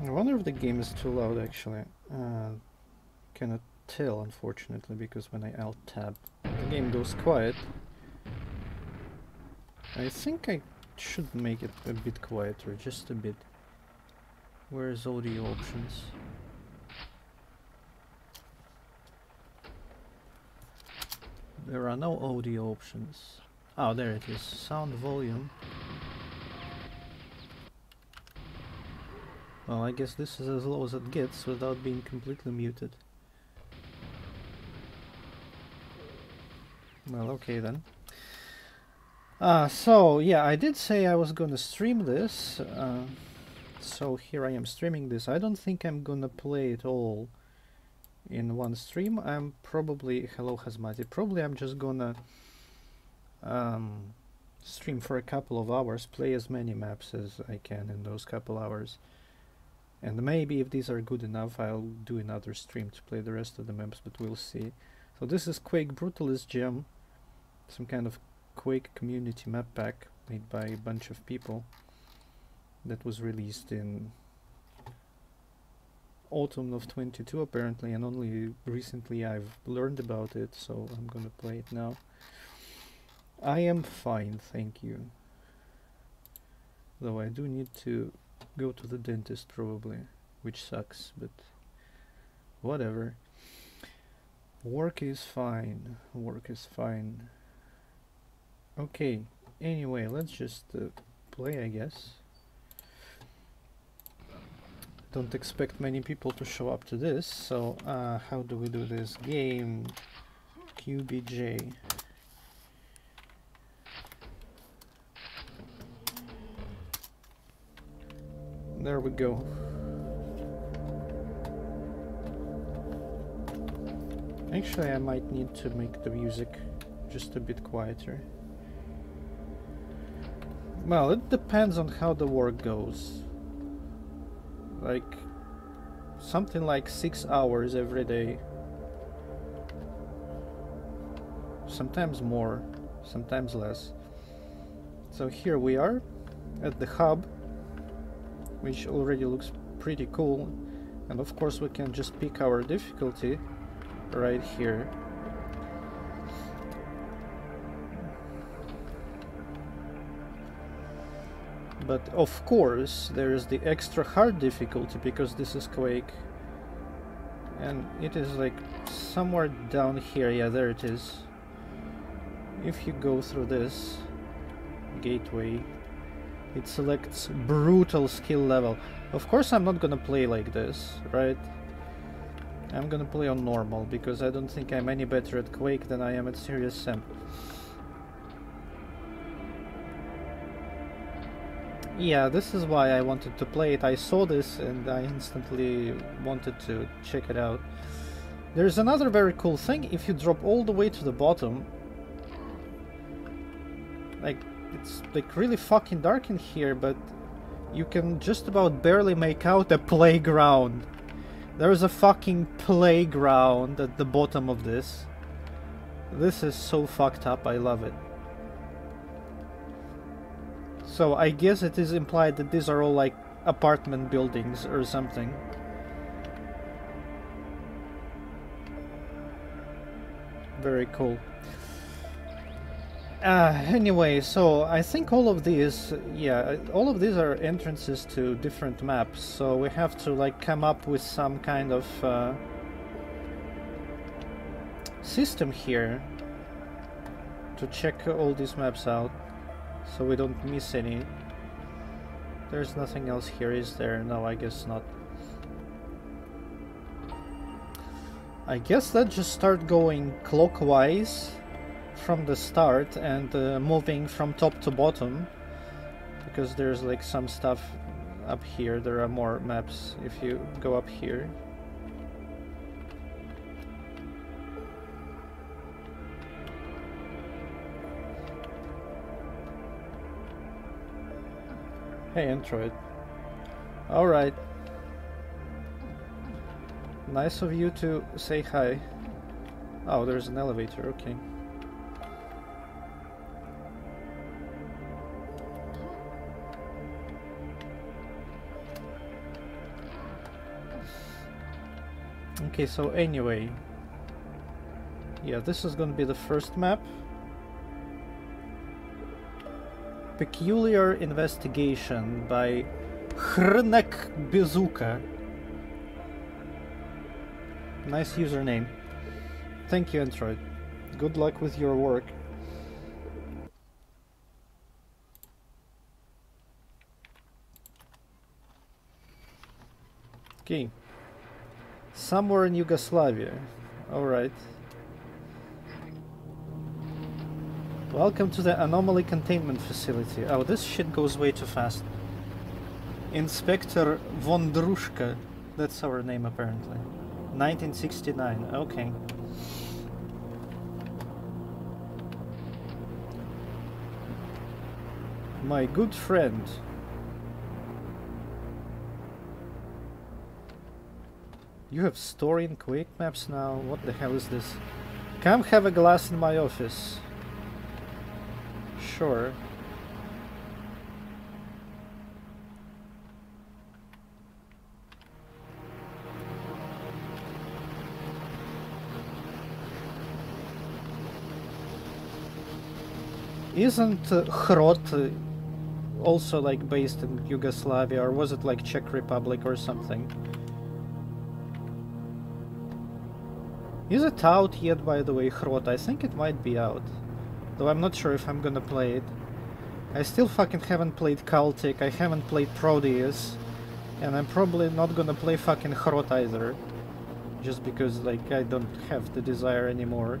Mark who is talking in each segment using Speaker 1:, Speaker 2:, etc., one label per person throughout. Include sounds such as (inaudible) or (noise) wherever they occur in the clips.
Speaker 1: I wonder if the game is too loud actually. Uh, cannot tell unfortunately because when I alt tab the game goes quiet. I think I should make it a bit quieter, just a bit. Where's audio options? There are no audio options. Oh, there it is. Sound volume. Well, I guess this is as low as it gets without being completely muted. Well, okay then. Uh, so, yeah, I did say I was gonna stream this. Uh, so here I am streaming this. I don't think I'm gonna play it all in one stream. I'm probably... Hello, Hazmati. Probably I'm just gonna um, stream for a couple of hours, play as many maps as I can in those couple hours. And maybe if these are good enough, I'll do another stream to play the rest of the maps, but we'll see. So this is Quake Brutalist Jam, some kind of Quake community map pack made by a bunch of people that was released in autumn of 22 apparently and only recently I've learned about it so I'm gonna play it now. I am fine, thank you. Though I do need to go to the dentist probably, which sucks, but whatever. Work is fine, work is fine. Okay, anyway, let's just uh, play I guess. Don't expect many people to show up to this, so uh, how do we do this? Game QBJ. There we go. Actually, I might need to make the music just a bit quieter. Well, it depends on how the work goes. Like, something like six hours every day. Sometimes more, sometimes less. So here we are at the hub which already looks pretty cool. And of course we can just pick our difficulty right here. But of course there is the extra hard difficulty because this is Quake. And it is like somewhere down here. Yeah there it is. If you go through this gateway it selects brutal skill level. Of course I'm not gonna play like this, right? I'm gonna play on normal, because I don't think I'm any better at Quake than I am at Serious Sam. Yeah, this is why I wanted to play it. I saw this and I instantly wanted to check it out. There's another very cool thing, if you drop all the way to the bottom, like it's like really fucking dark in here, but you can just about barely make out a playground. There's a fucking playground at the bottom of this. This is so fucked up, I love it. So I guess it is implied that these are all like apartment buildings or something. Very cool. Uh, anyway, so I think all of these, yeah, all of these are entrances to different maps, so we have to like come up with some kind of uh, system here to check all these maps out, so we don't miss any. There's nothing else here, is there? No, I guess not. I guess let's just start going clockwise from the start and uh, moving from top to bottom because there's like some stuff up here there are more maps if you go up here Hey Android. Alright. Nice of you to say hi. Oh, there's an elevator, okay. Okay, so anyway. Yeah, this is gonna be the first map. Peculiar Investigation by Hrnek Bezuka. Nice username. Thank you, Android. Good luck with your work. Okay. Somewhere in Yugoslavia. Alright. Welcome to the Anomaly Containment Facility. Oh, this shit goes way too fast. Inspector Vondrushka. That's our name apparently. 1969. Okay. My good friend. You have story in Quake maps now? What the hell is this? Come have a glass in my office. Sure. Isn't uh, Hrot uh, also like based in Yugoslavia or was it like Czech Republic or something? Is it out yet by the way, Hrot? I think it might be out. Though I'm not sure if I'm gonna play it. I still fucking haven't played Cultic, I haven't played Prodeus, and I'm probably not gonna play fucking Hrot either. Just because like I don't have the desire anymore.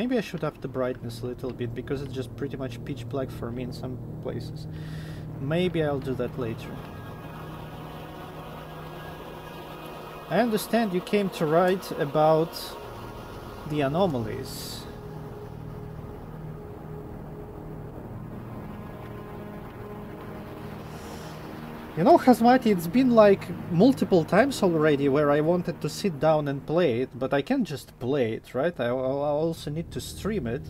Speaker 1: Maybe I should up the brightness a little bit, because it's just pretty much pitch black for me in some places. Maybe I'll do that later. I understand you came to write about the anomalies. You know, Hazmati, it's been like multiple times already where I wanted to sit down and play it, but I can't just play it, right? I, I also need to stream it.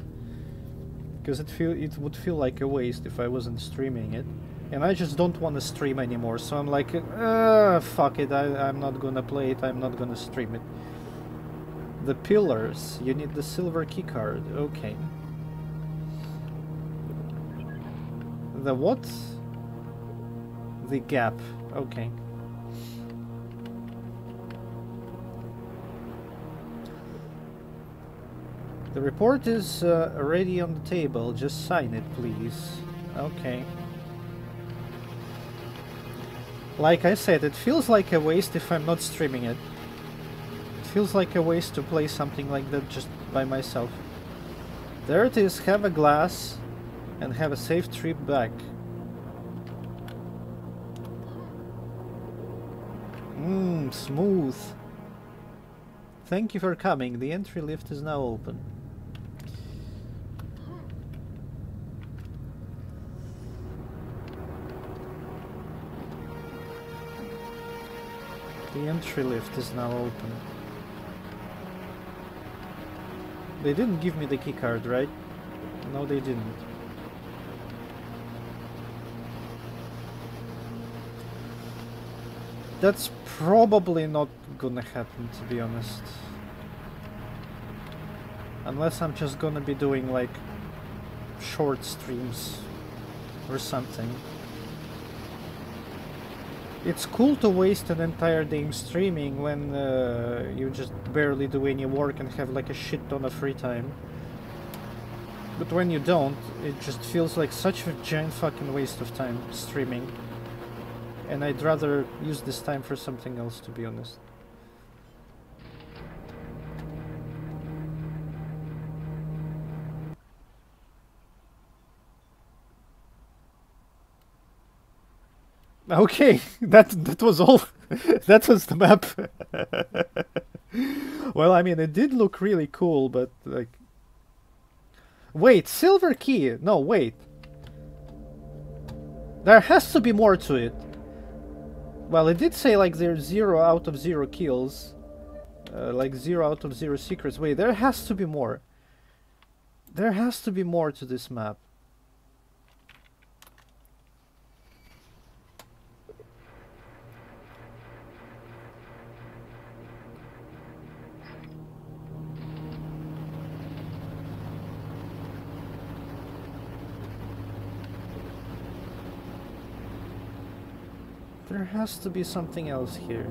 Speaker 1: Because it feel it would feel like a waste if I wasn't streaming it. And I just don't want to stream anymore, so I'm like, uh, fuck it, I, I'm not gonna play it, I'm not gonna stream it. The pillars, you need the silver keycard, okay. The what? The gap. Okay. The report is uh, already on the table. Just sign it, please. Okay. Like I said, it feels like a waste if I'm not streaming it. It feels like a waste to play something like that just by myself. There it is, have a glass and have a safe trip back. Mmm, smooth. Thank you for coming. The entry lift is now open. The entry lift is now open. They didn't give me the keycard, right? No, they didn't. That's probably not gonna happen, to be honest. Unless I'm just gonna be doing, like, short streams or something. It's cool to waste an entire day streaming when uh, you just barely do any work and have like a shit ton of free time. But when you don't, it just feels like such a giant fucking waste of time streaming. And I'd rather use this time for something else, to be honest. Okay, (laughs) that that was all. (laughs) that was the map. (laughs) well, I mean, it did look really cool, but like, wait, silver key? No, wait. There has to be more to it. Well, it did say like there's zero out of zero kills. Uh, like zero out of zero secrets. Wait, there has to be more. There has to be more to this map. There has to be something else here.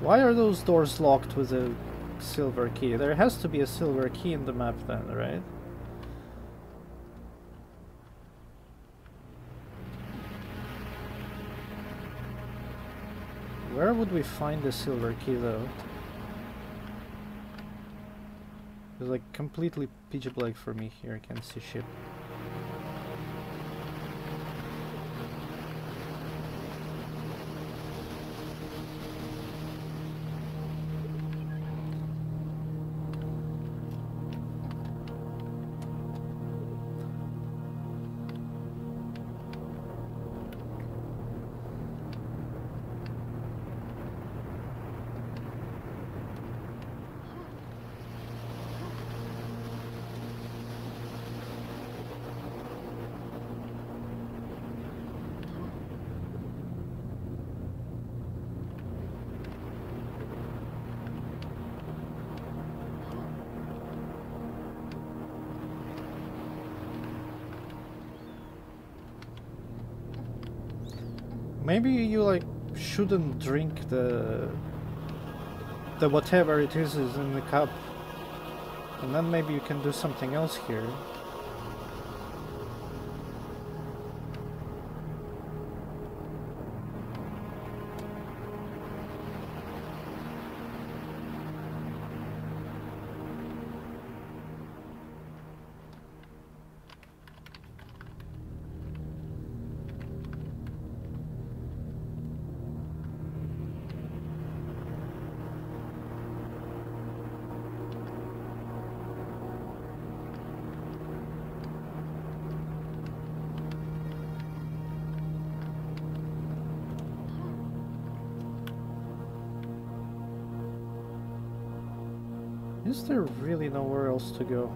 Speaker 1: Why are those doors locked with a silver key? There has to be a silver key in the map then, right? Where would we find the silver key though? It's like completely pitch black for me here, I can't see shit. Shouldn't drink the the whatever it is is in the cup. And then maybe you can do something else here. Else to go?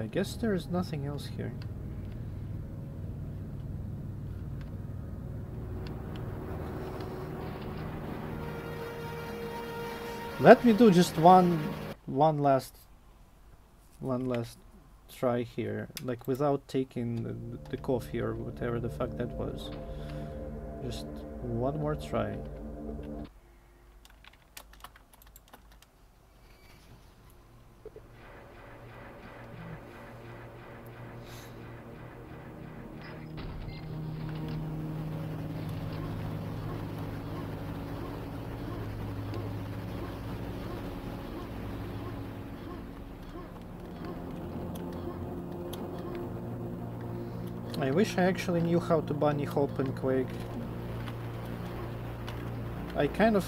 Speaker 1: I guess there is nothing else here. Let me do just one one last one last try here, like without taking the, the coffee or whatever the fuck that was. Just one more try. Wish I actually knew how to bunny hop in Quake. I kind of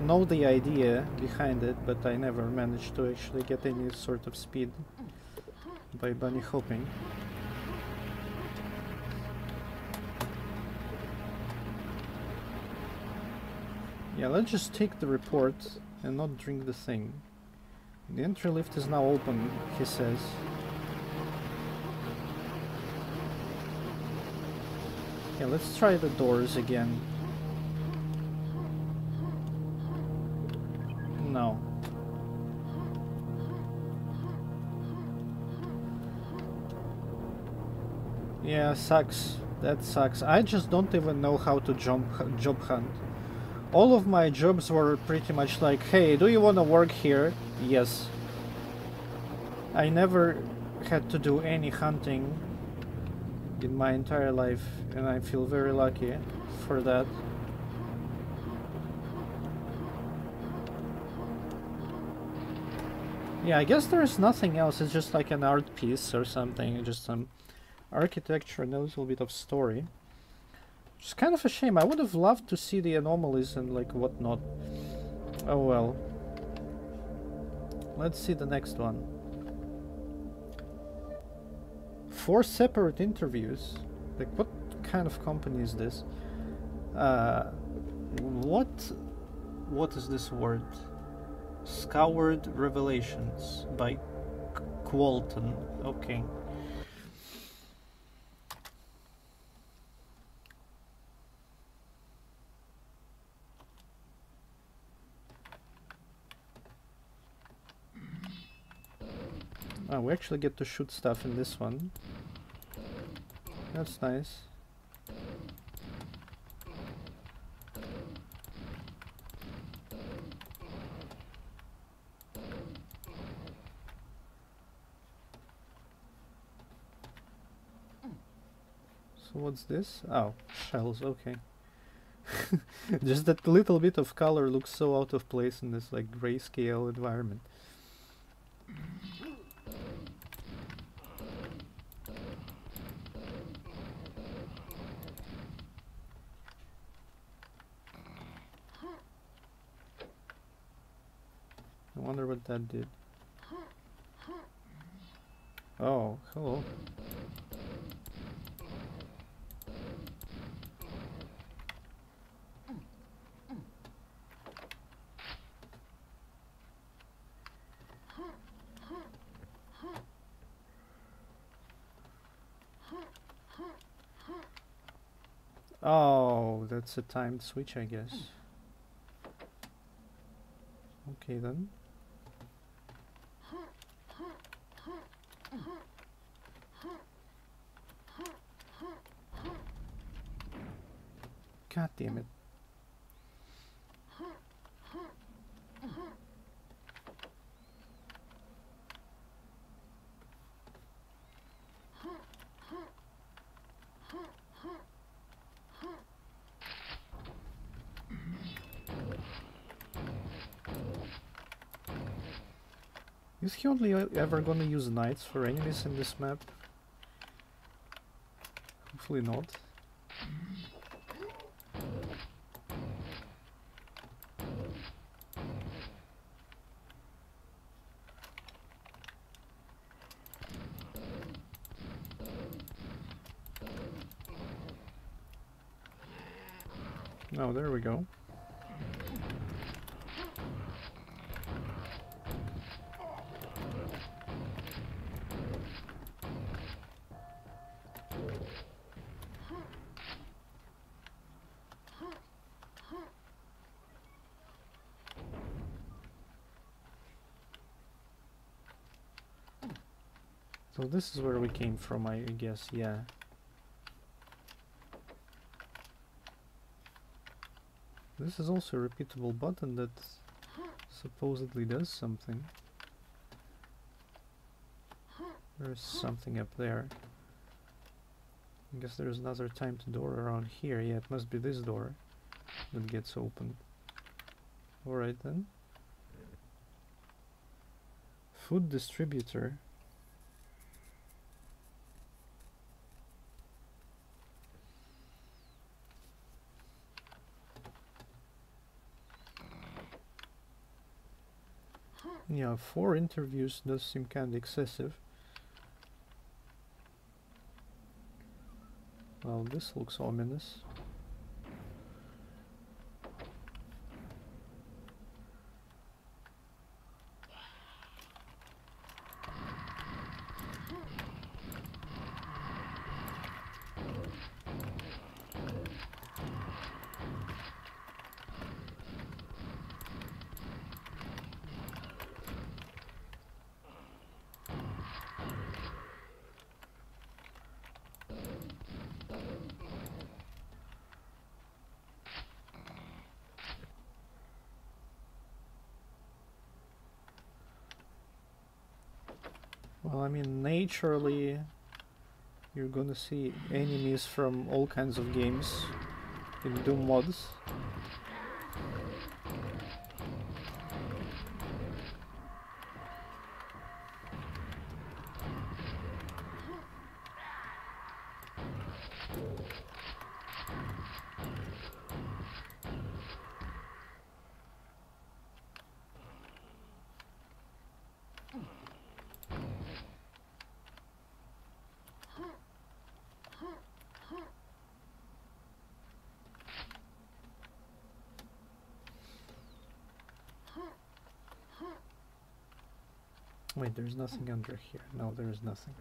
Speaker 1: know the idea behind it, but I never managed to actually get any sort of speed by bunny hopping. Yeah, let's just take the report and not drink the thing. The entry lift is now open, he says. Okay, let's try the doors again. No. Yeah, sucks. That sucks. I just don't even know how to jump job hunt. All of my jobs were pretty much like, hey, do you want to work here? Yes. I never had to do any hunting in my entire life and I feel very lucky for that. Yeah, I guess there's nothing else, it's just like an art piece or something, just some architecture and a little bit of story. It's kind of a shame, I would have loved to see the anomalies and like whatnot. Oh well. Let's see the next one. Four separate interviews. Like what kind of company is this? Uh, what? What is this word? Scoured Revelations by Qualton. Okay. Oh, we actually get to shoot stuff in this one. That's nice. So what's this? Oh, shells, okay. (laughs) Just that little bit of color looks so out of place in this like grayscale environment. I wonder what that did. Oh, hello. Oh, that's a timed switch, I guess. Okay then. God damn it. Is he only ever gonna use knights for enemies in this map? Hopefully not. Oh, there we go. So this is where we came from, I guess, yeah. This is also a repeatable button that supposedly does something. There's something up there. I guess there's another timed door around here. Yeah, it must be this door that gets opened. Alright then. Food distributor. Yeah, four interviews does seem kind of excessive. Well, this looks ominous. Well, I mean, naturally, you're gonna see enemies from all kinds of games in Doom mods. Wait, there's nothing under here. No, there is nothing.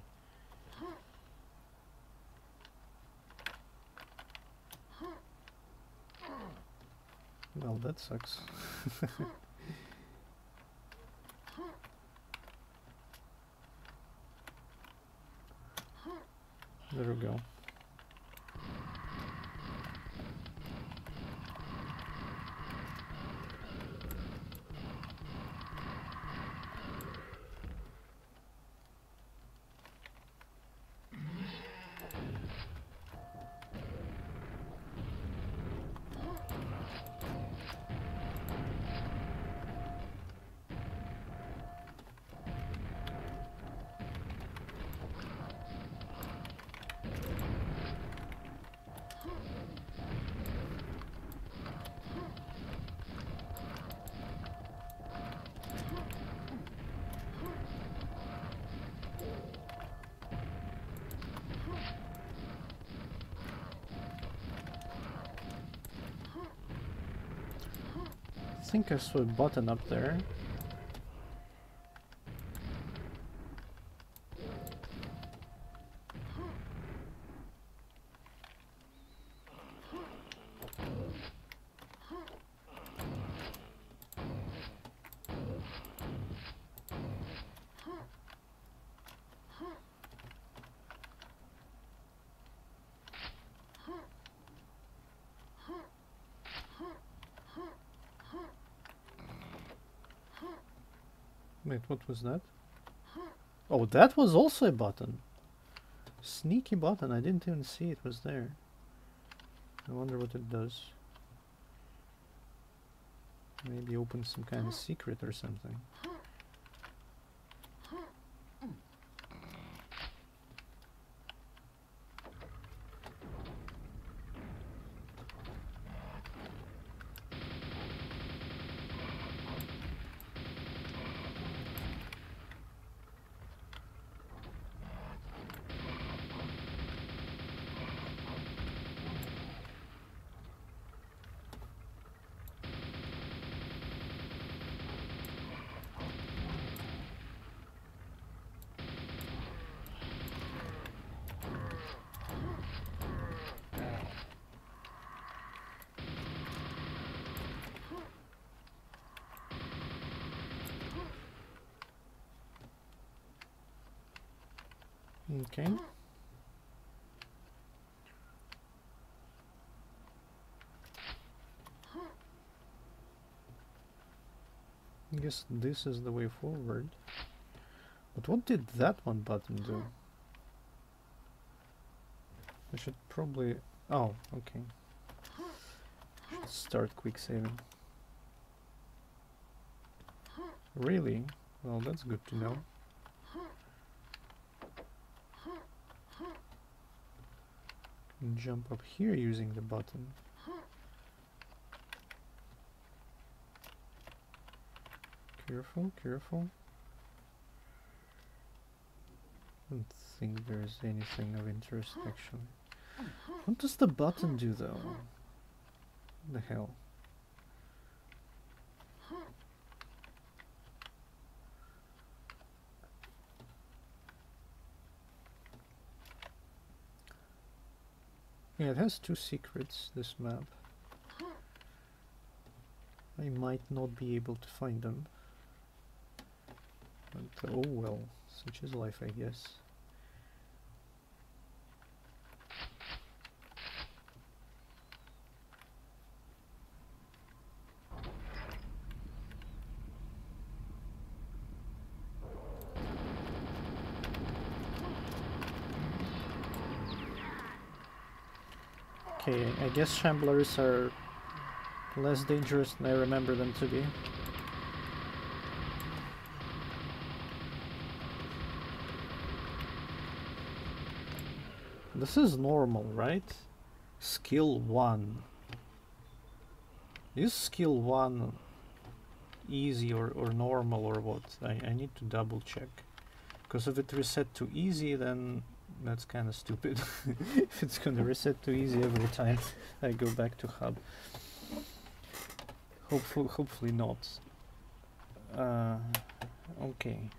Speaker 1: Well, that sucks. (laughs) there we go. Think I saw a button up there. What was that? Oh, that was also a button. Sneaky button, I didn't even see it was there. I wonder what it does. Maybe open some kind of secret or something. Okay. I guess this is the way forward. But what did that one button do? I should probably... Oh, okay. Start quick saving. Really? Well, that's good to know. Jump up here using the button. Careful, careful. don't think there's anything of interest actually. What does the button do though? the hell? Yeah, it has two secrets, this map. I might not be able to find them. But, oh well, such is life, I guess. Okay, I guess Shamblers are less dangerous than I remember them to be. This is normal, right? Skill 1. Is skill 1 easy or, or normal or what? I, I need to double check. Because if it reset to easy, then that's kind of stupid. (laughs) if it's gonna reset to easy every time (laughs) I go back to hub. Hopefully, hopefully not. Uh, okay.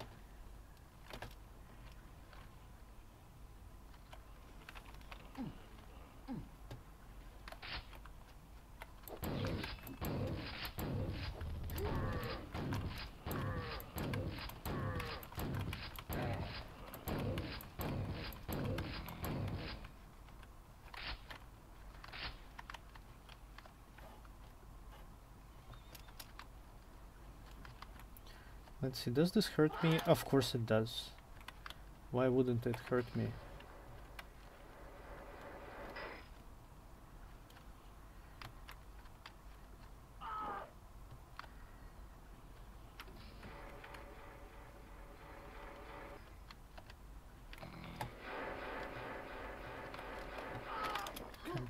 Speaker 1: Let's see, does this hurt me? Of course it does. Why wouldn't it hurt me?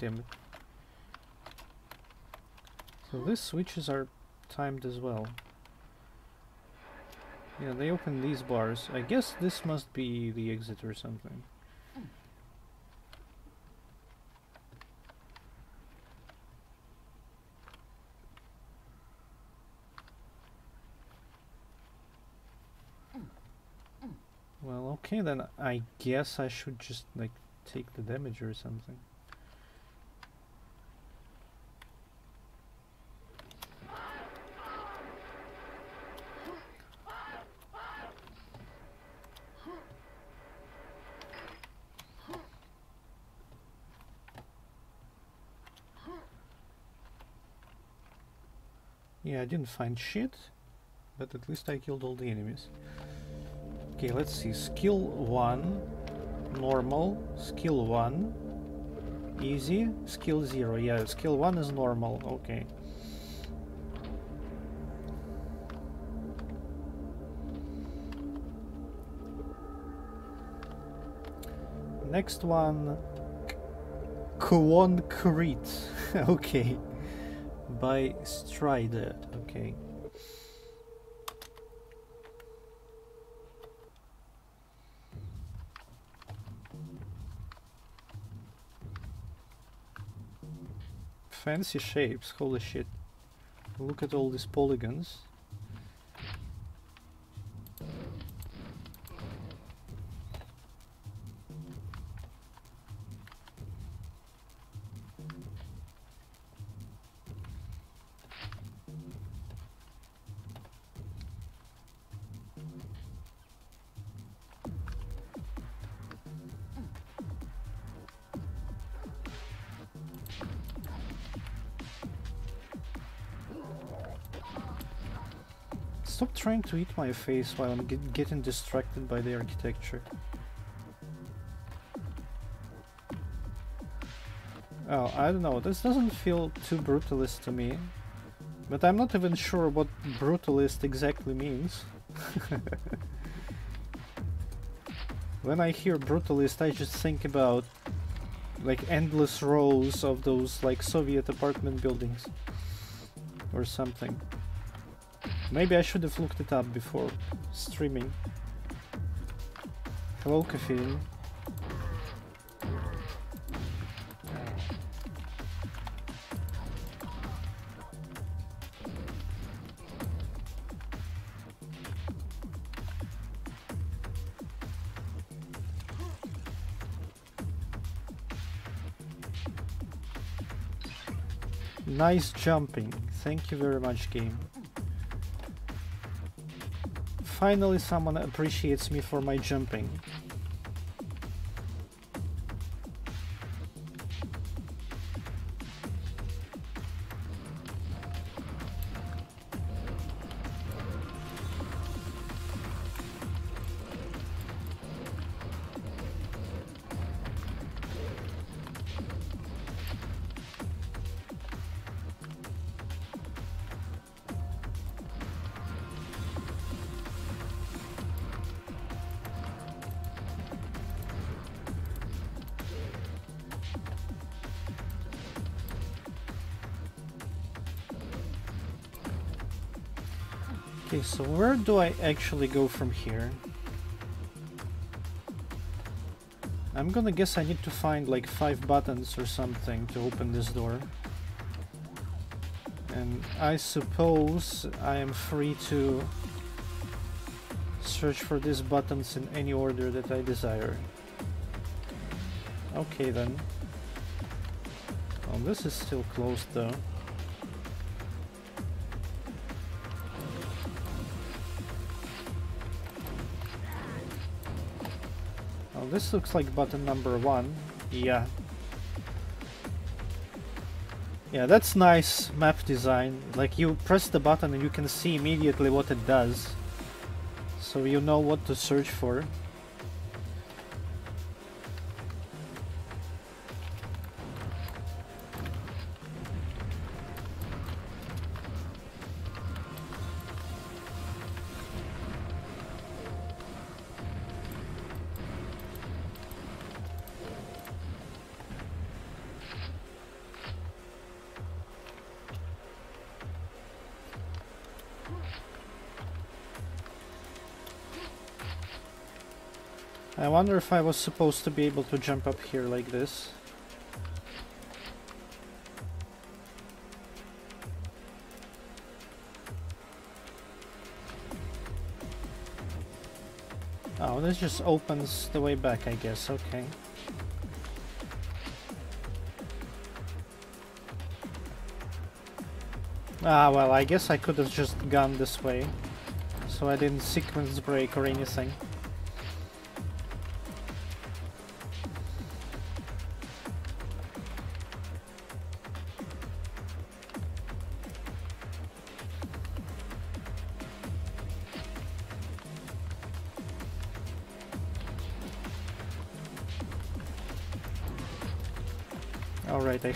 Speaker 1: Damn it. So these switches are timed as well. Yeah, they open these bars. I guess this must be the exit or something. Well, okay then. I guess I should just like take the damage or something. Didn't find shit, but at least I killed all the enemies. Okay, let's see. Skill 1, normal, skill 1, easy, skill 0. Yeah, skill 1 is normal, okay. Next one, Qoncrete. (laughs) okay by Strider. Okay. Fancy shapes, holy shit. Look at all these polygons. To eat my face while I'm get getting distracted by the architecture. Oh, I don't know, this doesn't feel too brutalist to me. But I'm not even sure what brutalist exactly means. (laughs) when I hear brutalist, I just think about like endless rows of those like Soviet apartment buildings or something. Maybe I should have looked it up before streaming. Hello, caffeine. Nice jumping. Thank you very much, game. Finally someone appreciates me for my jumping. So where do I actually go from here? I'm gonna guess I need to find like five buttons or something to open this door. And I suppose I am free to search for these buttons in any order that I desire. Okay then. Oh, this is still closed though. This looks like button number one. Yeah. Yeah, that's nice map design. Like, you press the button and you can see immediately what it does. So you know what to search for. Wonder if I was supposed to be able to jump up here like this. Oh, this just opens the way back, I guess. Okay. Ah, well, I guess I could have just gone this way. So I didn't sequence break or anything.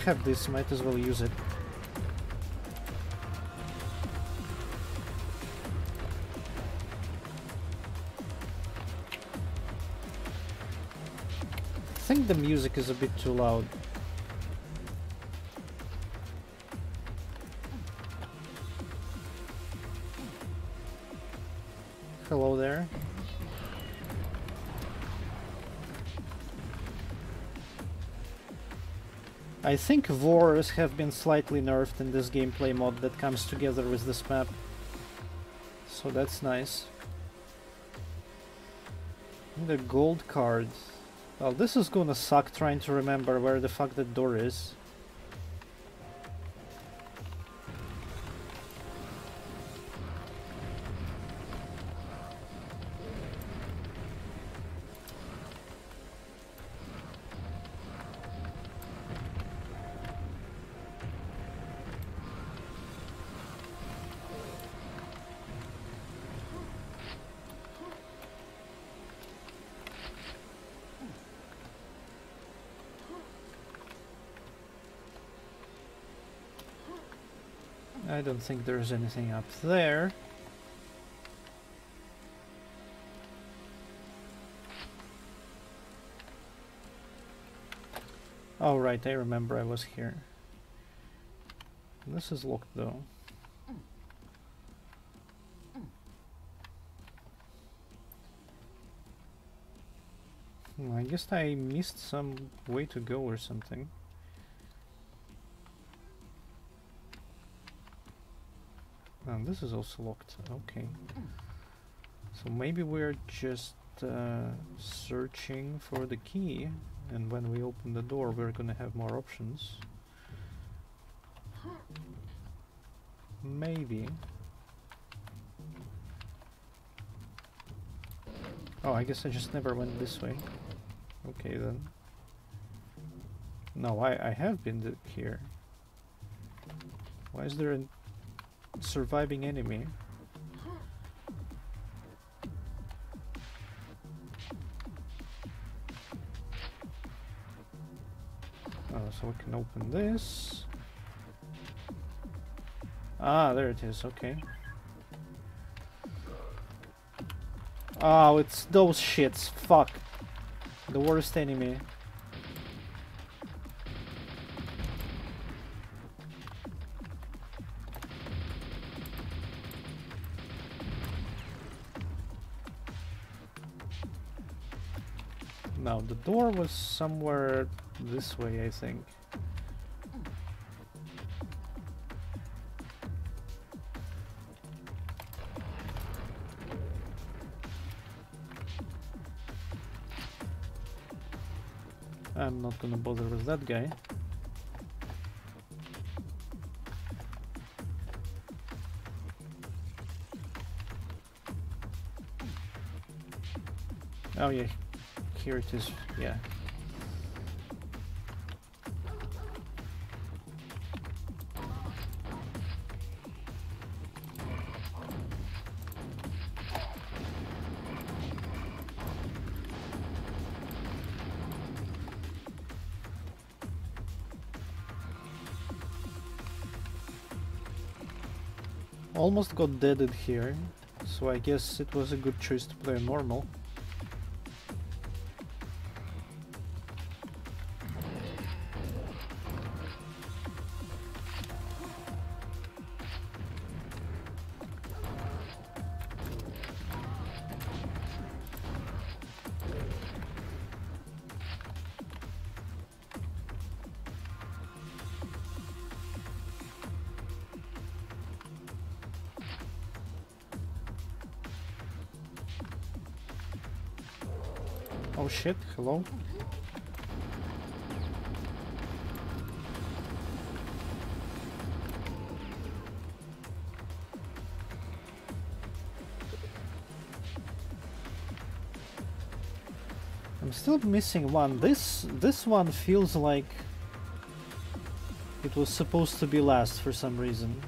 Speaker 1: Have this, might as well use it. I think the music is a bit too loud. I think Vores have been slightly nerfed in this gameplay mod that comes together with this map. So that's nice. The gold card. Well, this is gonna suck trying to remember where the fuck that door is. Don't think there's anything up there. Oh right, I remember I was here. This is locked though. Hmm, I guess I missed some way to go or something. This is also locked. Okay. So maybe we're just uh, searching for the key and when we open the door we're gonna have more options. Maybe. Oh, I guess I just never went this way. Okay then. No, I, I have been here. Why is there a surviving enemy? Oh, so we can open this. Ah, there it is, okay. Oh, it's those shits. Fuck. The worst enemy. Door was somewhere this way, I think. I'm not gonna bother with that guy. Oh yeah, here it is, yeah. Almost got deaded here, so I guess it was a good choice to play normal. Shit, hello? I'm still missing one. This this one feels like it was supposed to be last for some reason.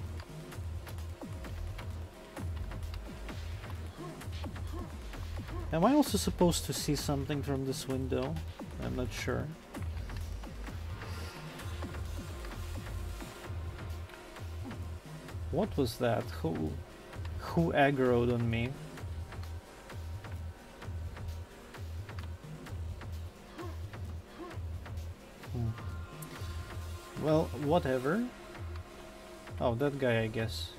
Speaker 1: Am I also supposed to see something from this window? I'm not sure. What was that? Who who aggroed on me? Hmm. Well, whatever. Oh, that guy, I guess.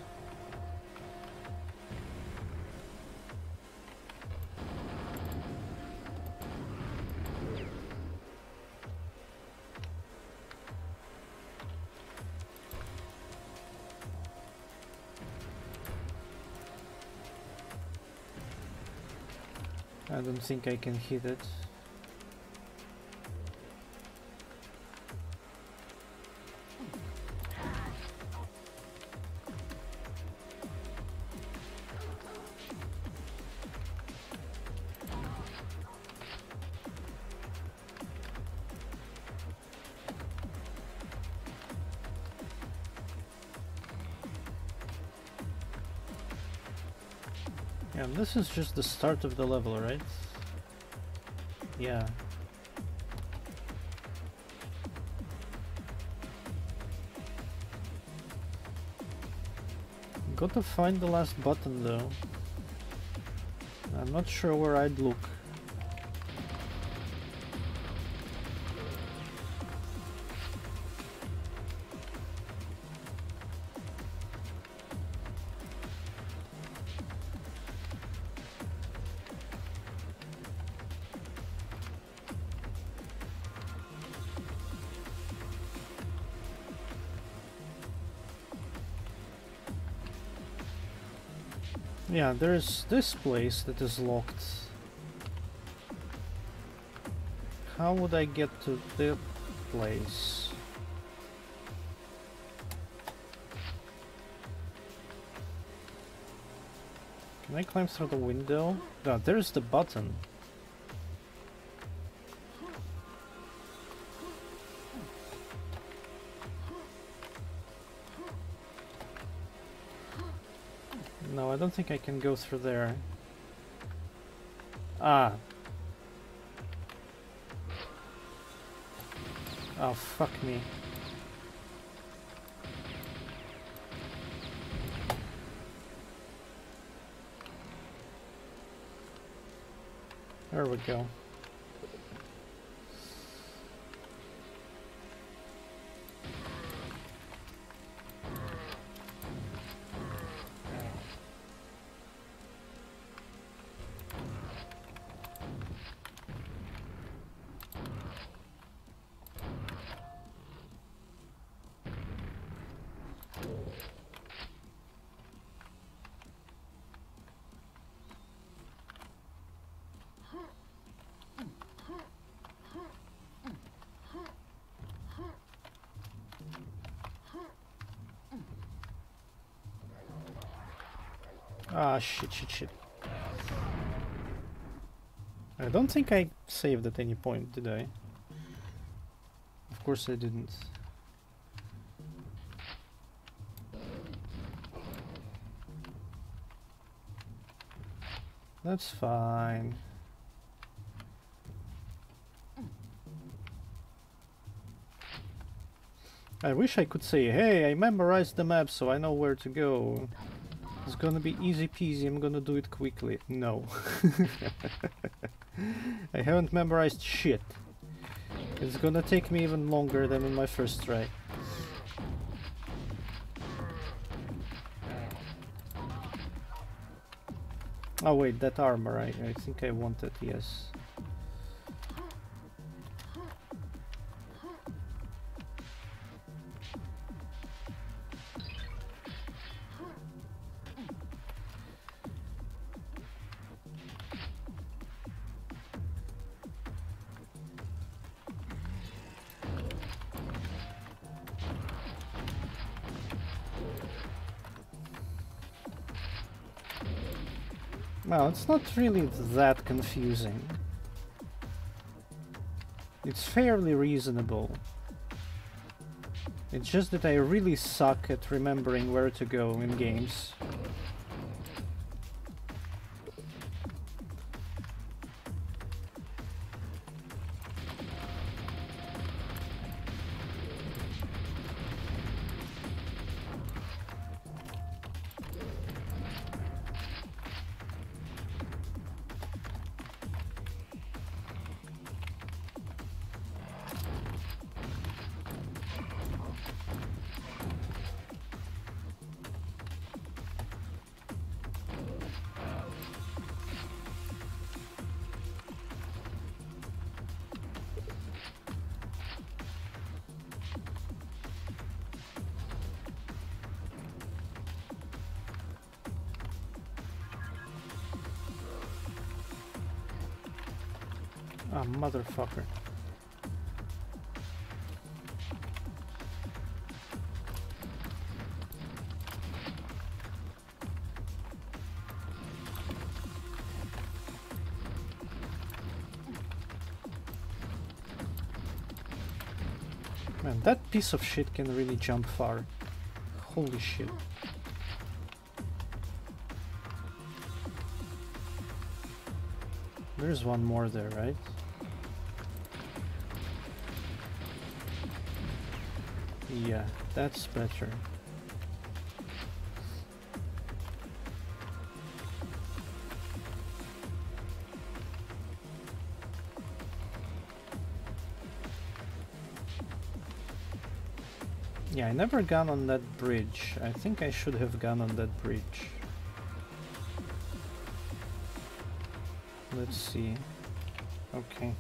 Speaker 1: Think I can hit it. This is just the start of the level, right? Yeah. Got to find the last button though. I'm not sure where I'd look. Yeah, there's this place that is locked. How would I get to the place? Can I climb through the window? No, there's the button. Don't think I can go through there. Ah. Oh, fuck me. There we go. Ah, shit, shit, shit. I don't think I saved at any point, did I? Of course I didn't. That's fine. I wish I could say, hey, I memorized the map so I know where to go. It's gonna be easy peasy, I'm gonna do it quickly. No. (laughs) I haven't memorized shit. It's gonna take me even longer than in my first try. Oh wait, that armor, I, I think I want it, yes. It's not really that confusing. It's fairly reasonable. It's just that I really suck at remembering where to go in games. Motherfucker. Man, that piece of shit can really jump far. Holy shit. There's one more there, right? Yeah, that's better. Yeah, I never gone on that bridge. I think I should have gone on that bridge. Let's see. Okay.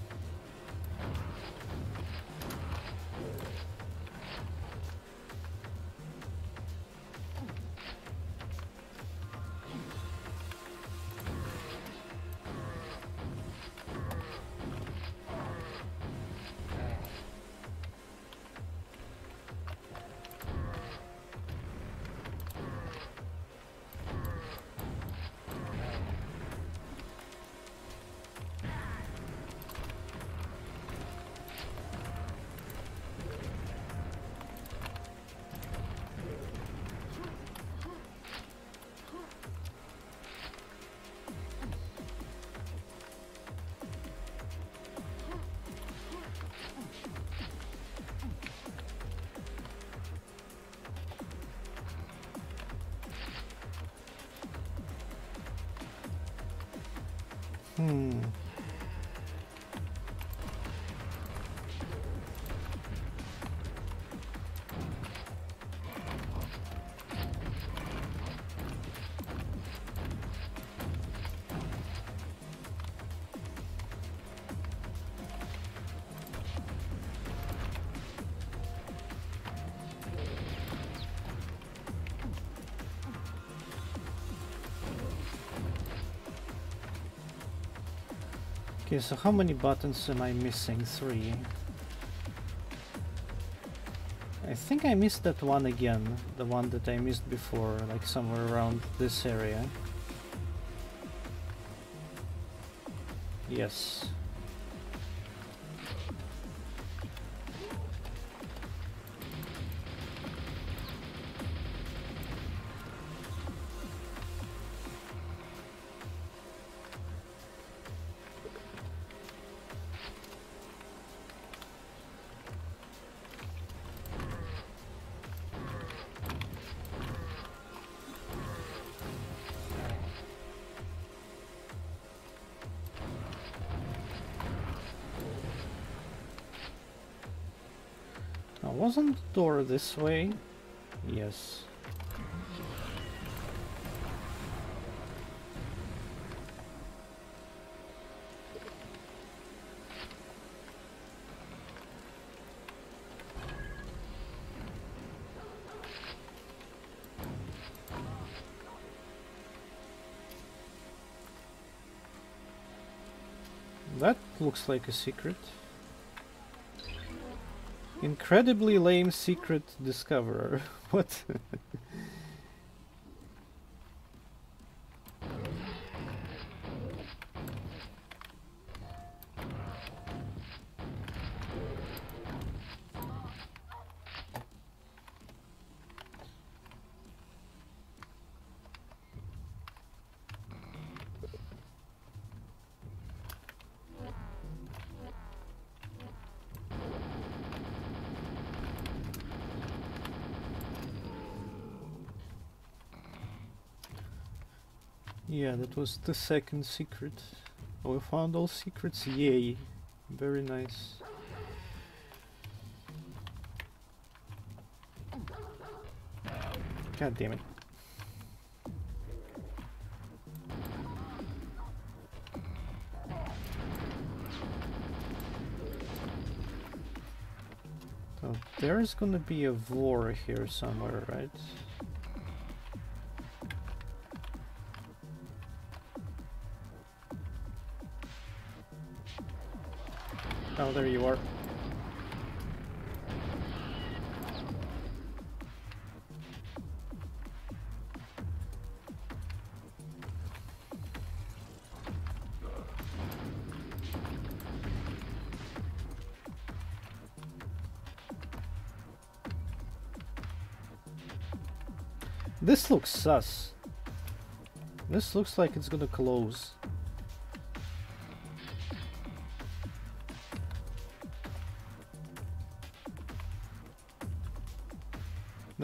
Speaker 1: Okay, so how many buttons am I missing? Three. I think I missed that one again, the one that I missed before, like somewhere around this area. Yes. Door this way? Yes. That looks like a secret. Incredibly lame secret discoverer. (laughs) what? Was the second secret. Oh, we found all secrets, yay. Very nice. God damn it. So there's gonna be a war here somewhere, right? Oh, there you are. This looks sus. This looks like it's gonna close.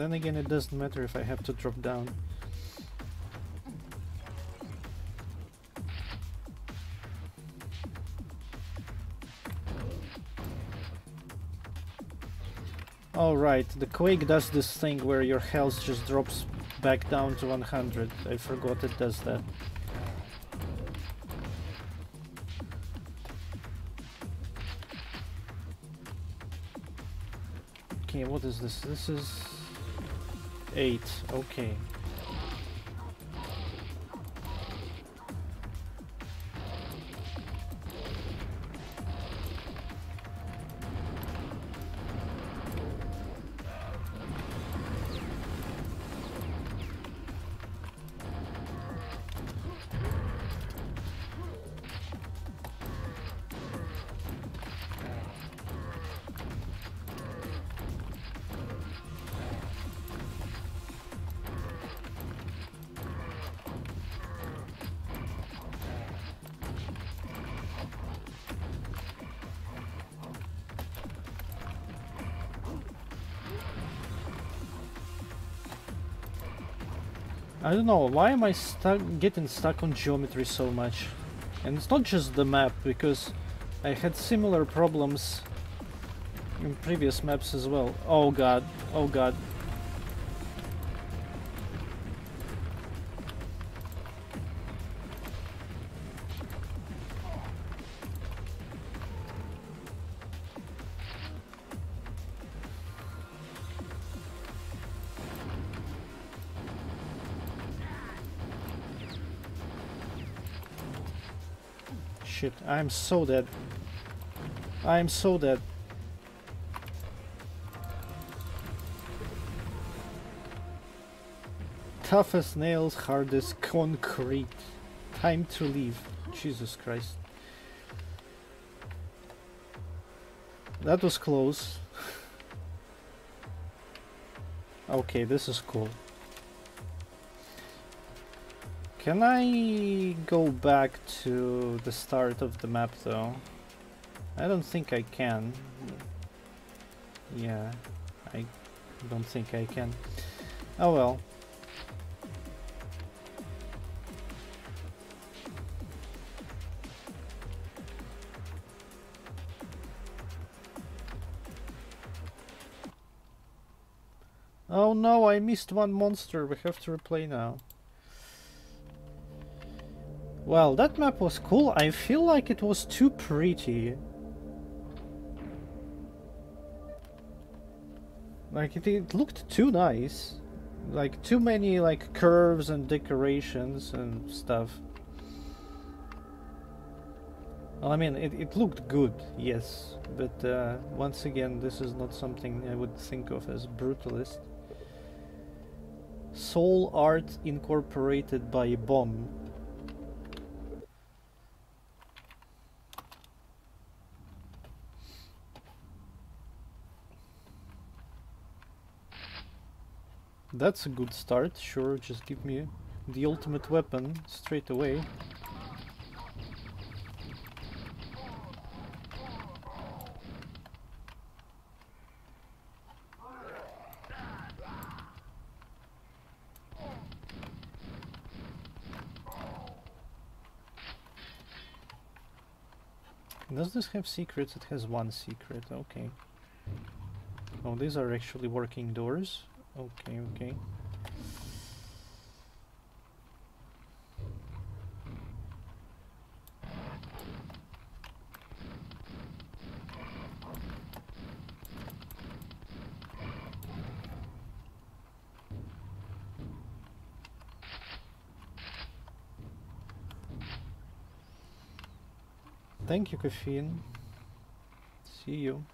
Speaker 1: Then again, it doesn't matter if I have to drop down. Alright, the Quake does this thing where your health just drops back down to 100. I forgot it does that. Okay, what is this? This is... 8, okay. I don't know, why am I getting stuck on geometry so much? And it's not just the map, because I had similar problems in previous maps as well. Oh god, oh god. I'm so dead. I'm so dead. Tough as nails, hard as concrete. Time to leave. Jesus Christ. That was close. (laughs) okay, this is cool. Can I go back to the start of the map though? I don't think I can. Yeah, I don't think I can. Oh well. Oh no, I missed one monster. We have to replay now. Well, that map was cool. I feel like it was too pretty. Like, it, it looked too nice. Like, too many, like, curves and decorations and stuff. Well, I mean, it, it looked good, yes. But, uh, once again, this is not something I would think of as brutalist. Soul art incorporated by a bomb. That's a good start, sure, just give me the ultimate weapon straight away. Does this have secrets? It has one secret, okay. Oh, these are actually working doors. Okay, okay. Thank you, Caffeine. See you.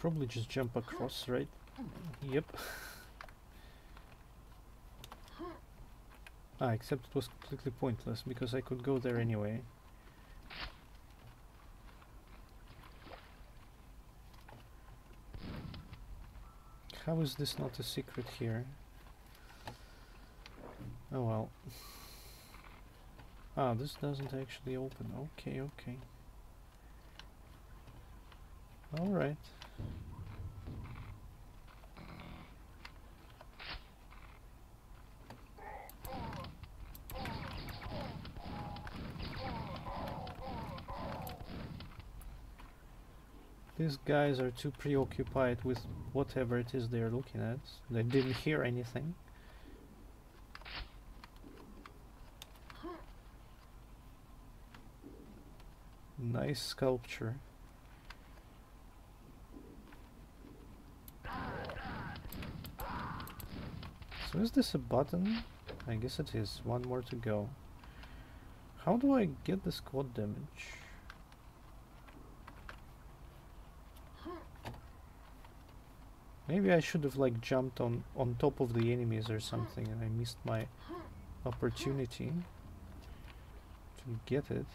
Speaker 1: Probably just jump across, right? Yep. ah, except it was completely pointless, because I could go there anyway. How is this not a secret here? Oh well. Ah, this doesn't actually open. Okay, okay. Alright. These guys are too preoccupied with whatever it is they're looking at. They didn't hear anything. Nice sculpture. So is this a button? I guess it is. One more to go. How do I get the squad damage? Maybe I should have like jumped on on top of the enemies or something and I missed my opportunity to get it.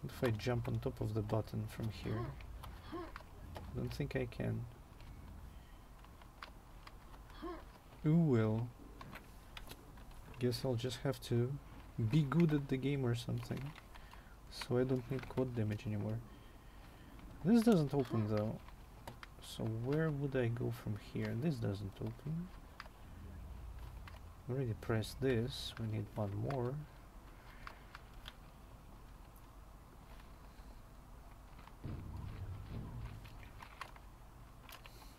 Speaker 1: What if I jump on top of the button from here? I don't think I can. Ooh well. Guess I'll just have to be good at the game or something. So I don't need quad damage anymore. This doesn't open though. So where would I go from here? This doesn't open. Already pressed this. We need one more.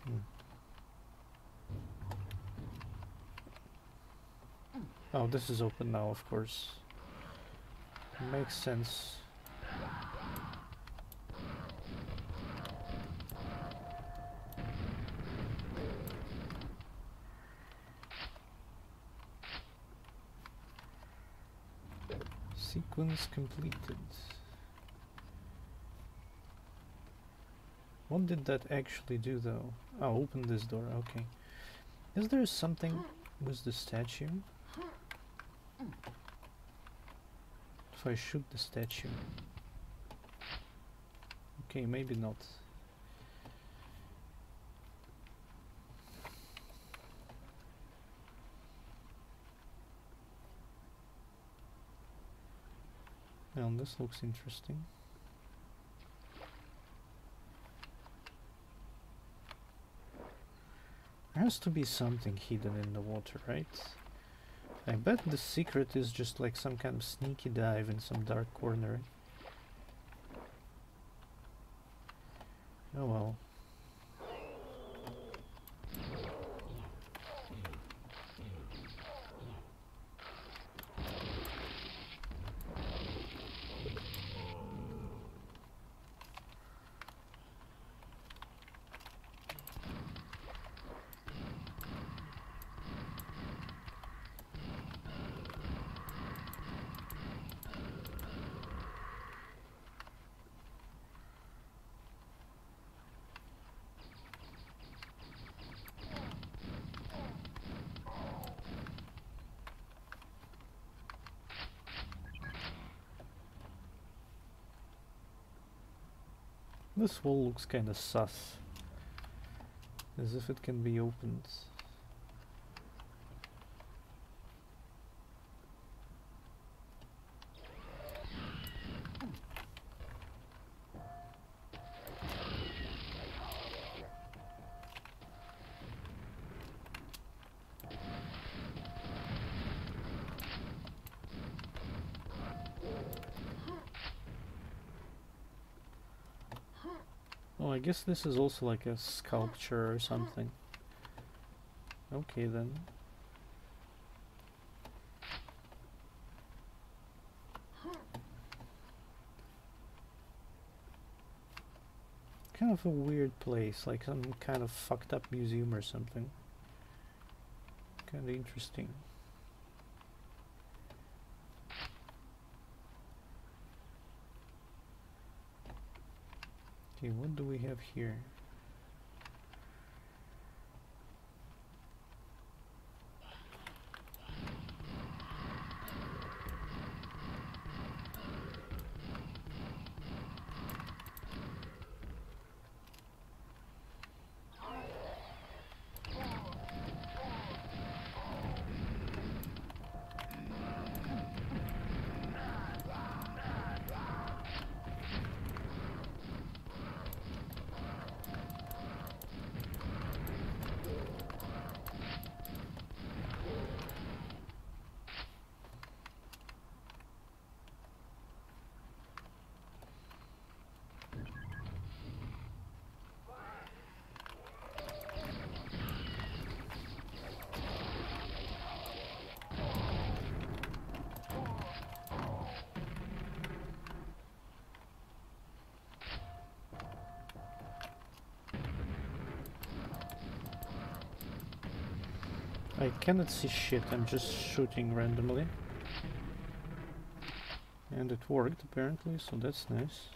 Speaker 1: Hmm. Oh, this is open now, of course. Makes sense. Completed. What did that actually do though? Oh, open this door, okay. Is there something with the statue? If I shoot the statue. Okay, maybe not. Well, this looks interesting. There has to be something hidden in the water, right? I bet the secret is just like some kind of sneaky dive in some dark corner. Oh well. This wall looks kinda sus. As if it can be opened. Guess this is also like a sculpture or something. Okay then. Kind of a weird place, like some kind of fucked up museum or something. Kinda interesting. Okay, what do we have here? I cannot see shit, I'm just shooting randomly. And it worked apparently, so that's nice.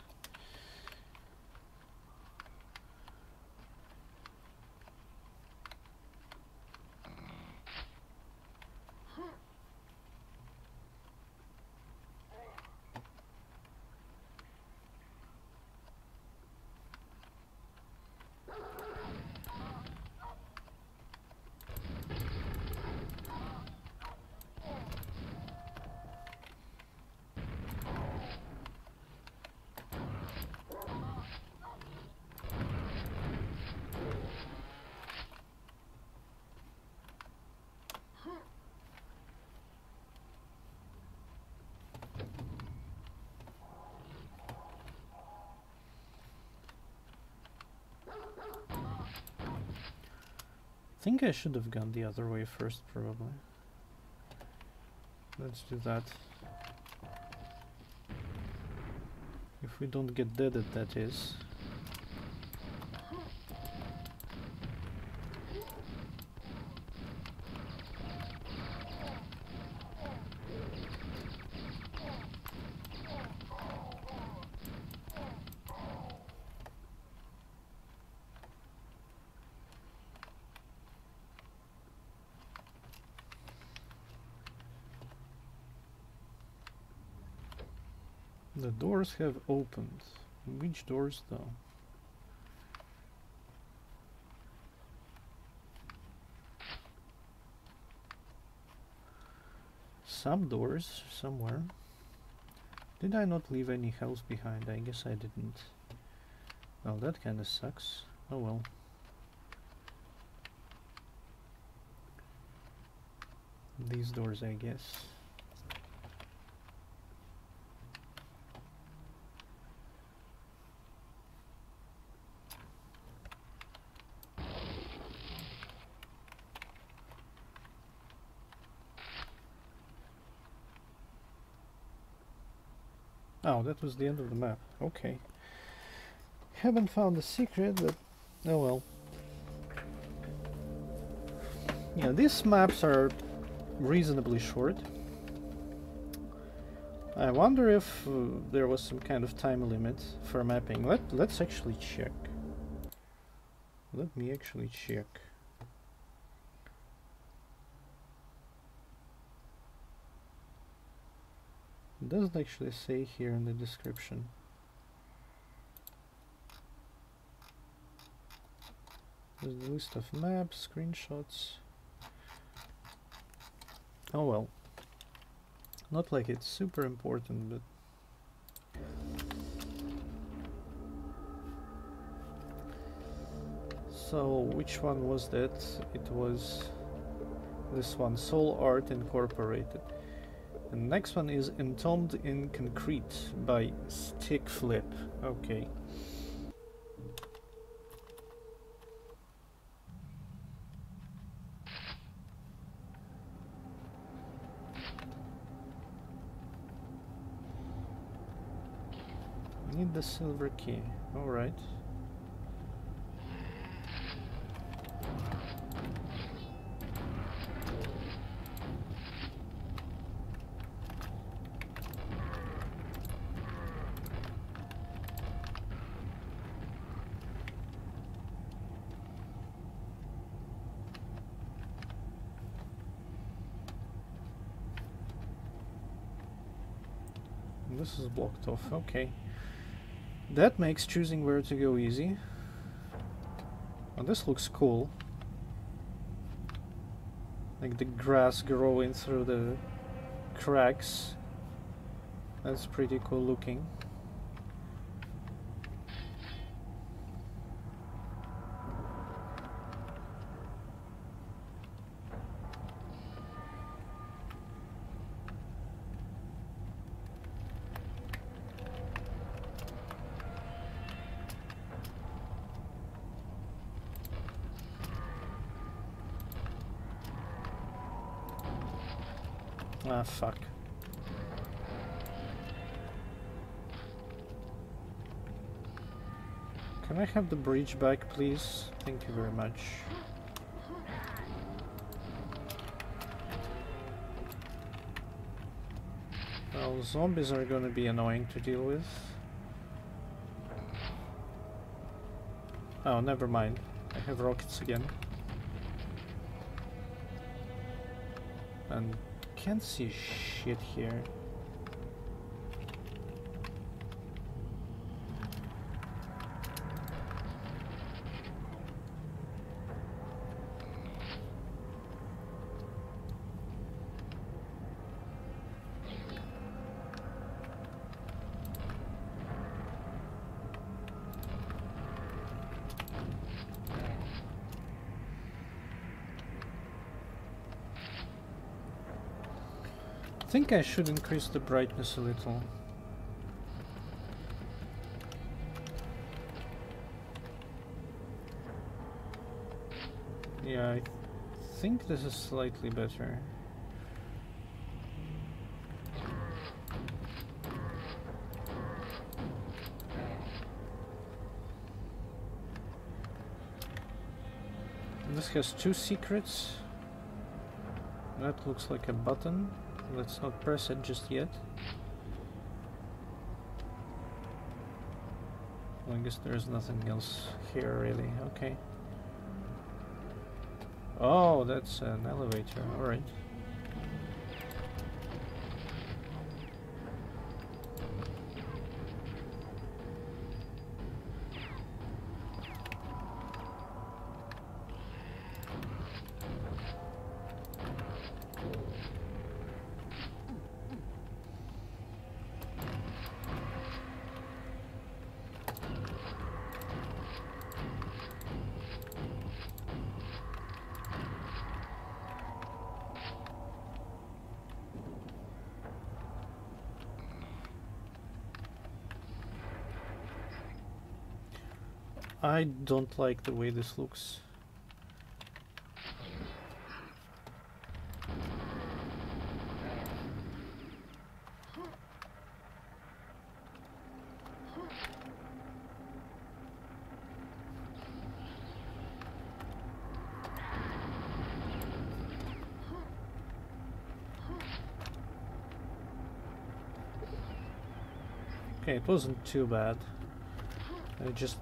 Speaker 1: Think I should have gone the other way first, probably. Let's do that. If we don't get deaded, that is. The have opened. Which doors though? Some doors somewhere. Did I not leave any health behind? I guess I didn't. Well, that kinda sucks. Oh well. These doors, I guess. Oh, was the end of the map. Okay. Haven't found the secret, but oh well. Yeah, these maps are reasonably short. I wonder if uh, there was some kind of time limit for mapping. Let let's actually check. Let me actually check. Doesn't actually say here in the description. There's the list of maps, screenshots. Oh well. Not like it's super important, but... So, which one was that? It was this one, Soul Art Incorporated. The next one is Entombed in Concrete by Stick Flip. Okay. Need the silver key. Alright. This is blocked off, okay. That makes choosing where to go easy. Oh, this looks cool. Like the grass growing through the cracks. That's pretty cool looking. Ah, fuck. Can I have the bridge back, please? Thank you very much. Well, zombies are gonna be annoying to deal with. Oh, never mind. I have rockets again. And can't see shit here. Think I should increase the brightness a little. Yeah, I think this is slightly better. This has two secrets. That looks like a button. Let's not press it just yet. Well, I guess there's nothing else here really. Okay. Oh, that's an elevator. Alright. I don't like the way this looks. Okay, it wasn't too bad. I just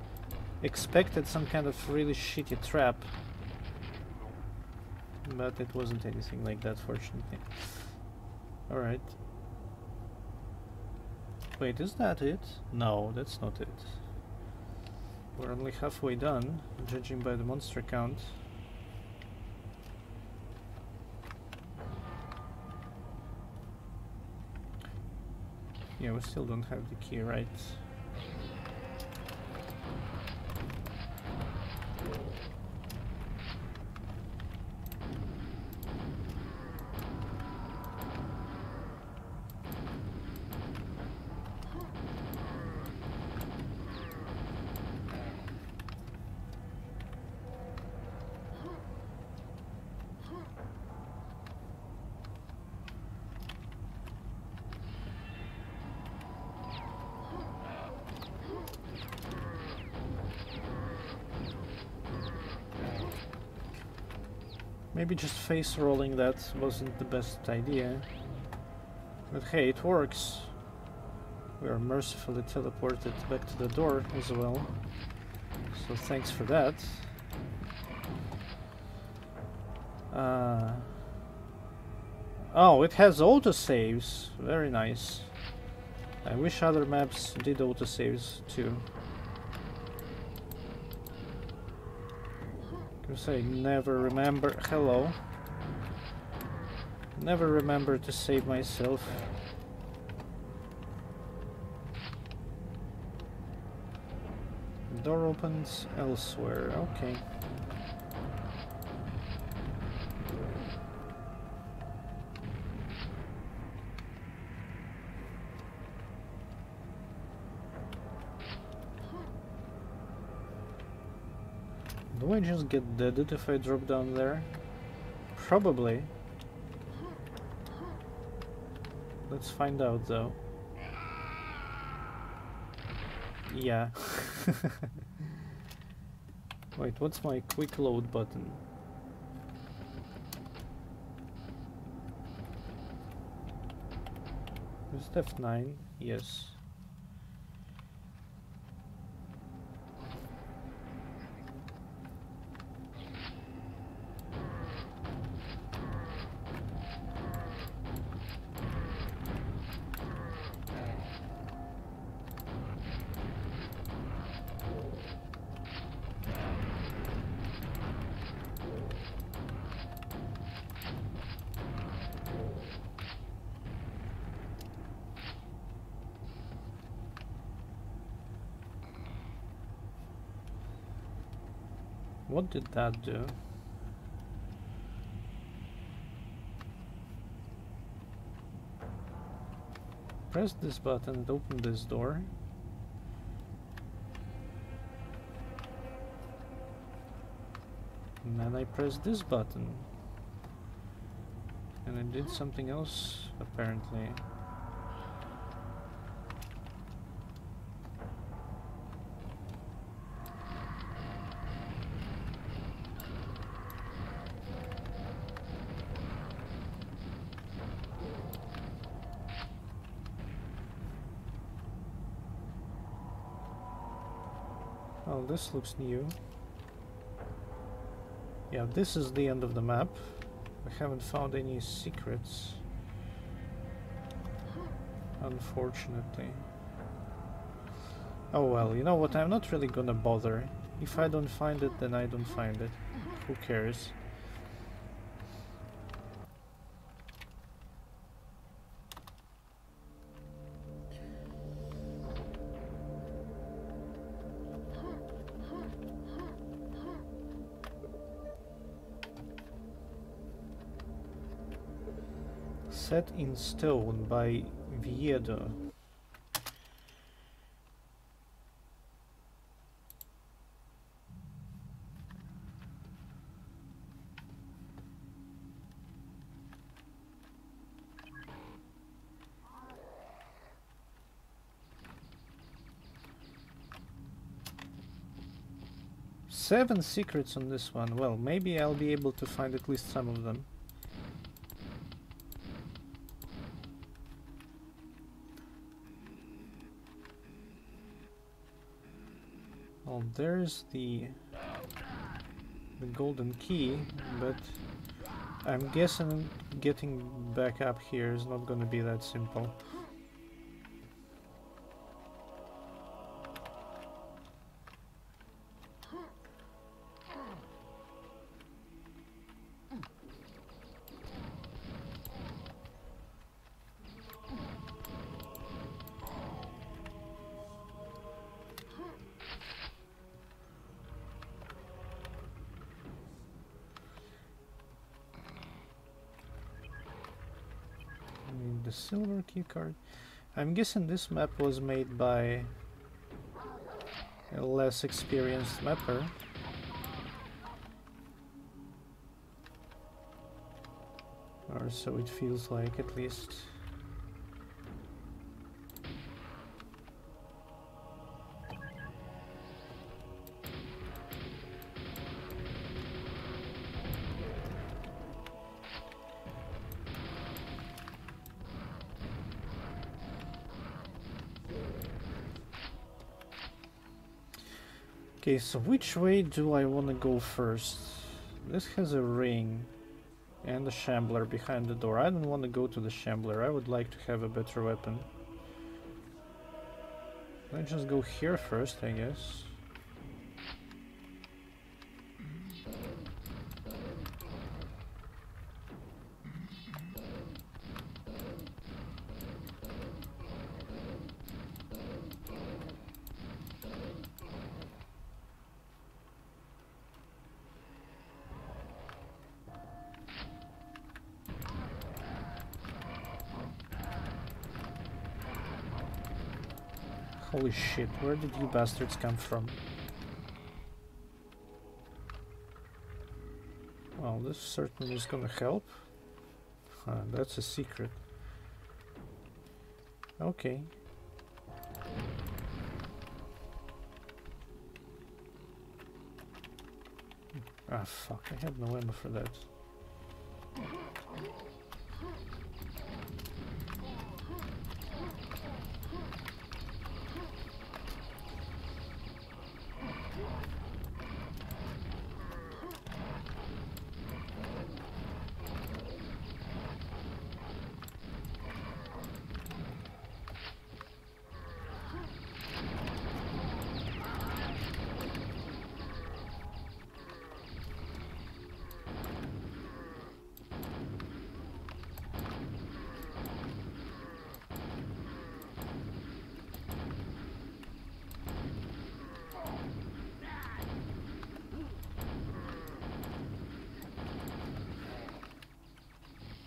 Speaker 1: expected some kind of really shitty trap. But it wasn't anything like that, fortunately. Alright. Wait, is that it? No, that's not it. We're only halfway done, judging by the monster count. Yeah, we still don't have the key, right? Maybe just face rolling that wasn't the best idea. But hey, it works. We are mercifully teleported back to the door as well. So thanks for that. Uh, oh, it has autosaves. Very nice. I wish other maps did autosaves too. Because I never remember... Hello. Never remember to save myself. Door opens elsewhere. Okay. Do I just get deaded if I drop down there? Probably. Let's find out though. Yeah. (laughs) Wait, what's my quick load button? Is F9? Yes. What did that do? Press this button and open this door. And then I press this button. And I did something else, apparently. Oh, this looks new. Yeah, this is the end of the map. I haven't found any secrets. Unfortunately. Oh well, you know what, I'm not really gonna bother. If I don't find it, then I don't find it. Who cares? Set in Stone by Viedo. Seven secrets on this one. Well, maybe I'll be able to find at least some of them. There's the the golden key, but I'm guessing getting back up here is not gonna be that simple. Key card. I'm guessing this map was made by a less experienced mapper. Or so it feels like, at least. Okay, so which way do I want to go first? This has a ring and a shambler behind the door. I don't want to go to the shambler. I would like to have a better weapon. Let's just go here first, I guess. Holy shit, where did you bastards come from? Well, this certainly is gonna help. Huh, that's a secret. Okay. Ah, fuck, I had no ammo for that.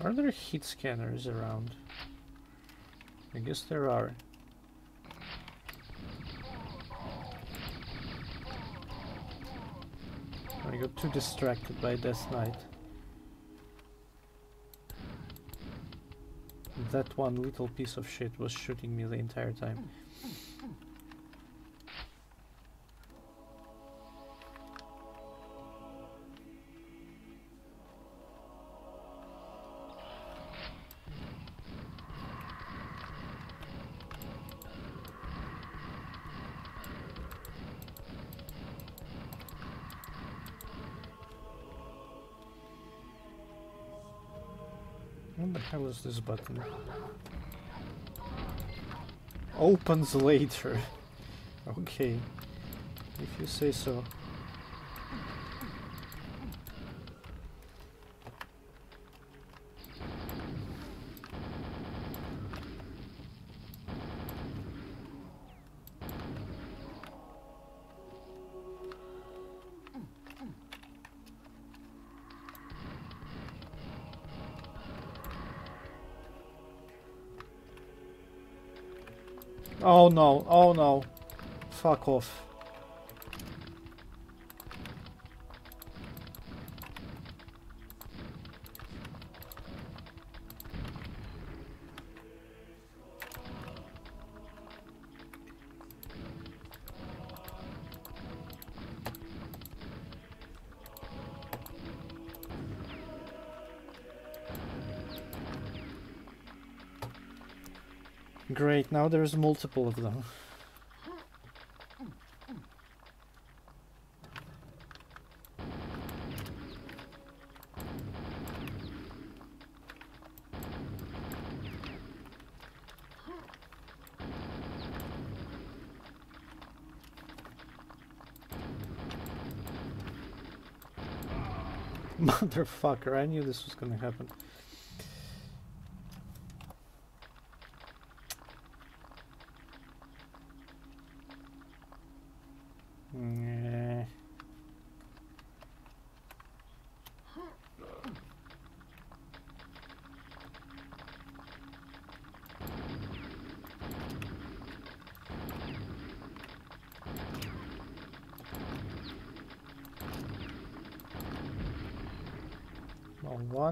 Speaker 1: Are there hitscanners around? I guess there are. I got too distracted by Death Knight. That one little piece of shit was shooting me the entire time. Hell is this button? Opens later. (laughs) okay. If you say so. Oh no. Fuck off. Great, now there's multiple of them. Motherfucker, I knew this was gonna happen.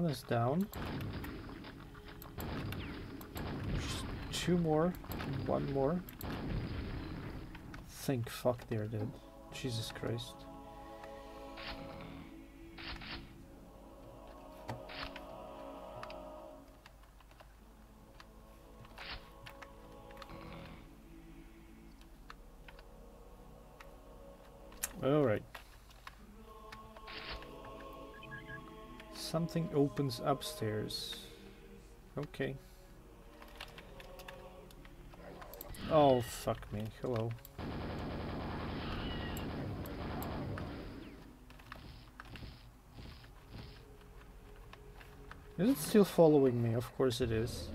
Speaker 1: one is down. Just two more. One more. Thank fuck they're dead. Jesus Christ. Something opens upstairs. Okay. Oh, fuck me. Hello. Is it still following me? Of course it is.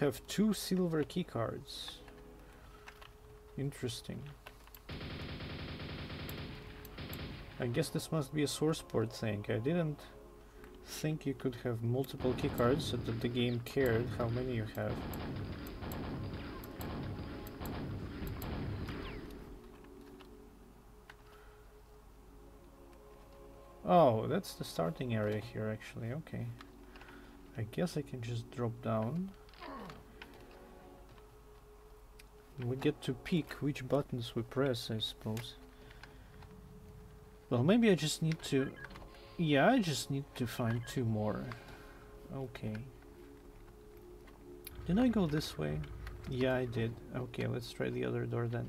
Speaker 1: Have two silver keycards. Interesting. I guess this must be a source port thing. I didn't think you could have multiple keycards so that the game cared how many you have. Oh, that's the starting area here actually, okay. I guess I can just drop down. We get to pick which buttons we press, I suppose. Well, maybe I just need to... Yeah, I just need to find two more. Okay. Did I go this way? Yeah, I did. Okay, let's try the other door then.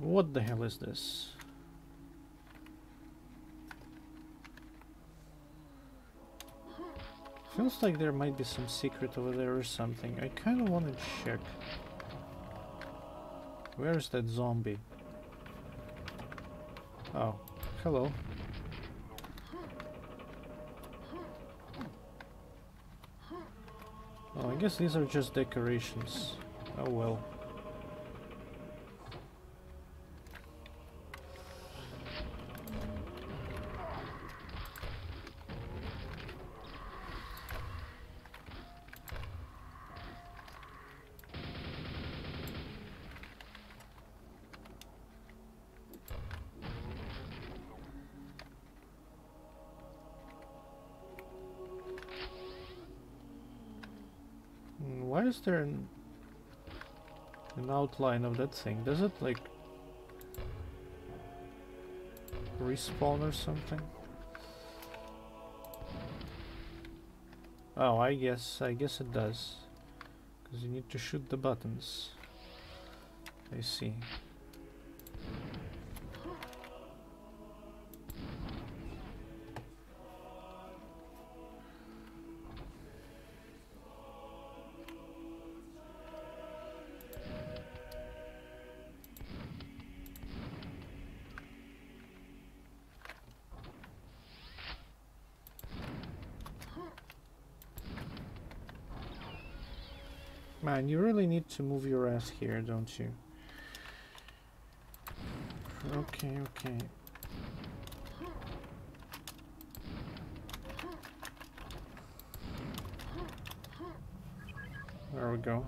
Speaker 1: What the hell is this? Feels like there might be some secret over there or something. I kind of want to check. Where is that zombie? Oh, hello. Oh, I guess these are just decorations. Oh well. Is there an, an outline of that thing? Does it like respawn or something? Oh, I guess, I guess it does. Because you need to shoot the buttons. I see. You really need to move your ass here, don't you? Okay, okay. There we go.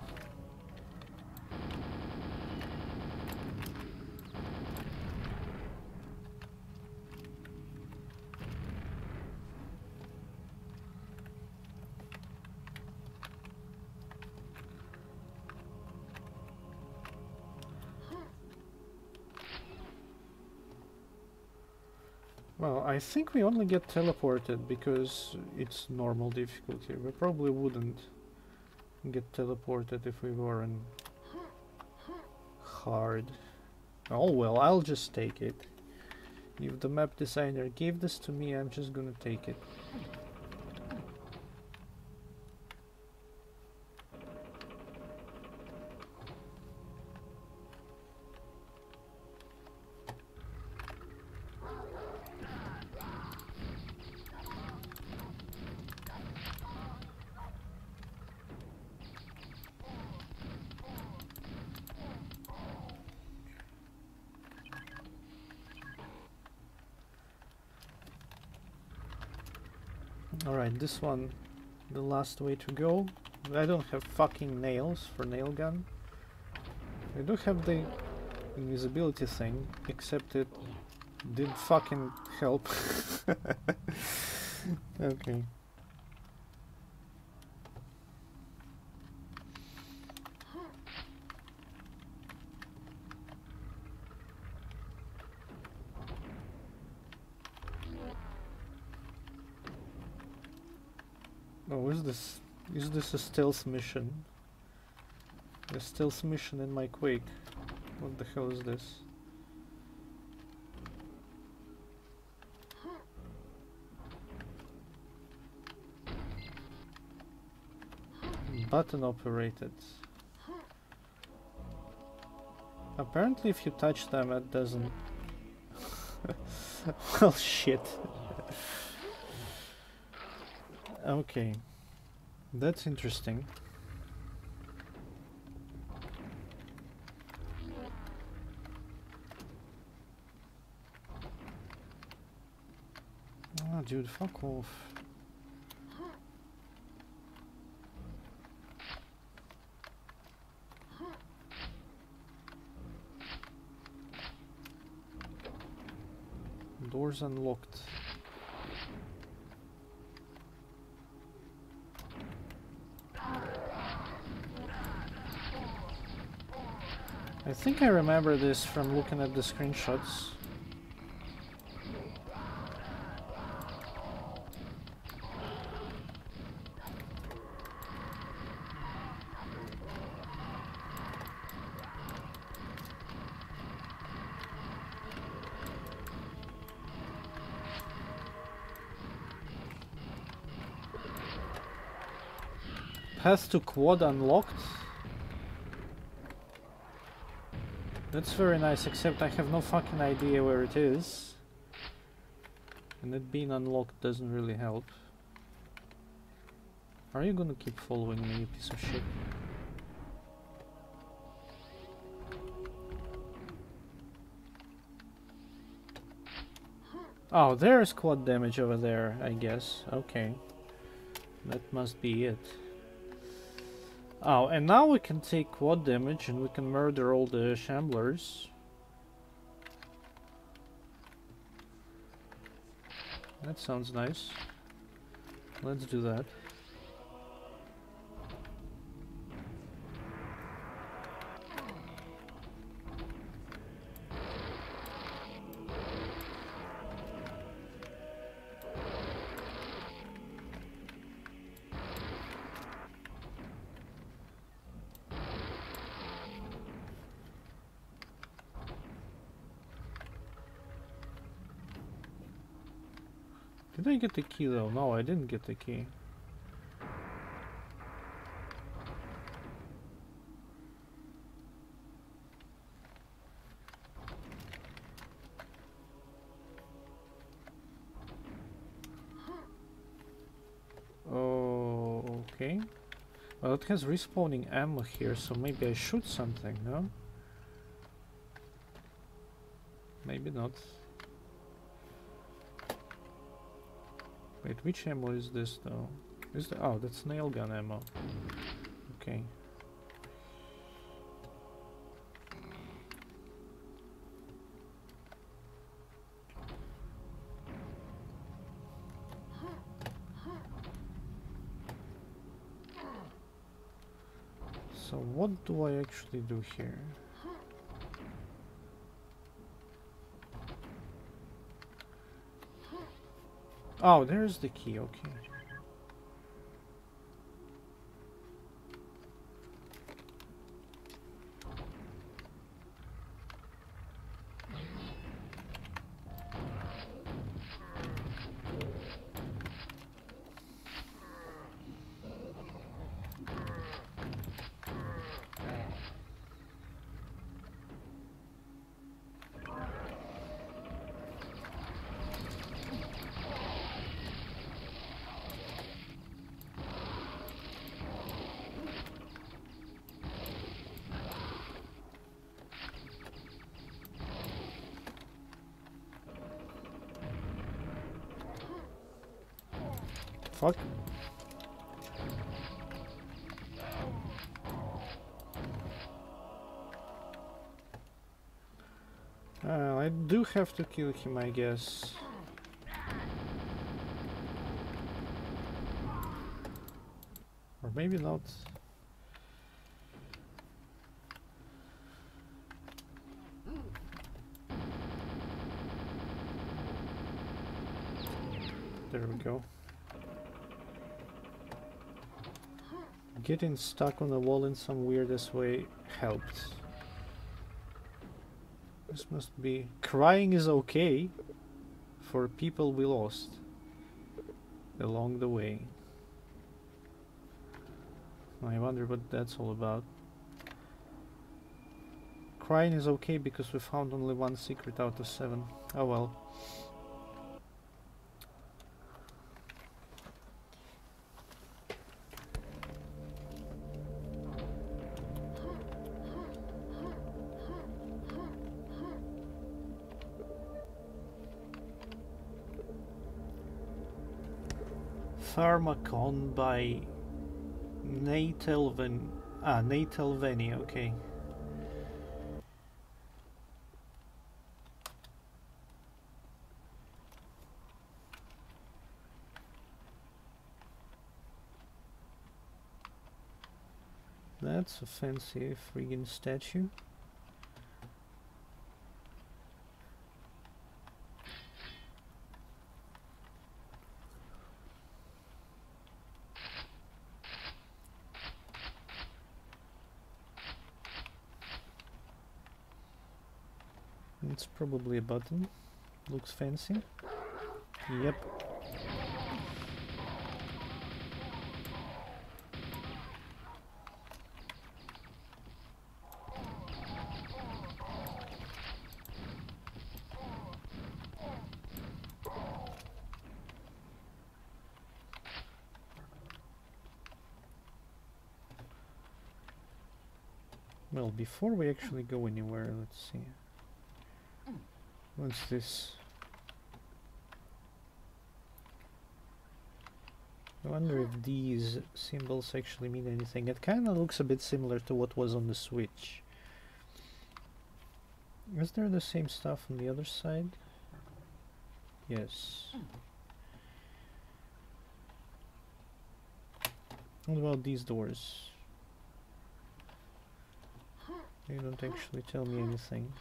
Speaker 1: Think we only get teleported because it's normal difficulty. We probably wouldn't get teleported if we were in hard. Oh well, I'll just take it. If the map designer gave this to me, I'm just gonna take it. This one, the last way to go. I don't have fucking nails for nail gun. I do have the invisibility thing, except it did fucking help. (laughs) okay. Oh, is this is this a stealth mission? A stealth mission in my Quake. What the hell is this? Button operated. Apparently if you touch them it doesn't... (laughs) well shit. (laughs) okay. That's interesting. Ah, dude, fuck off. Doors unlocked. Think I remember this from looking at the screenshots. Path to quad unlocked? That's very nice, except I have no fucking idea where it is. And it being unlocked doesn't really help. Are you gonna keep following me, you piece of shit? Oh, there's quad damage over there, I guess. Okay. That must be it. Oh, and now we can take quad damage and we can murder all the shamblers. That sounds nice. Let's do that. Get the key though? No, I didn't get the key. Oh, okay. Well, it has respawning ammo here, so maybe I shoot something, no? Maybe not. Wait, which ammo is this though? Is the oh that's nail gun ammo. Okay. So what do I actually do here? Oh, there's the key, okay. Have to kill him, I guess. Or maybe not. There we go. Getting stuck on the wall in some weirdest way helped. This must be... Crying is okay for people we lost along the way. I wonder what that's all about. Crying is okay because we found only one secret out of seven. Oh well. Pharmakon by Natalven. Ah, Natalveni, okay. That's a fancy friggin' statue. It's probably a button. Looks fancy. Yep. Well, before we actually go anywhere, let's see. What's this? I wonder if these symbols actually mean anything. It kind of looks a bit similar to what was on the Switch. Is there the same stuff on the other side? Yes. What about these doors? They don't actually tell me anything.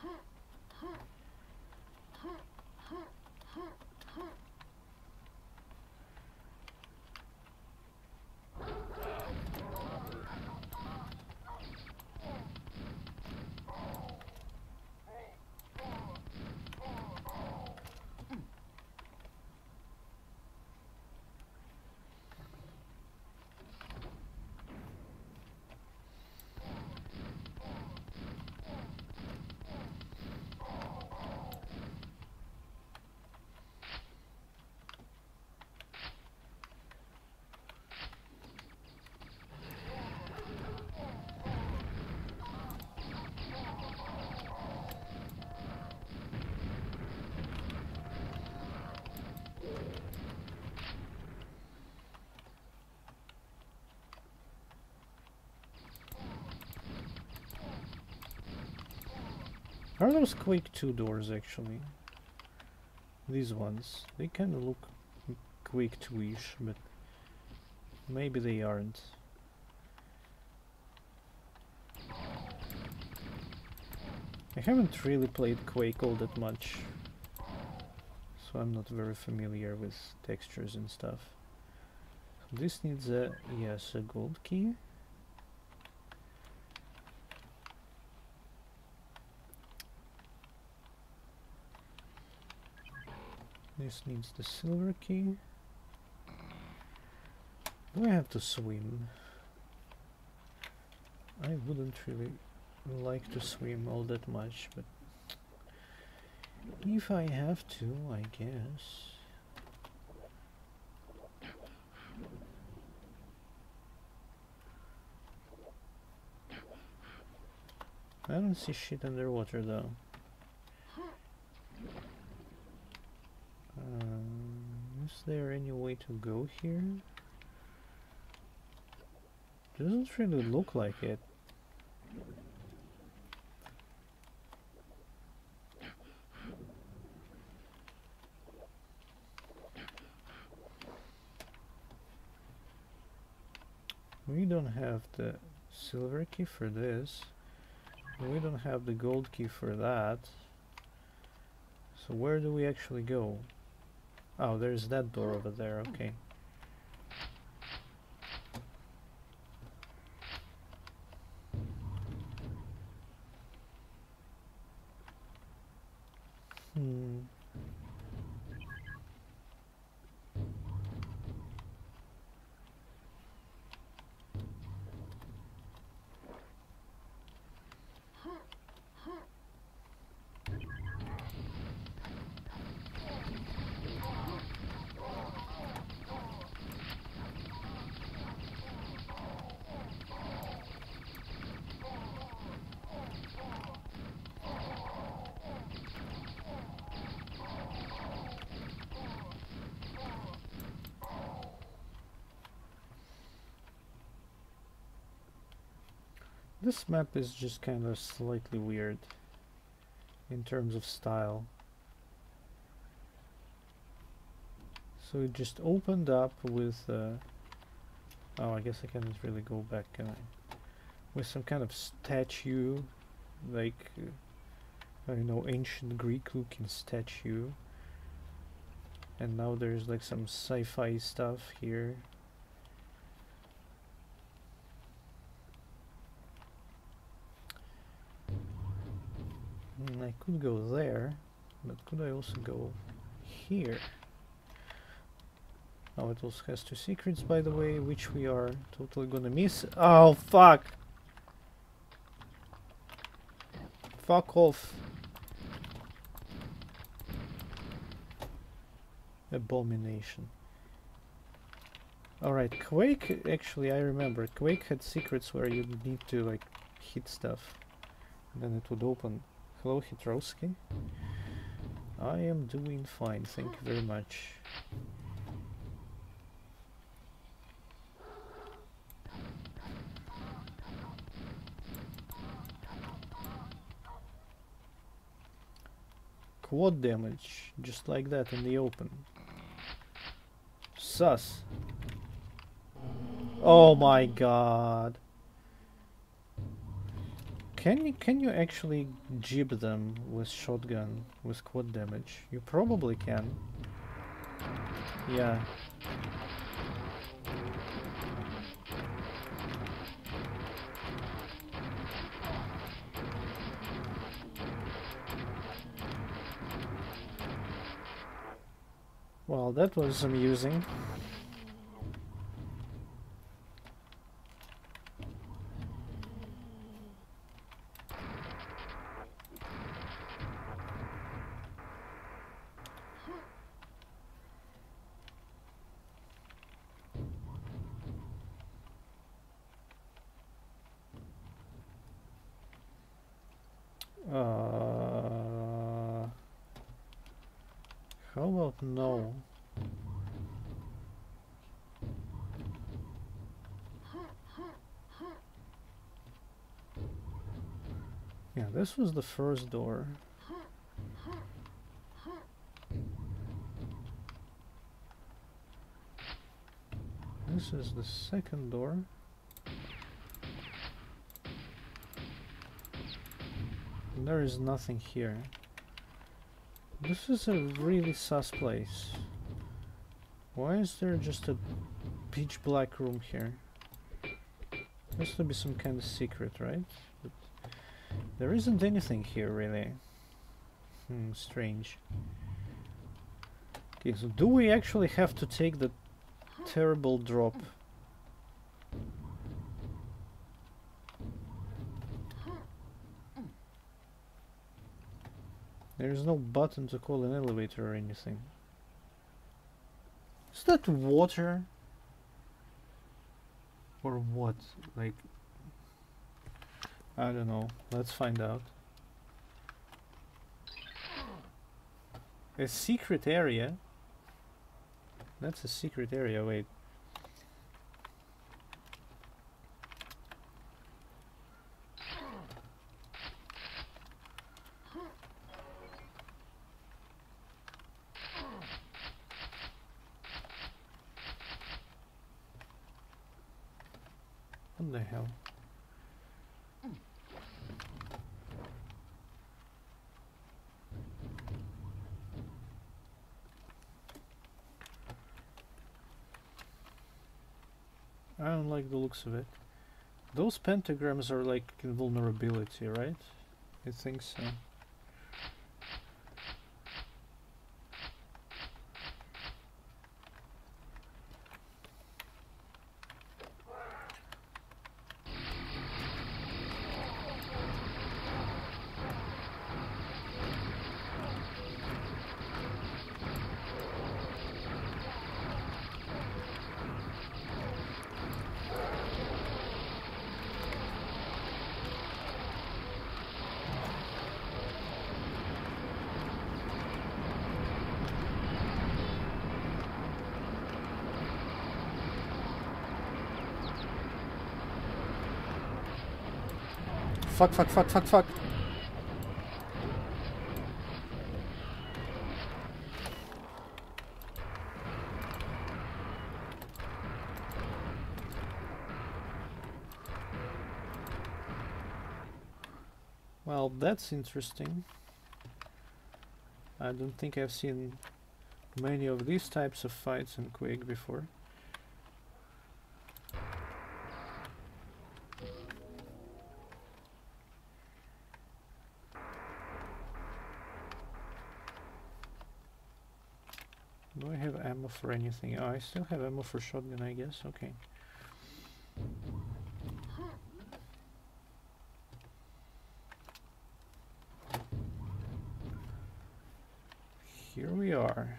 Speaker 1: Are those Quake 2 doors actually? These ones. They kind of look Quake 2-ish, but maybe they aren't. I haven't really played Quake all that much, so I'm not very familiar with textures and stuff. So this needs a, yes, a gold key. This needs the silver key. Do I have to swim? I wouldn't really like to swim all that much, but if I have to, I guess. I don't see shit underwater though. Is there any way to go here? Doesn't really look like it. We don't have the silver key for this. We don't have the gold key for that. So where do we actually go? Oh, there's that door over there, okay. Hmm. This map is just kind of slightly weird in terms of style. So it just opened up with uh, oh I guess I can't really go back can I? With some kind of statue like uh, I don't know ancient Greek looking statue and now there's like some sci-fi stuff here Mm, I go there, but could I also go here? Oh, it also has two secrets, by the way, which we are totally gonna miss. Oh, fuck! Fuck off. Abomination. Alright, Quake, actually I remember, Quake had secrets where you need to like hit stuff. And then it would open Hello, Hitrowski. I am doing fine, thank you very much. Quad damage, just like that in the open. Sus. Oh my god. Can you can you actually gib them with shotgun with quad damage? You probably can. Yeah. Well, that was amusing. no. Yeah, this was the first door. This is the second door. There is nothing here. This is a really sus place. Why is there just a pitch black room here? Has to be some kind of secret, right? But there isn't anything here really. Hmm, strange. Okay, so do we actually have to take the terrible drop? There's no button to call an elevator or anything. Is that water? Or what? Like... I don't know. Let's find out. A secret area? That's a secret area, wait. What the hell? I don't like the looks of it. Those pentagrams are like invulnerability, right? I think so. Fuck, fuck, fuck, fuck, fuck. Well, that's interesting. I don't think I've seen many of these types of fights in Quake before. For anything? Oh, I still have ammo for shotgun, I guess. Okay. Here we are.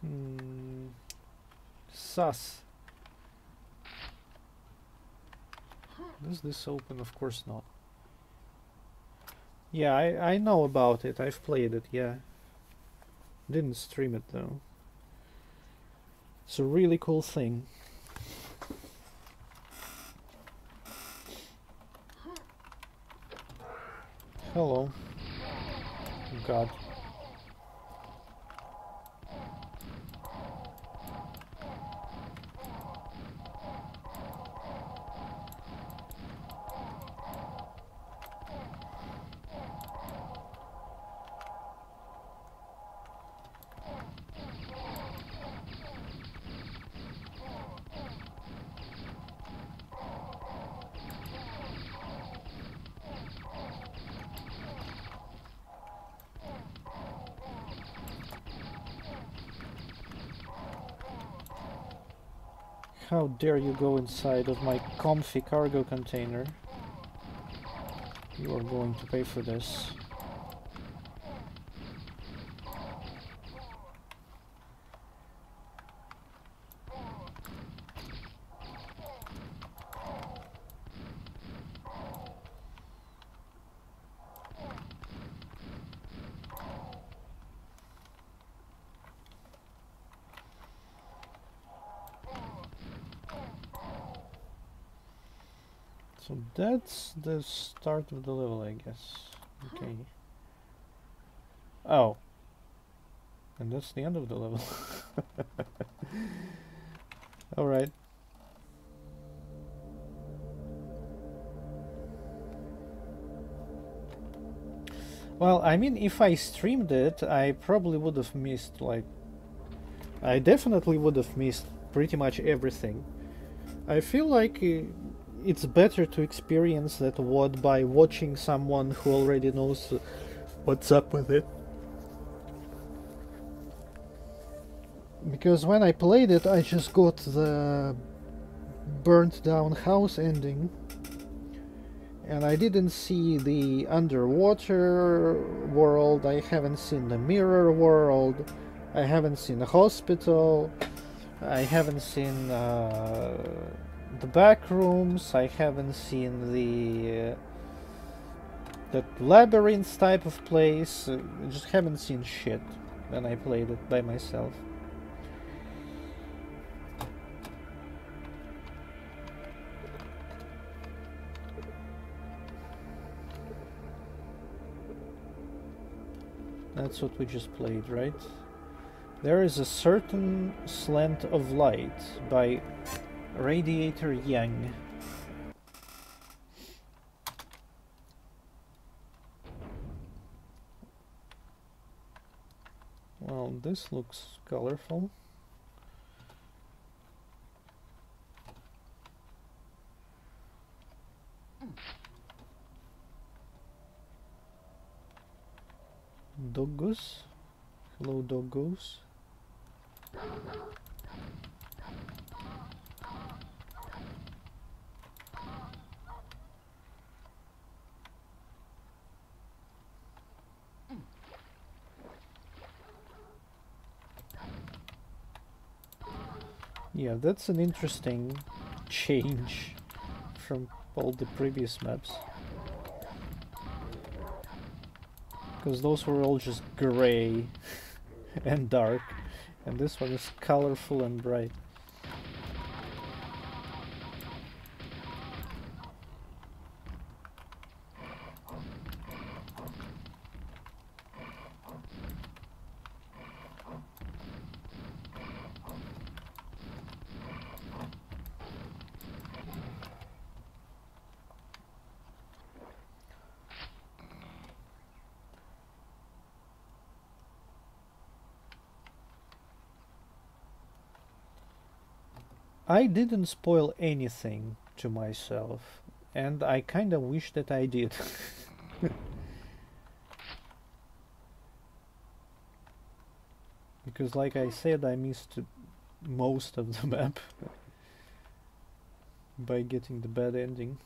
Speaker 1: Hmm. Sus. Does this open? Of course not. Yeah, I, I know about it. I've played it, yeah. Didn't stream it though. It's a really cool thing. dare you go inside of my comfy cargo container. You are going to pay for this. That's the start of the level, I guess. Okay. Oh. And that's the end of the level. (laughs) Alright. Well, I mean, if I streamed it, I probably would have missed, like... I definitely would have missed pretty much everything. I feel like uh, it's better to experience that WAD by watching someone who already knows what's up with it. Because when I played it, I just got the burnt down house ending. And I didn't see the underwater world, I haven't seen the mirror world, I haven't seen the hospital, I haven't seen uh, the back rooms. I haven't seen the uh, that labyrinth type of place. Uh, just haven't seen shit when I played it by myself. That's what we just played, right? There is a certain slant of light by Radiator Yang. Well, this looks colorful. Doggos. Hello, doggos. Yeah, that's an interesting change from all the previous maps. Because those were all just grey (laughs) and dark, and this one is colorful and bright. I didn't spoil anything to myself, and I kinda wish that I did. (laughs) because like I said, I missed most of the map by getting the bad ending.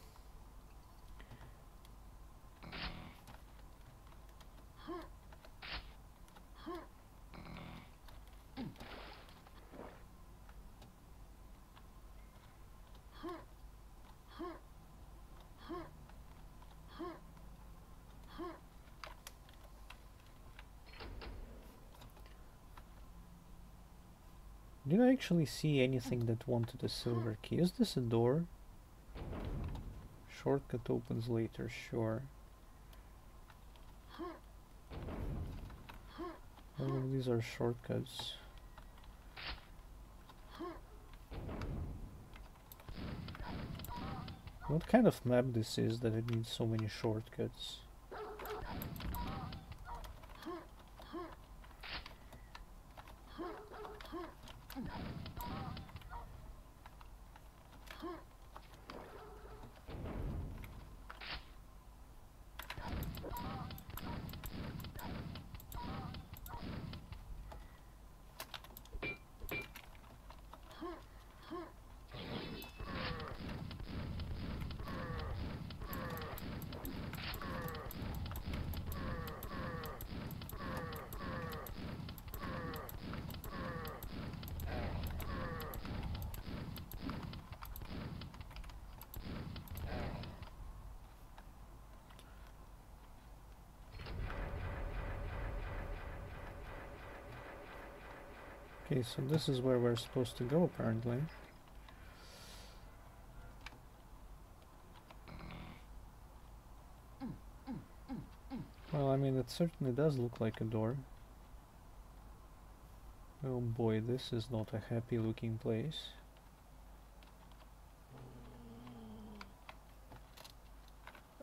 Speaker 1: Did I actually see anything that wanted a silver key? Is this a door? Shortcut opens later, sure. Of these are shortcuts. What kind of map this is that it needs so many shortcuts? Okay, so this is where we're supposed to go apparently. Well, I mean, it certainly does look like a door. Oh boy, this is not a happy looking place.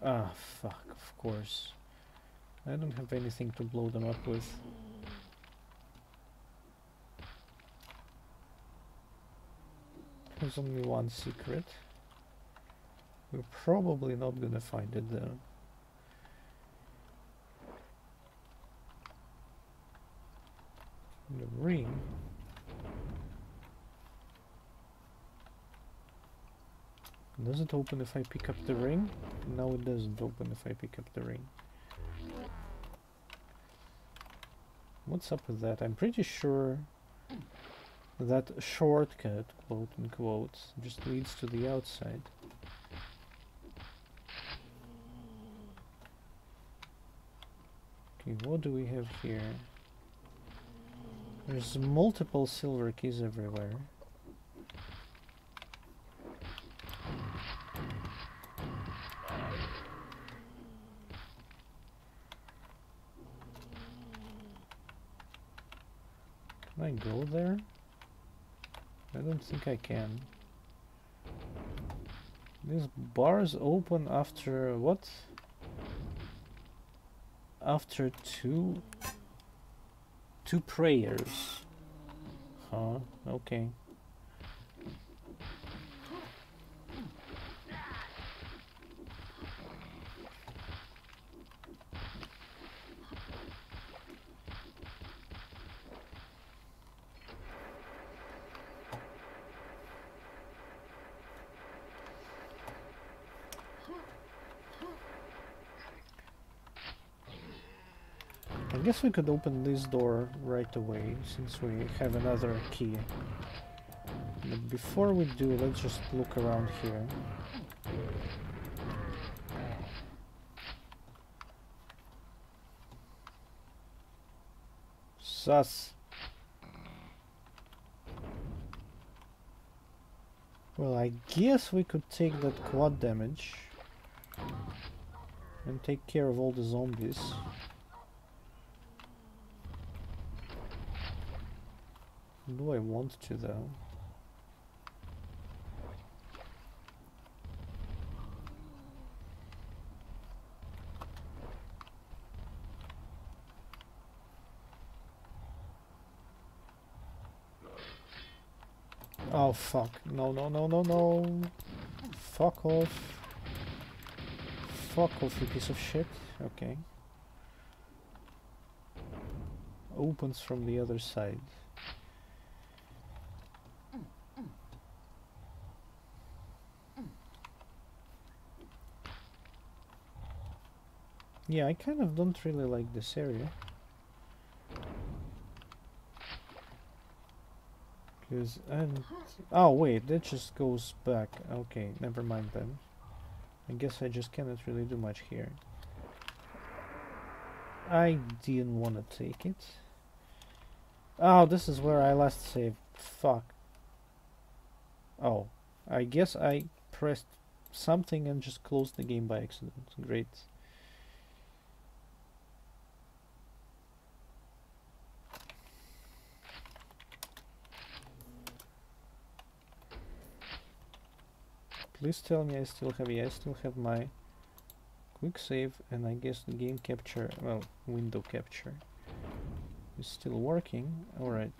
Speaker 1: Ah, fuck, of course. I don't have anything to blow them up with. There's only one secret. We're probably not gonna find it there. The ring. Does it open if I pick up the ring? No, it doesn't open if I pick up the ring. What's up with that? I'm pretty sure that shortcut, quote unquote, just leads to the outside. Okay, what do we have here? There's multiple silver keys everywhere. Can I go there? I don't think I can. These bars open after what? After two two prayers. Huh? Okay. Guess we could open this door right away, since we have another key. But before we do, let's just look around here. Sus. Well, I guess we could take that quad damage and take care of all the zombies. Do I want to though? Oh fuck. No, no, no, no, no. Fuck off. Fuck off, you piece of shit. Okay. Opens from the other side. Yeah, I kind of don't really like this area. Because and oh wait, that just goes back. Okay, never mind then. I guess I just cannot really do much here. I didn't want to take it. Oh, this is where I last saved. Fuck. Oh, I guess I pressed something and just closed the game by accident. Great. Please tell me I still have, yeah, I still have my quick save and I guess the game capture, well, window capture is still working. Alright.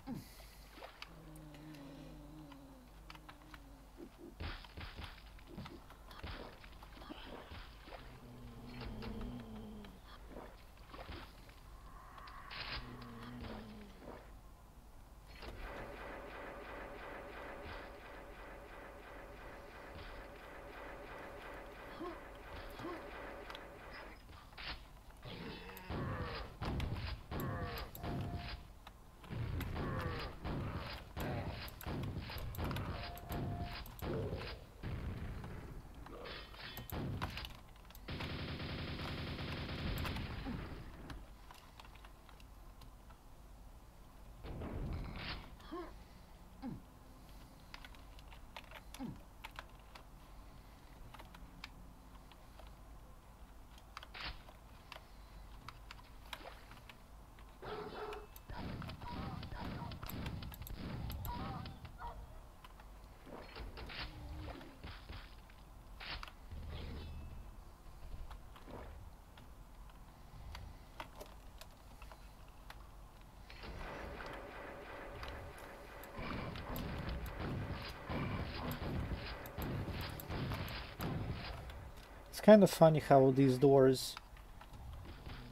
Speaker 1: It's kind of funny how these doors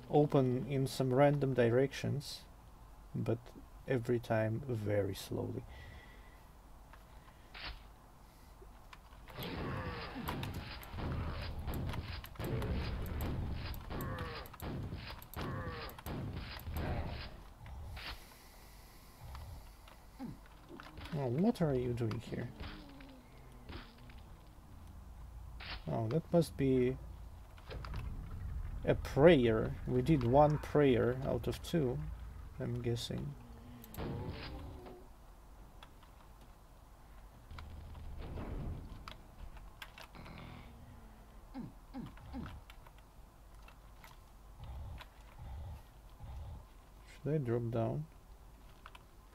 Speaker 1: open in some random directions, but every time very slowly. Oh, what are you doing here? That must be a prayer. We did one prayer out of two, I'm guessing. Should I drop down?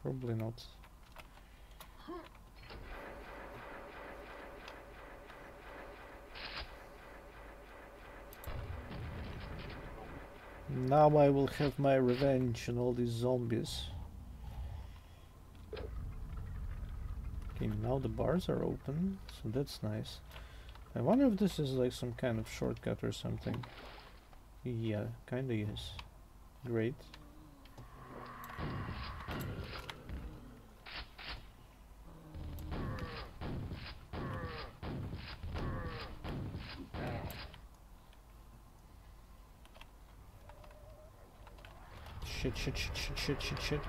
Speaker 1: Probably not. Now I will have my revenge on all these zombies. Okay, now the bars are open, so that's nice. I wonder if this is like some kind of shortcut or something. Yeah, kinda is. Great. Shit, shit, shit,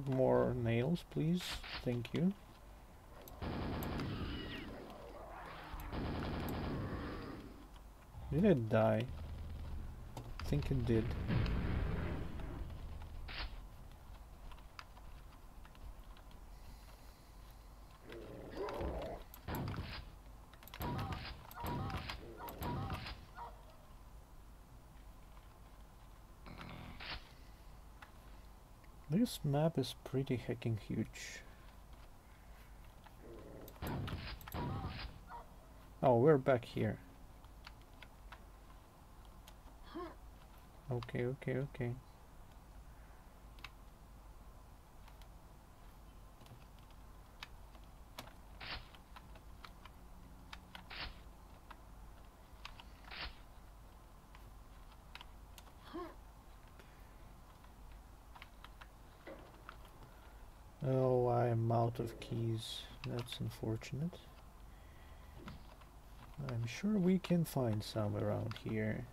Speaker 1: have more nails, please? Thank you. Did it die? I think it did. This map is pretty hecking huge. Oh, we're back here. Okay, okay, okay. Oh, I'm out of keys. That's unfortunate. I'm sure we can find some around here.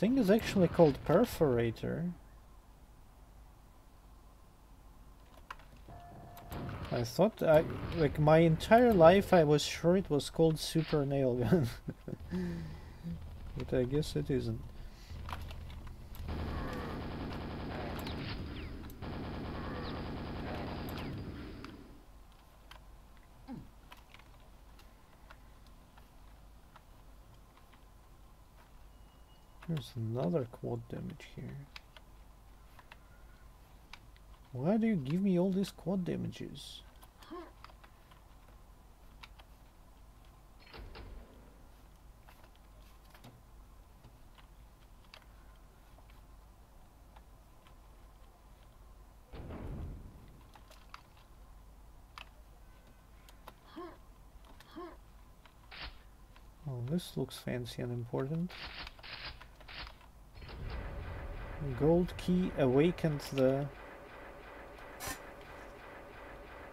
Speaker 1: Thing is actually called perforator. I thought I like my entire life I was sure it was called super nail gun. (laughs) but I guess it isn't. There's quad damage here. Why do you give me all these quad damages? Oh, this looks fancy and important. Gold key awakened the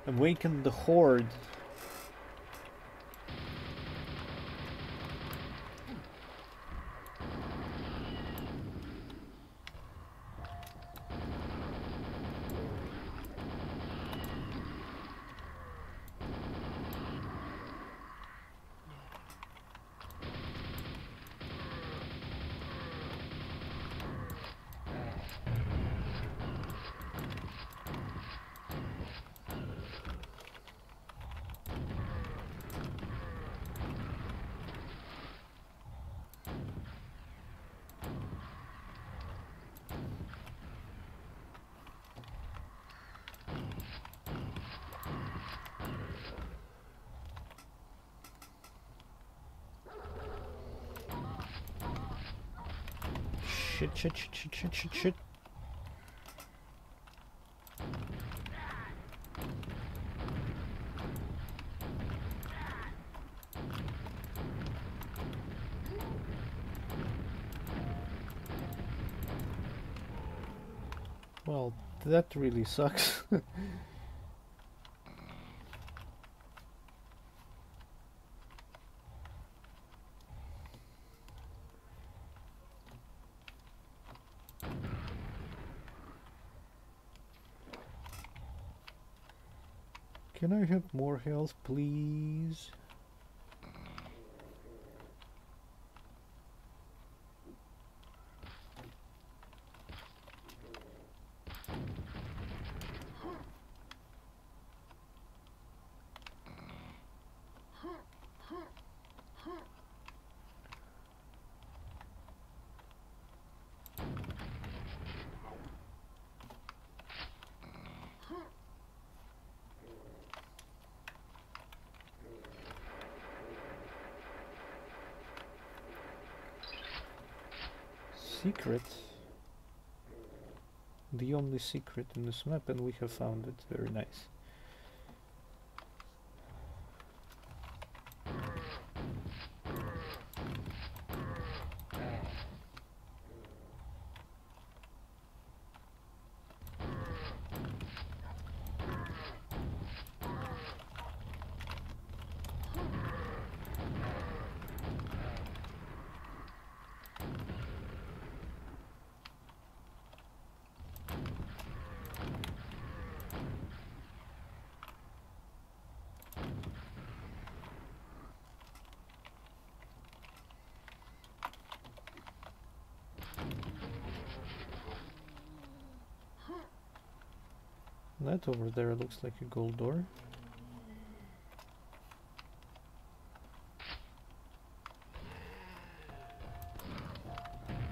Speaker 1: awakened the horde. Shit, shit, shit, shit, shit, shit, shit. Well, that really sucks. (laughs) Can I have more health, please? Secret. The only secret in this map and we have found it. Very nice. That over there looks like a gold door.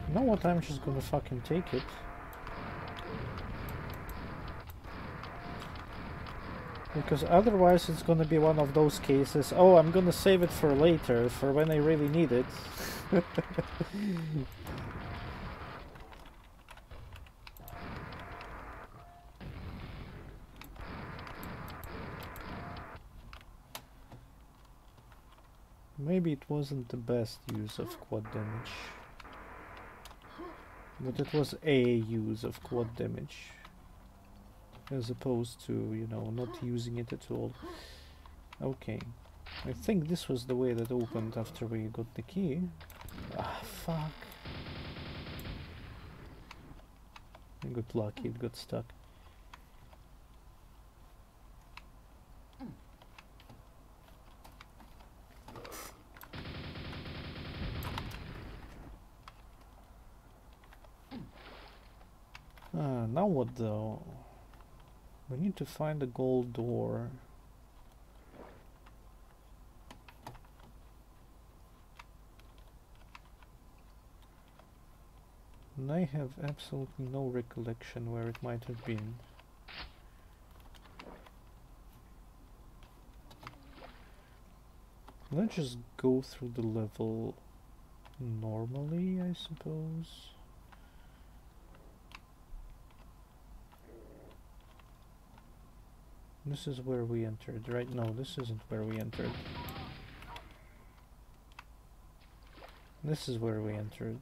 Speaker 1: You know what? I'm just gonna fucking take it. Because otherwise it's gonna be one of those cases, oh, I'm gonna save it for later, for when I really need it. (laughs) Maybe it wasn't the best use of quad damage. But it was a use of quad damage. As opposed to, you know, not using it at all. Okay. I think this was the way that opened after we got the key. Ah, fuck. I got lucky, it got stuck. Ah, now what though? We need to find the gold door. And I have absolutely no recollection where it might have been. Let's just go through the level normally, I suppose. This is where we entered, right? No, this isn't where we entered. This is where we entered.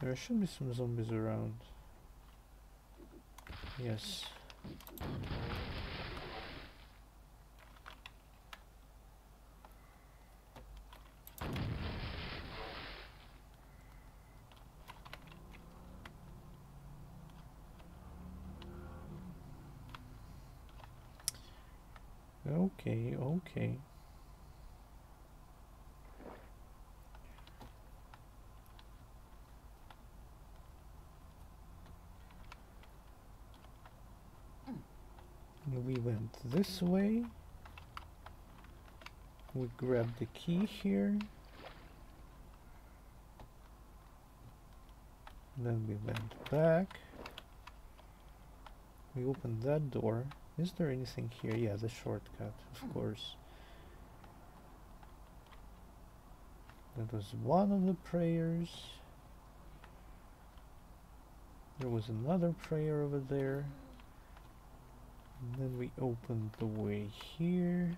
Speaker 1: There should be some zombies around. Yes. Okay. We went this way. We grabbed the key here. Then we went back. We opened that door. Is there anything here? Yeah, the shortcut, of mm. course. That was one of the prayers. There was another prayer over there. And then we opened the way here.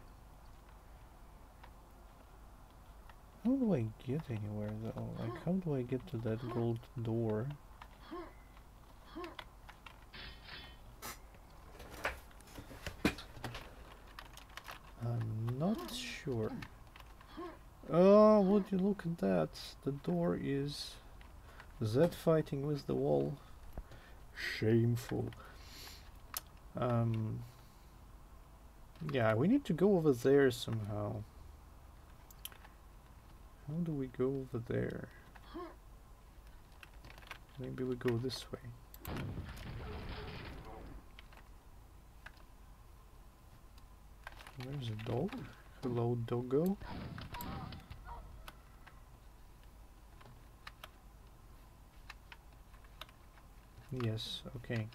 Speaker 1: How do I get anywhere though? Like how do I get to that gold door? I'm not sure. Oh, would you look at that? The door is that fighting with the wall. Shameful. Um, yeah, we need to go over there somehow. How do we go over there? Maybe we go this way. There's a dog. Hello, doggo. Yes, okay.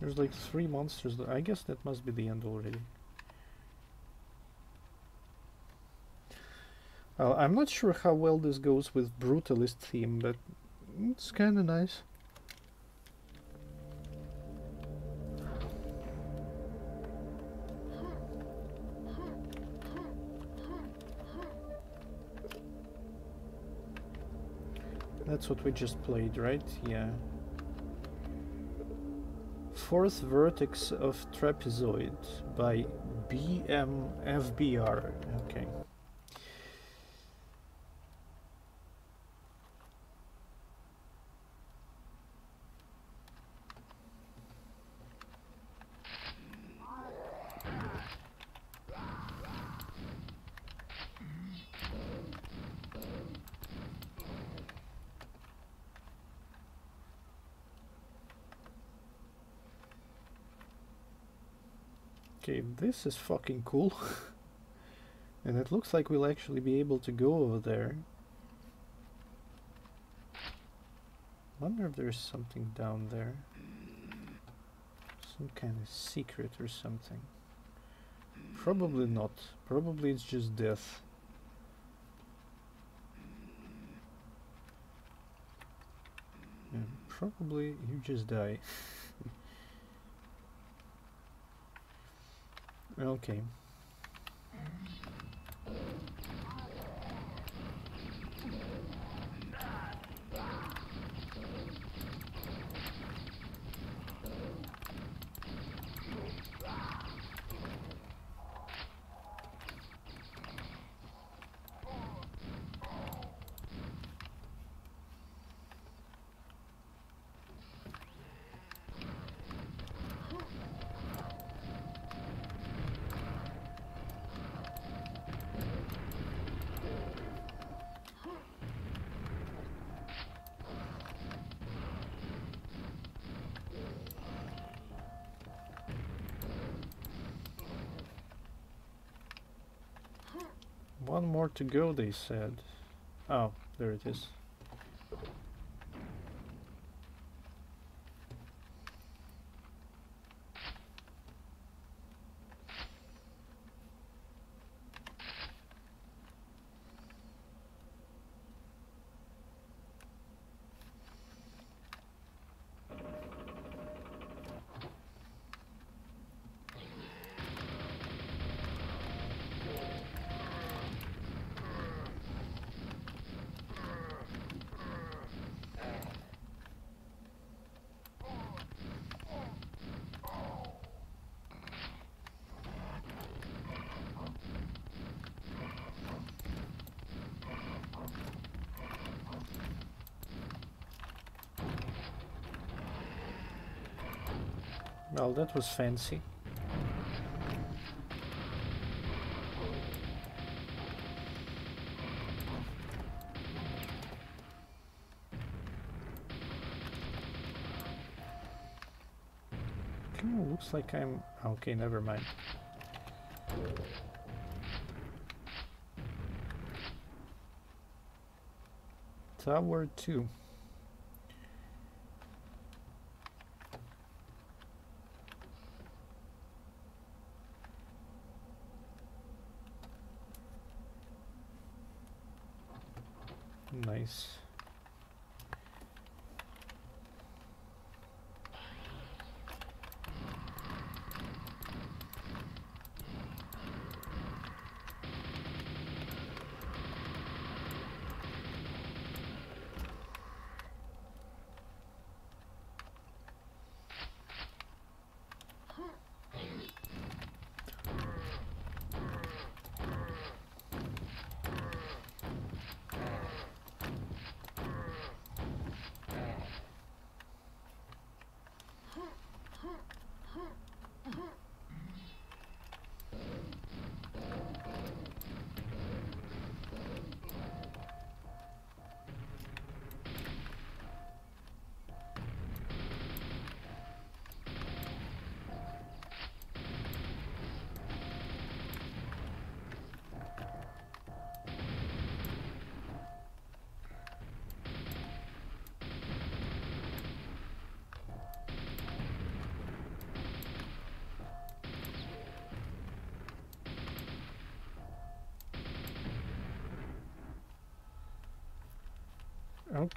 Speaker 1: There's like three monsters. I guess that must be the end already. Well, I'm not sure how well this goes with Brutalist theme, but it's kinda nice. That's what we just played, right? Yeah. Fourth Vertex of Trapezoid by BMFBR. Okay. Okay, this is fucking cool. (laughs) and it looks like we'll actually be able to go over there. Wonder if there's something down there. Some kind of secret or something. Probably not. Probably it's just death. Probably you just die. (laughs) Okay. More to go, they said. Oh, there it is. That was fancy. Oh, looks like I'm... Okay, never mind. Tower 2.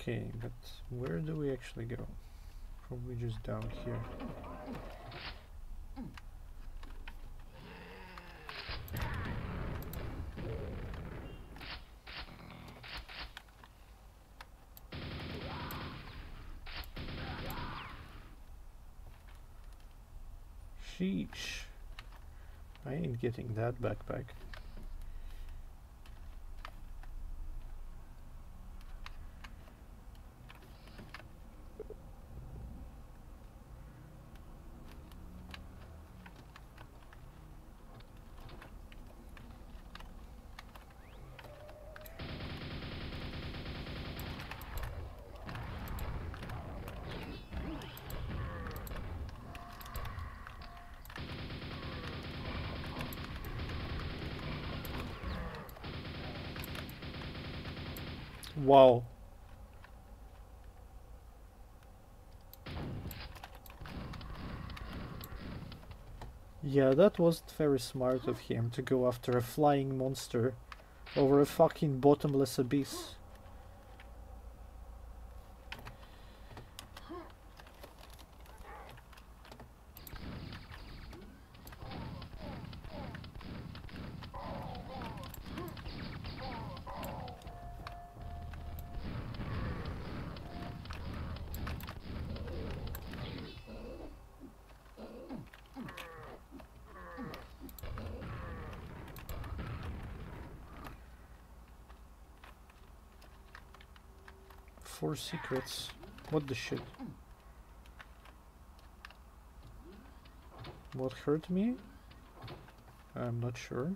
Speaker 1: Okay, but where do we actually go? Probably just down here. Sheesh. I ain't getting that backpack. Wow. Yeah, that wasn't very smart of him to go after a flying monster over a fucking bottomless abyss. Four secrets. What the shit? What hurt me? I'm not sure.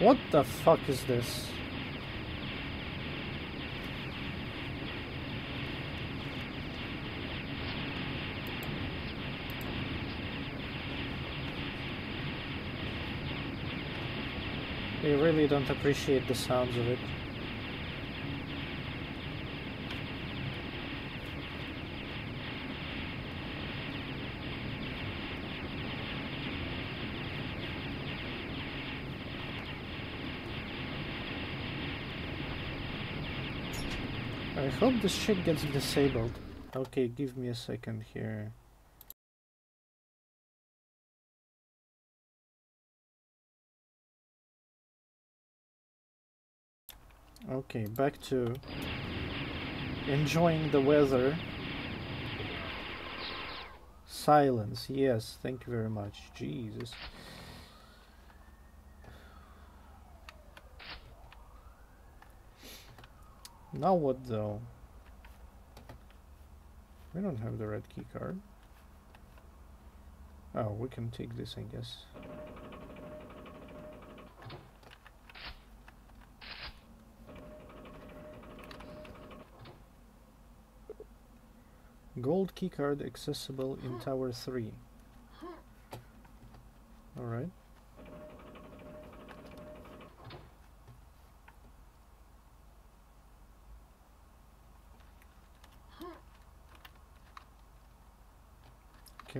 Speaker 1: What the fuck is this? I really don't appreciate the sounds of it. Hope this shit gets disabled. Okay, give me a second here. Okay, back to enjoying the weather. silence. Yes, thank you very much. Jesus. Now what though? We don't have the red key card. Oh, we can take this, I guess. Gold keycard accessible in Tower 3. Alright.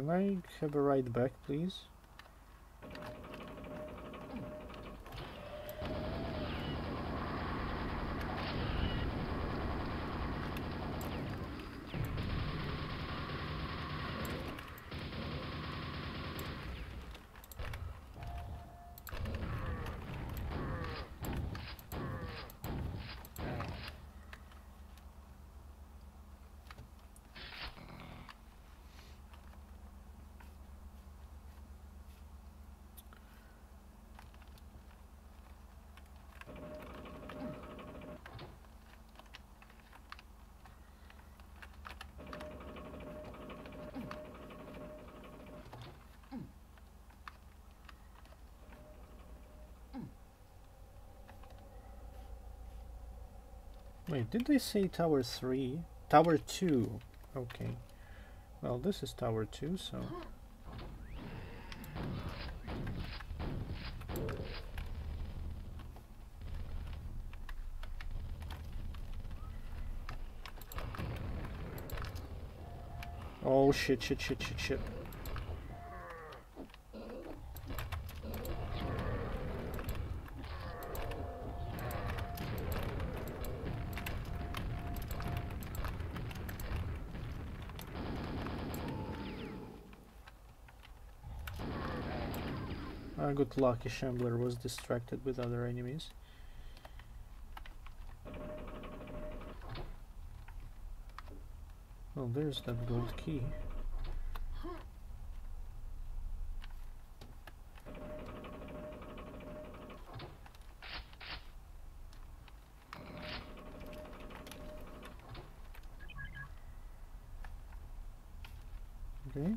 Speaker 1: Can I have a ride back, please? Did they say tower 3? Tower 2. Okay. Well, this is tower 2, so... Oh shit, shit, shit, shit, shit. Uh, good luck, Shambler was distracted with other enemies. Well, there's that gold key. Okay.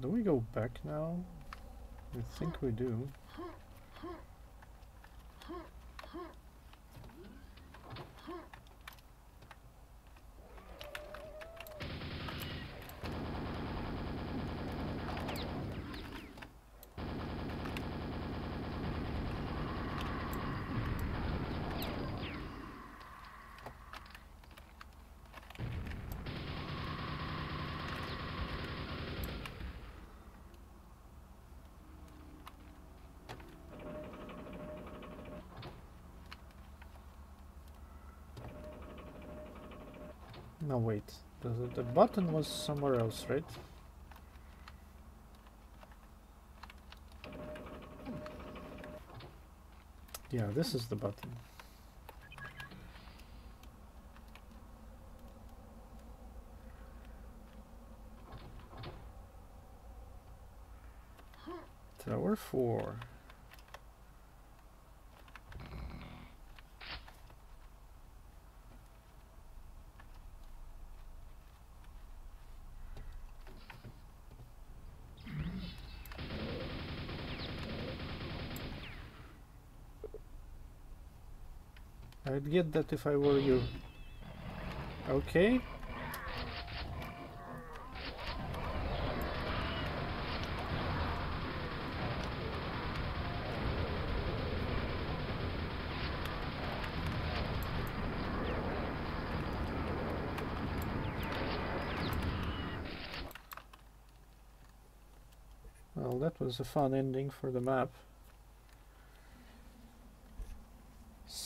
Speaker 1: Do we go back now? I think we do. No, wait. The, button was somewhere else, right? Yeah, this is the button. Tower 4. I'd get that if I were you. Okay. Well, that was a fun ending for the map.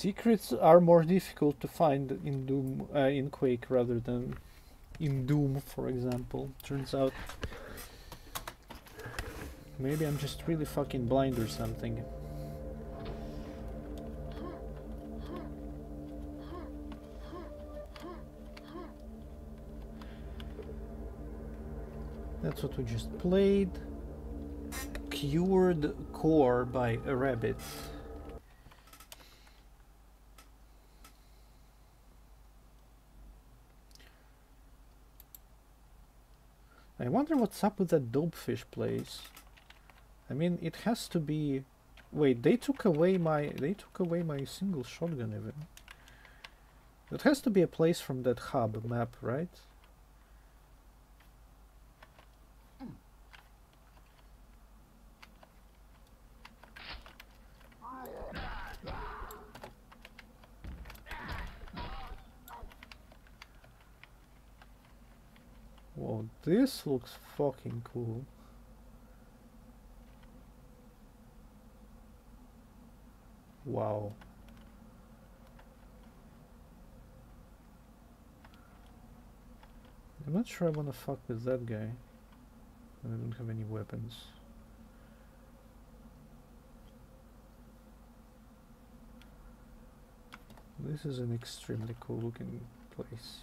Speaker 1: Secrets are more difficult to find in Doom, uh, in Quake rather than in Doom, for example. Turns out. Maybe I'm just really fucking blind or something. That's what we just played. Cured Core by a rabbit. Wonder what's up with that dopefish place. I mean, it has to be... Wait, they took away my... They took away my single shotgun even. It has to be a place from that hub map, right? This looks fucking cool. Wow. I'm not sure I want to fuck with that guy. I don't have any weapons. This is an extremely cool looking place.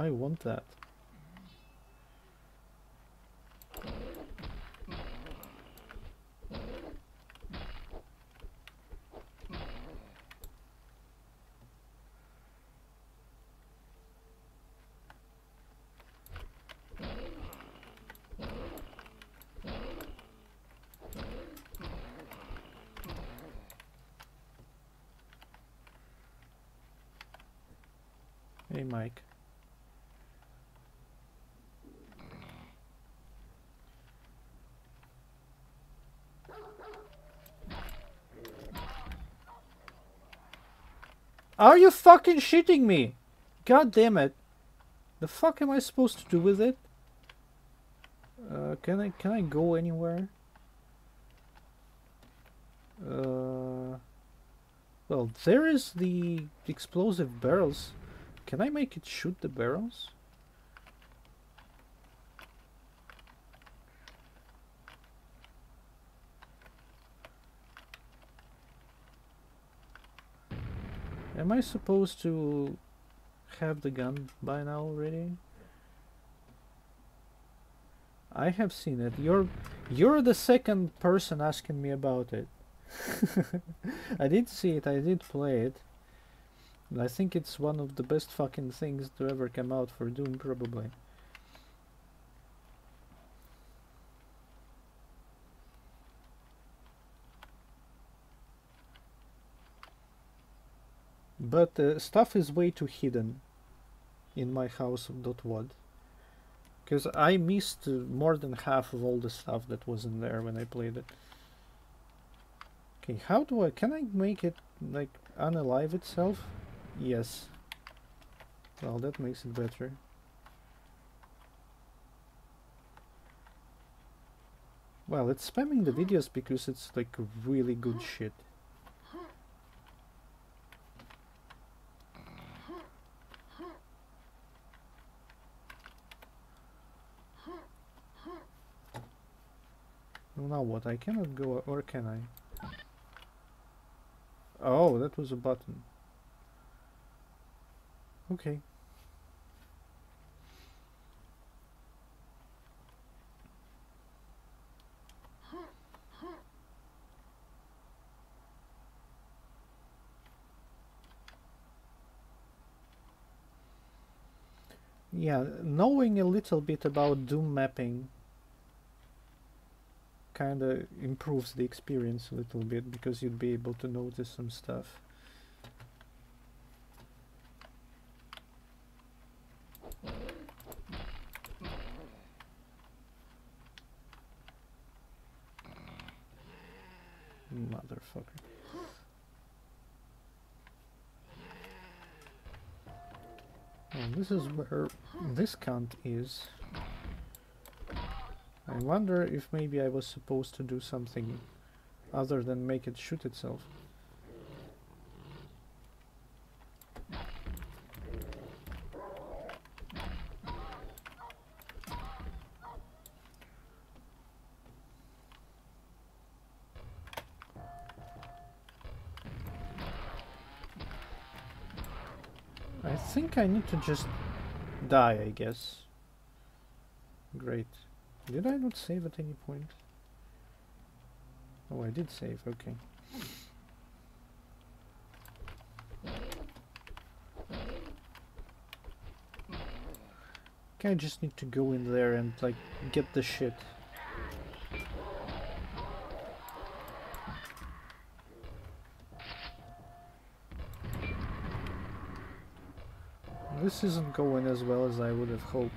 Speaker 1: I want that. Hey Mike. Are you fucking shitting me? God damn it. The fuck am I supposed to do with it? Uh, can I can I go anywhere? Uh, well, there is the explosive barrels. Can I make it shoot the barrels? Am I supposed to have the gun by now already? I have seen it. You're you're the second person asking me about it. (laughs) I did see it, I did play it. I think it's one of the best fucking things to ever come out for Doom probably. But uh, stuff is way too hidden in my house of .wad. Because I missed uh, more than half of all the stuff that was in there when I played it. Okay, how do I... Can I make it, like, unalive itself? Yes. Well, that makes it better. Well, it's spamming the videos because it's, like, really good shit. Now what? I cannot go, or can I? Oh, that was a button. Okay. Yeah, knowing a little bit about Doom mapping kind of improves the experience a little bit because you'd be able to notice some stuff. Motherfucker. Oh, this is where this cunt is. I wonder if maybe I was supposed to do something hmm. other than make it shoot itself. I think I need to just die, I guess. Great. Did I not save at any point? Oh, I did save, okay. Okay, I just need to go in there and, like, get the shit. This isn't going as well as I would have hoped.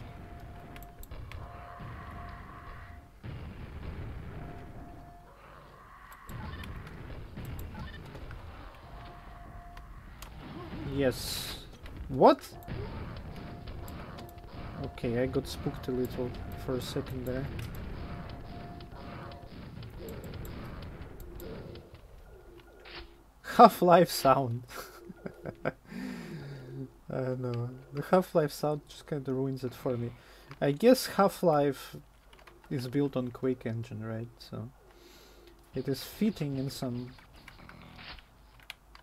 Speaker 1: What? Okay, I got spooked a little for a second there. (laughs) Half-Life sound. (laughs) I don't know. The Half-Life sound just kind of ruins it for me. I guess Half-Life is built on Quake engine, right? So it is fitting in some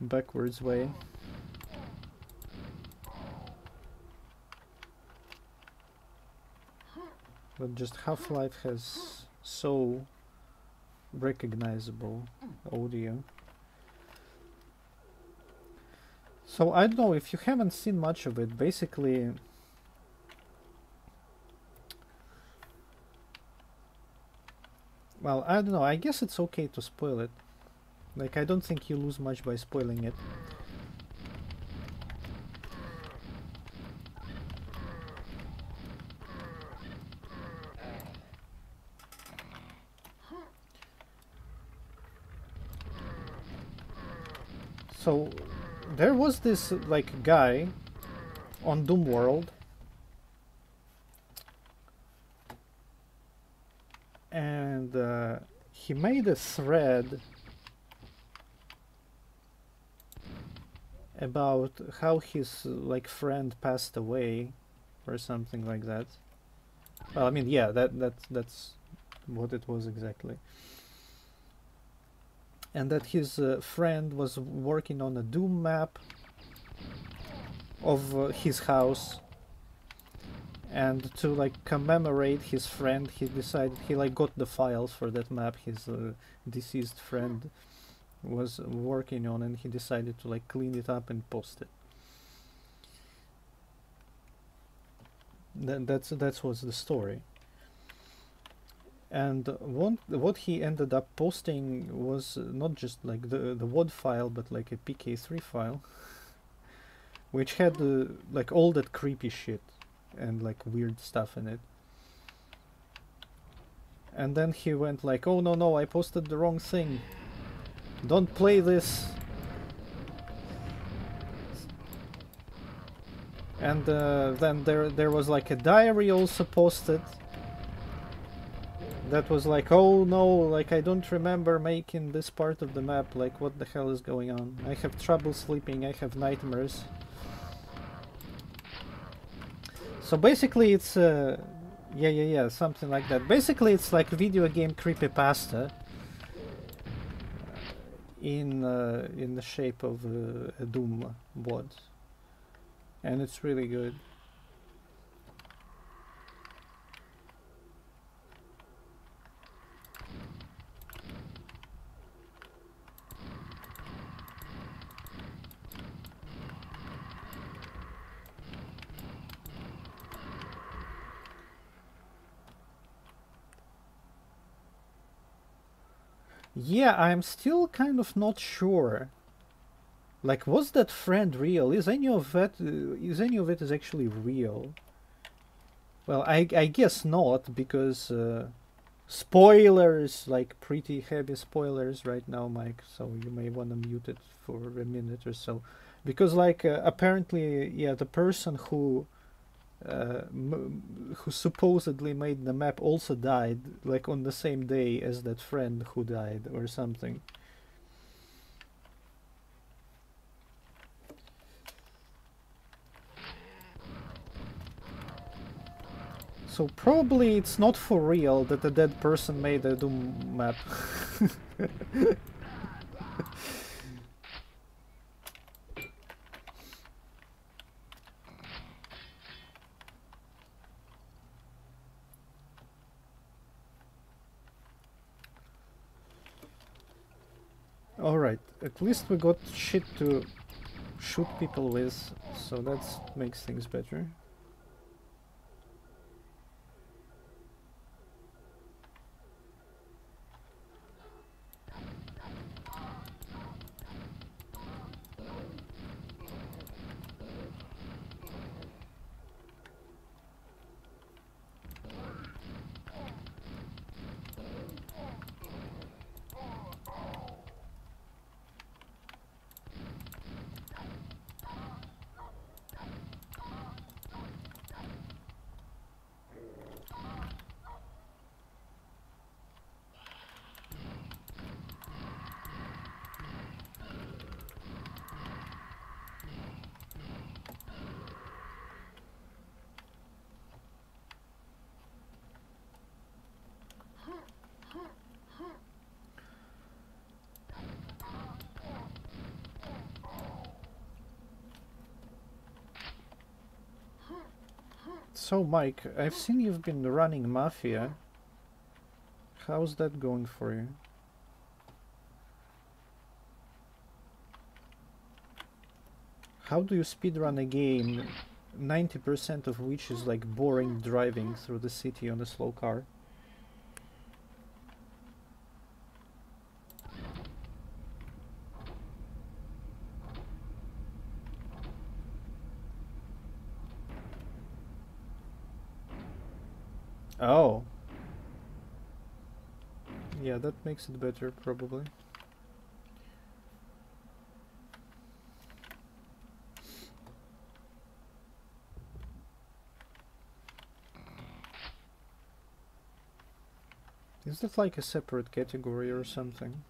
Speaker 1: backwards way. But just Half-Life has so recognizable hmm. audio. So I don't know if you haven't seen much of it. Basically, well, I don't know. I guess it's okay to spoil it. Like I don't think you lose much by spoiling it. So there was this like guy on Doom World. And uh, he made a thread about how his like friend passed away or something like that. Well i mean yeah that that that's what it was exactly and that his uh, friend was working on a Doom map of uh, his house. And to like commemorate his friend he decided he like got the files for that map. His uh, deceased friend was working on and he decided to like clean it up and post it. Th that's that's was the story and what what he ended up posting was not just like the the WAD file but like a PK3 file which had uh, like all that creepy shit and like weird stuff in it. And then he went like oh no no I posted the wrong thing. Don't play this. And uh, then there there was like a diary also posted that was like, oh no, like I don't remember making this part of the map, like what the hell is going on? I have trouble sleeping, I have nightmares. So basically it's, uh, yeah, yeah, yeah, something like that. Basically it's like video game creepypasta in, uh, in the shape of uh, a Doom WAD. And it's really good. Yeah, I'm still kind of not sure. Like, was that friend real? Is any of that uh, is any of it is actually real? Well, I I guess not because uh, spoilers, like pretty heavy spoilers right now, Mike. So you may want to mute it for a minute or so, because like uh, apparently, yeah, the person who uh, who supposedly made the map also died, like on the same day as that friend who died or something. So probably it's not for real that a dead person made a Doom map. (laughs) Alright, at least we got shit to shoot people with, so that makes things better. So, Mike, I've seen you've been running Mafia. How's that going for you? How do you speedrun a game, 90% of which is like boring driving through the city on a slow car? Oh. Yeah, that makes it better, probably. Is that like a separate category or something?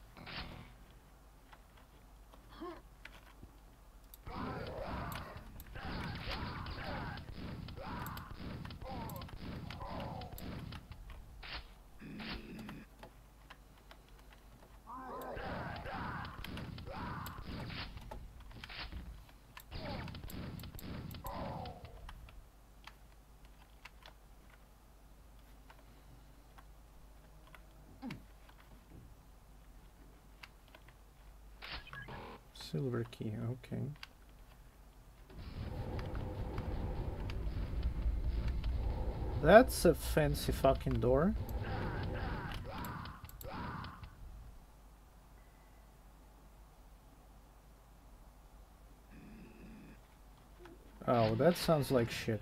Speaker 1: Silver key, okay. That's a fancy fucking door. Oh, that sounds like shit.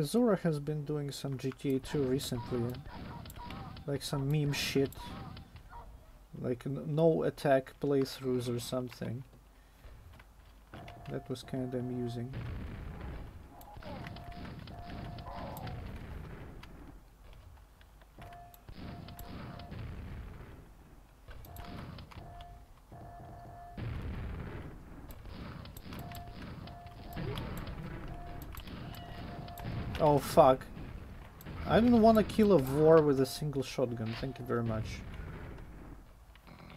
Speaker 1: Tezora has been doing some GTA 2 recently. Like some meme shit. Like no attack playthroughs or something. That was kinda amusing. fuck. I don't want to kill a Vore with a single shotgun, thank you very much.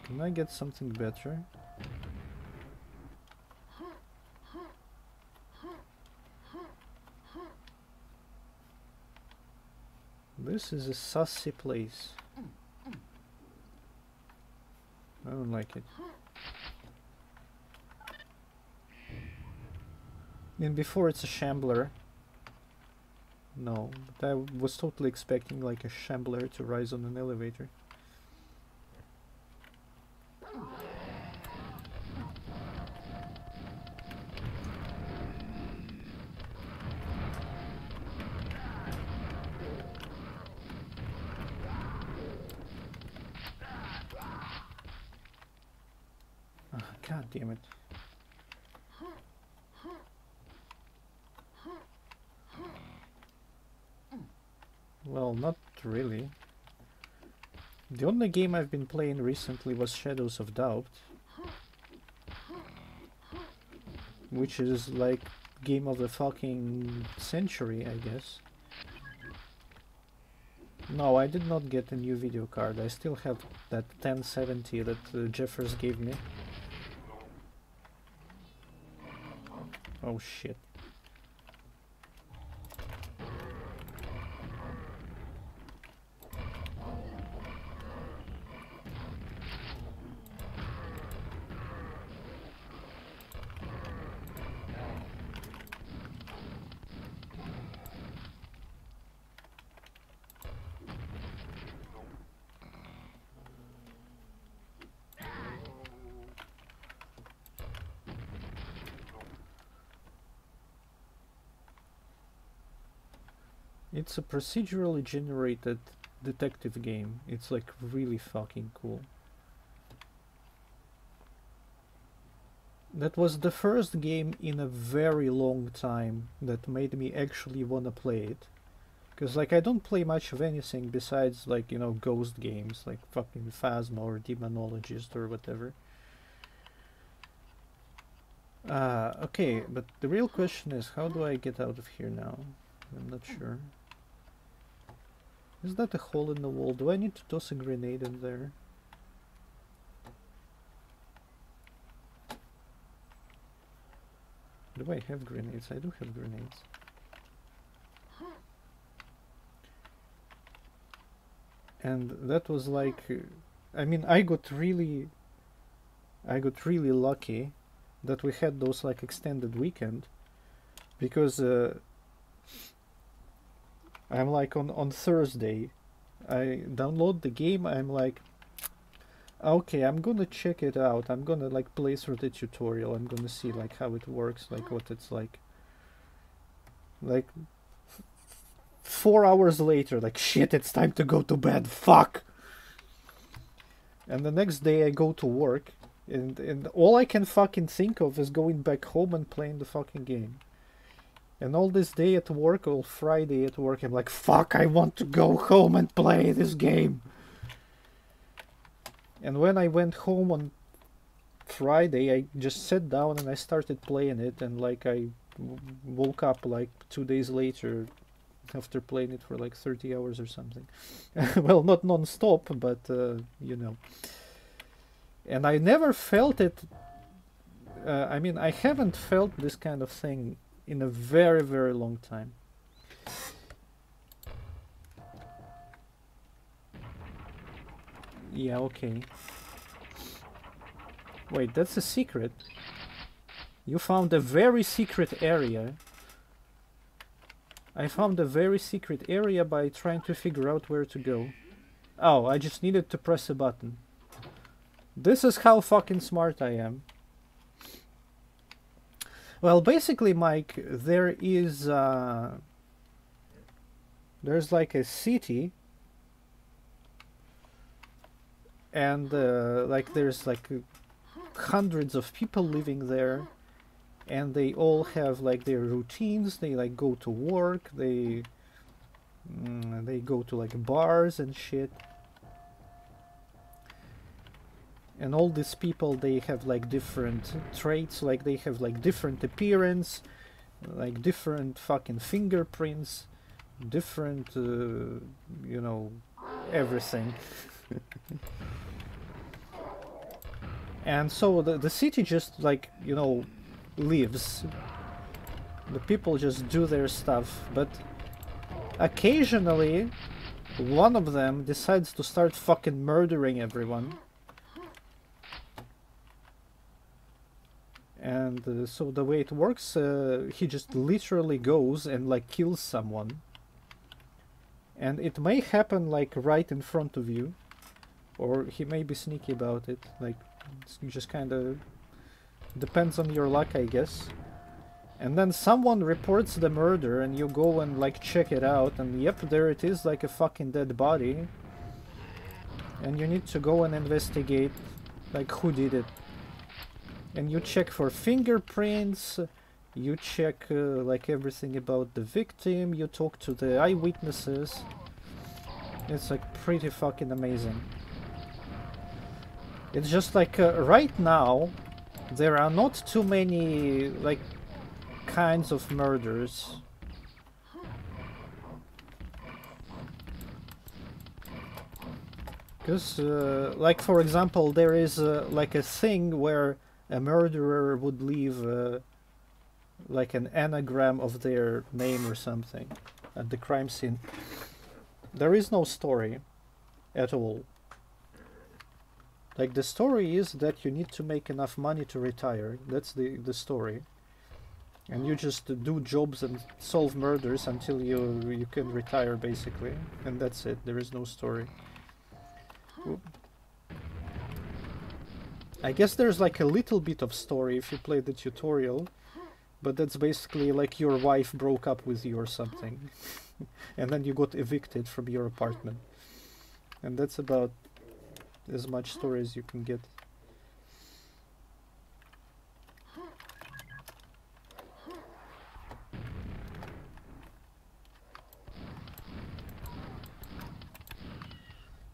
Speaker 1: Can I get something better? This is a sussy place. I don't like it. And before it's a shambler. No, I was totally expecting like a shambler to rise on an elevator. Game I've been playing recently was Shadows of Doubt. Which is like game of the fucking century, I guess. No, I did not get a new video card. I still have that 1070 that uh, Jeffers gave me. Oh shit. It's a procedurally generated detective game. It's like really fucking cool. That was the first game in a very long time that made me actually wanna play it. Cause like I don't play much of anything besides like, you know, ghost games like fucking Phasmo or Demonologist or whatever. Uh, okay, but the real question is how do I get out of here now? I'm not sure. Is that a hole in the wall? Do I need to toss a grenade in there? Do I have grenades? I do have grenades. And that was like, uh, I mean, I got really, I got really lucky that we had those like extended weekend because uh, I'm like on on Thursday I download the game I'm like okay I'm gonna check it out. I'm gonna like play through the tutorial. I'm gonna see like how it works like what it's like. Like four hours later like shit it's time to go to bed. Fuck! And the next day I go to work and and all I can fucking think of is going back home and playing the fucking game and all this day at work, all Friday at work, I'm like, fuck, I want to go home and play this game. And when I went home on Friday, I just sat down and I started playing it, and like I woke up like two days later after playing it for like 30 hours or something. (laughs) well, not non stop, but uh, you know. And I never felt it. Uh, I mean, I haven't felt this kind of thing in a very, very long time. Yeah, okay. Wait, that's a secret. You found a very secret area. I found a very secret area by trying to figure out where to go. Oh, I just needed to press a button. This is how fucking smart I am. Well, basically, Mike, there is uh, there's like a city, and uh, like there's like hundreds of people living there, and they all have like their routines. They like go to work. They mm, they go to like bars and shit. And all these people they have like different traits like they have like different appearance like different fucking fingerprints different uh, you know everything (laughs) and so the, the city just like you know lives the people just do their stuff but occasionally one of them decides to start fucking murdering everyone. And uh, so the way it works, uh, he just literally goes and like kills someone. And it may happen like right in front of you. Or he may be sneaky about it. Like, just kind of depends on your luck, I guess. And then someone reports the murder and you go and like check it out and yep, there it is like a fucking dead body. And you need to go and investigate like who did it. And you check for fingerprints, you check uh, like everything about the victim, you talk to the eyewitnesses. It's like pretty fucking amazing. It's just like uh, right now there are not too many like kinds of murders. Because, uh, like for example, there is uh, like a thing where a murderer would leave uh, like an anagram of their name or something at the crime scene. There is no story at all. Like the story is that you need to make enough money to retire. That's the the story. And you just do jobs and solve murders until you you can retire basically. And that's it. There is no story. I guess there's like a little bit of story if you play the tutorial, but that's basically like your wife broke up with you or something. (laughs) and then you got evicted from your apartment. And that's about as much story as you can get.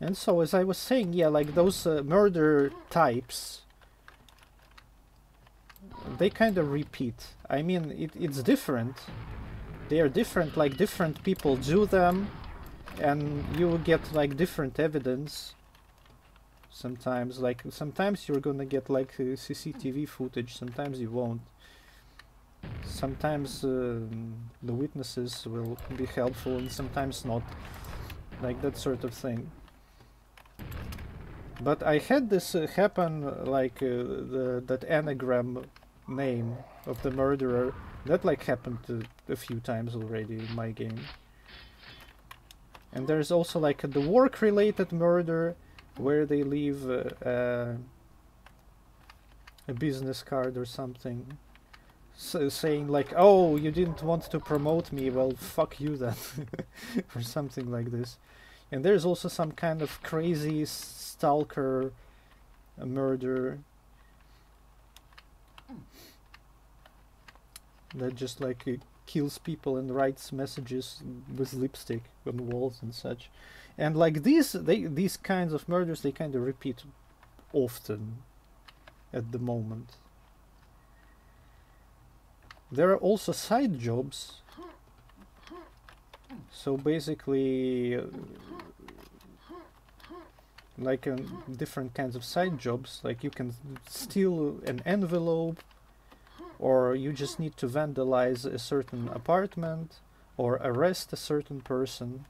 Speaker 1: And so, as I was saying, yeah, like those uh, murder types, they kind of repeat. I mean, it, it's different. They are different, like different people do them, and you get like different evidence sometimes like sometimes you're gonna get like uh, CCTV footage sometimes you won't sometimes uh, the witnesses will be helpful and sometimes not like that sort of thing but I had this uh, happen like uh, the, that anagram name of the murderer that like happened a few times already in my game. And there's also like the work related murder where they leave uh, uh, a business card or something so saying like oh you didn't want to promote me well fuck you then (laughs) or something like this. And there's also some kind of crazy stalker a murder that just like kills people and writes messages with lipstick on walls and such. And like these they these kinds of murders they kind of repeat often at the moment. There are also side jobs. So basically uh, like um, different kinds of side jobs like you can steal an envelope or you just need to vandalize a certain apartment or arrest a certain person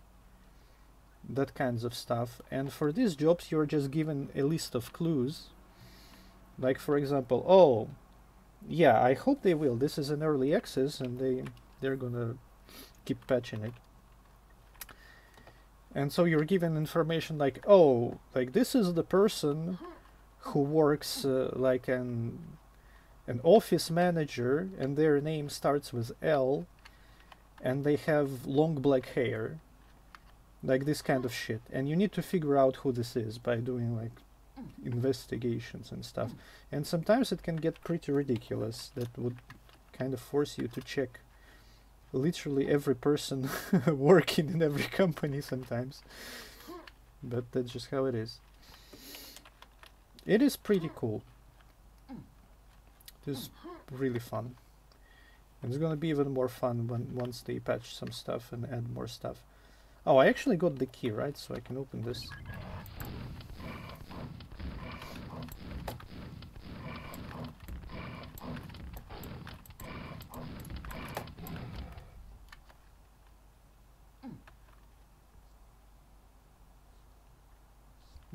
Speaker 1: that kinds of stuff. And for these jobs you're just given a list of clues. Like for example oh yeah i hope they will. This is an early access and they they're gonna keep patching it and so you're given information like oh like this is the person who works uh, like an an office manager and their name starts with L and they have long black hair like this kind of shit. And you need to figure out who this is by doing like investigations and stuff. And sometimes it can get pretty ridiculous. That would kind of force you to check literally every person (laughs) working in every company sometimes. But that's just how it is. It is pretty cool. It is really fun. And it's gonna be even more fun when once they patch some stuff and add more stuff. Oh, I actually got the key, right? So I can open this.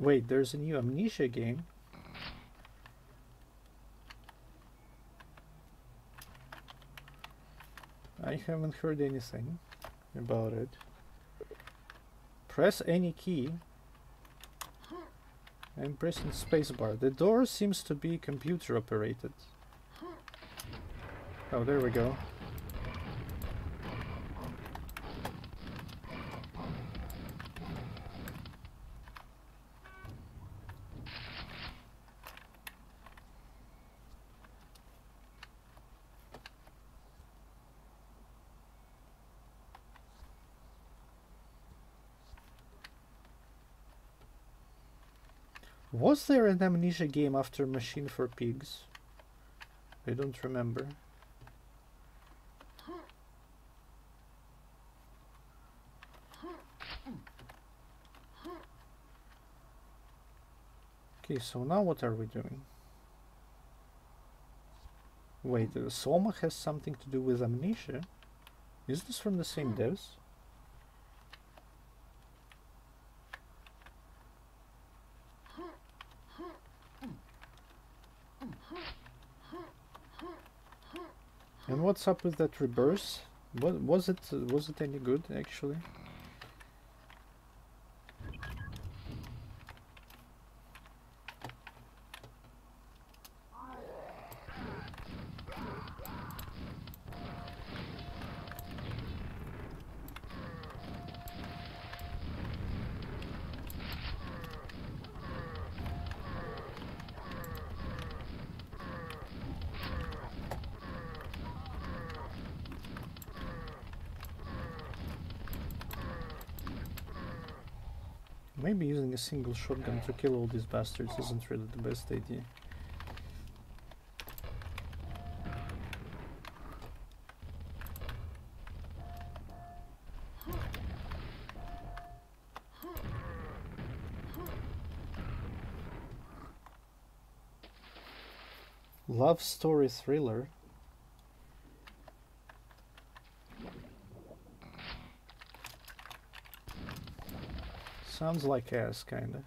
Speaker 1: Wait, there's a new Amnesia game. I haven't heard anything about it. Press any key and press pressing spacebar. The door seems to be computer operated. Oh, there we go. Was there an Amnesia game after Machine for Pigs? I don't remember. Okay, so now what are we doing? Wait, uh, Soma has something to do with Amnesia? Is this from the same devs? And what's up with that Rebirth? What was it? Was it any good actually? Maybe using a single shotgun to kill all these bastards isn't really the best idea. Love story thriller. Sounds like ass, kinda.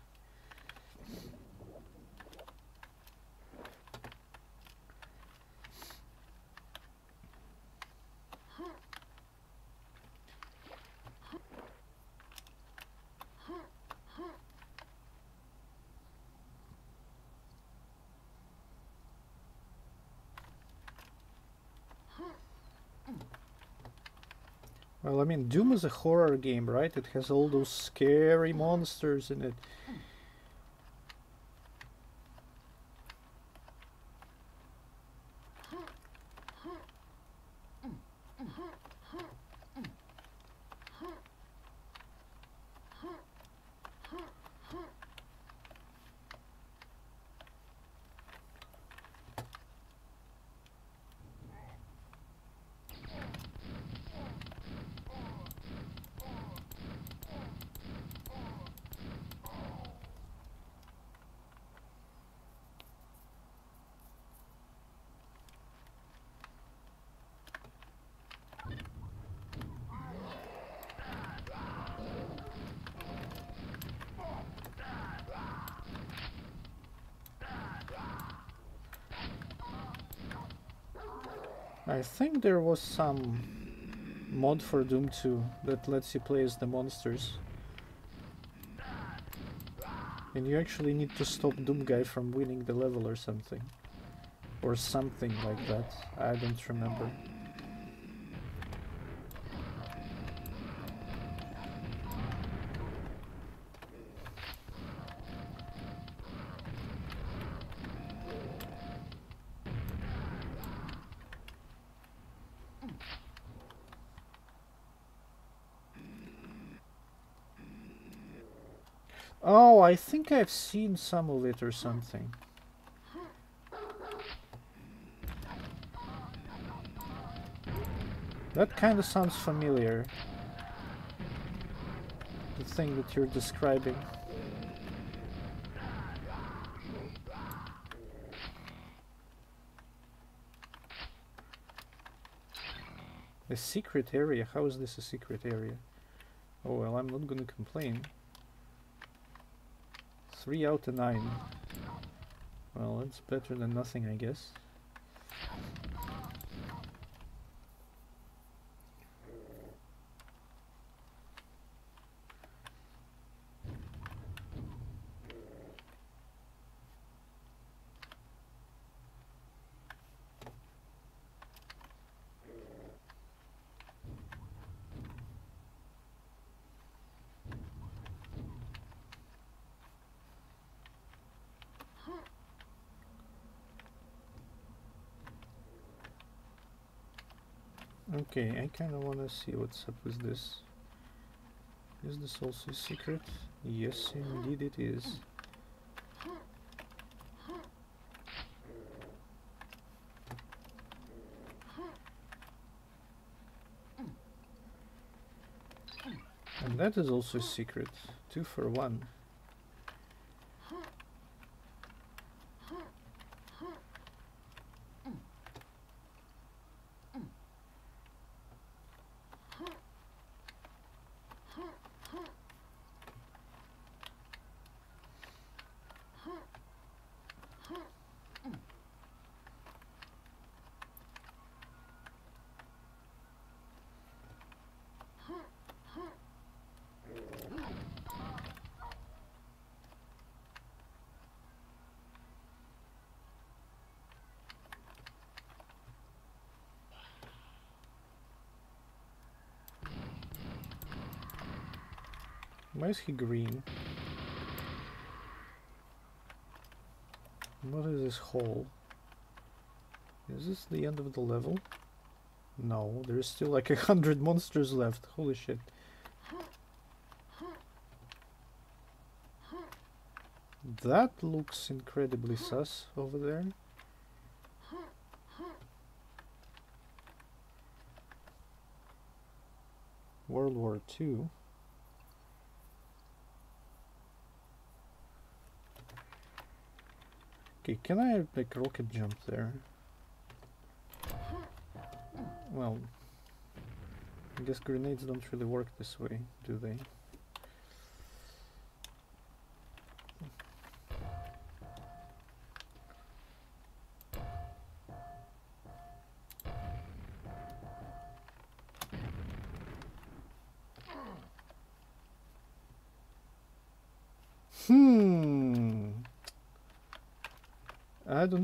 Speaker 1: Well, I mean, Doom is a horror game, right? It has all those scary monsters in it. Think there was some mod for Doom 2 that lets you play as the monsters. And you actually need to stop Doom Guy from winning the level or something. Or something like that. I don't remember. Think I've seen some of it or something. That kind of sounds familiar. The thing that you're describing. A secret area? How is this a secret area? Oh well, I'm not gonna complain. 3 out of 9. Well, it's better than nothing, I guess. Okay, I kind of want to see what's up with this. Is this also a secret? Yes, indeed it is. And that is also a secret. Two for one. Why is he green? What is this hole? Is this the end of the level? No, there's still like (laughs) a hundred monsters left. Holy shit. That looks incredibly sus over there. World War Two. Okay, can I like rocket jump there? Well, I guess grenades don't really work this way, do they?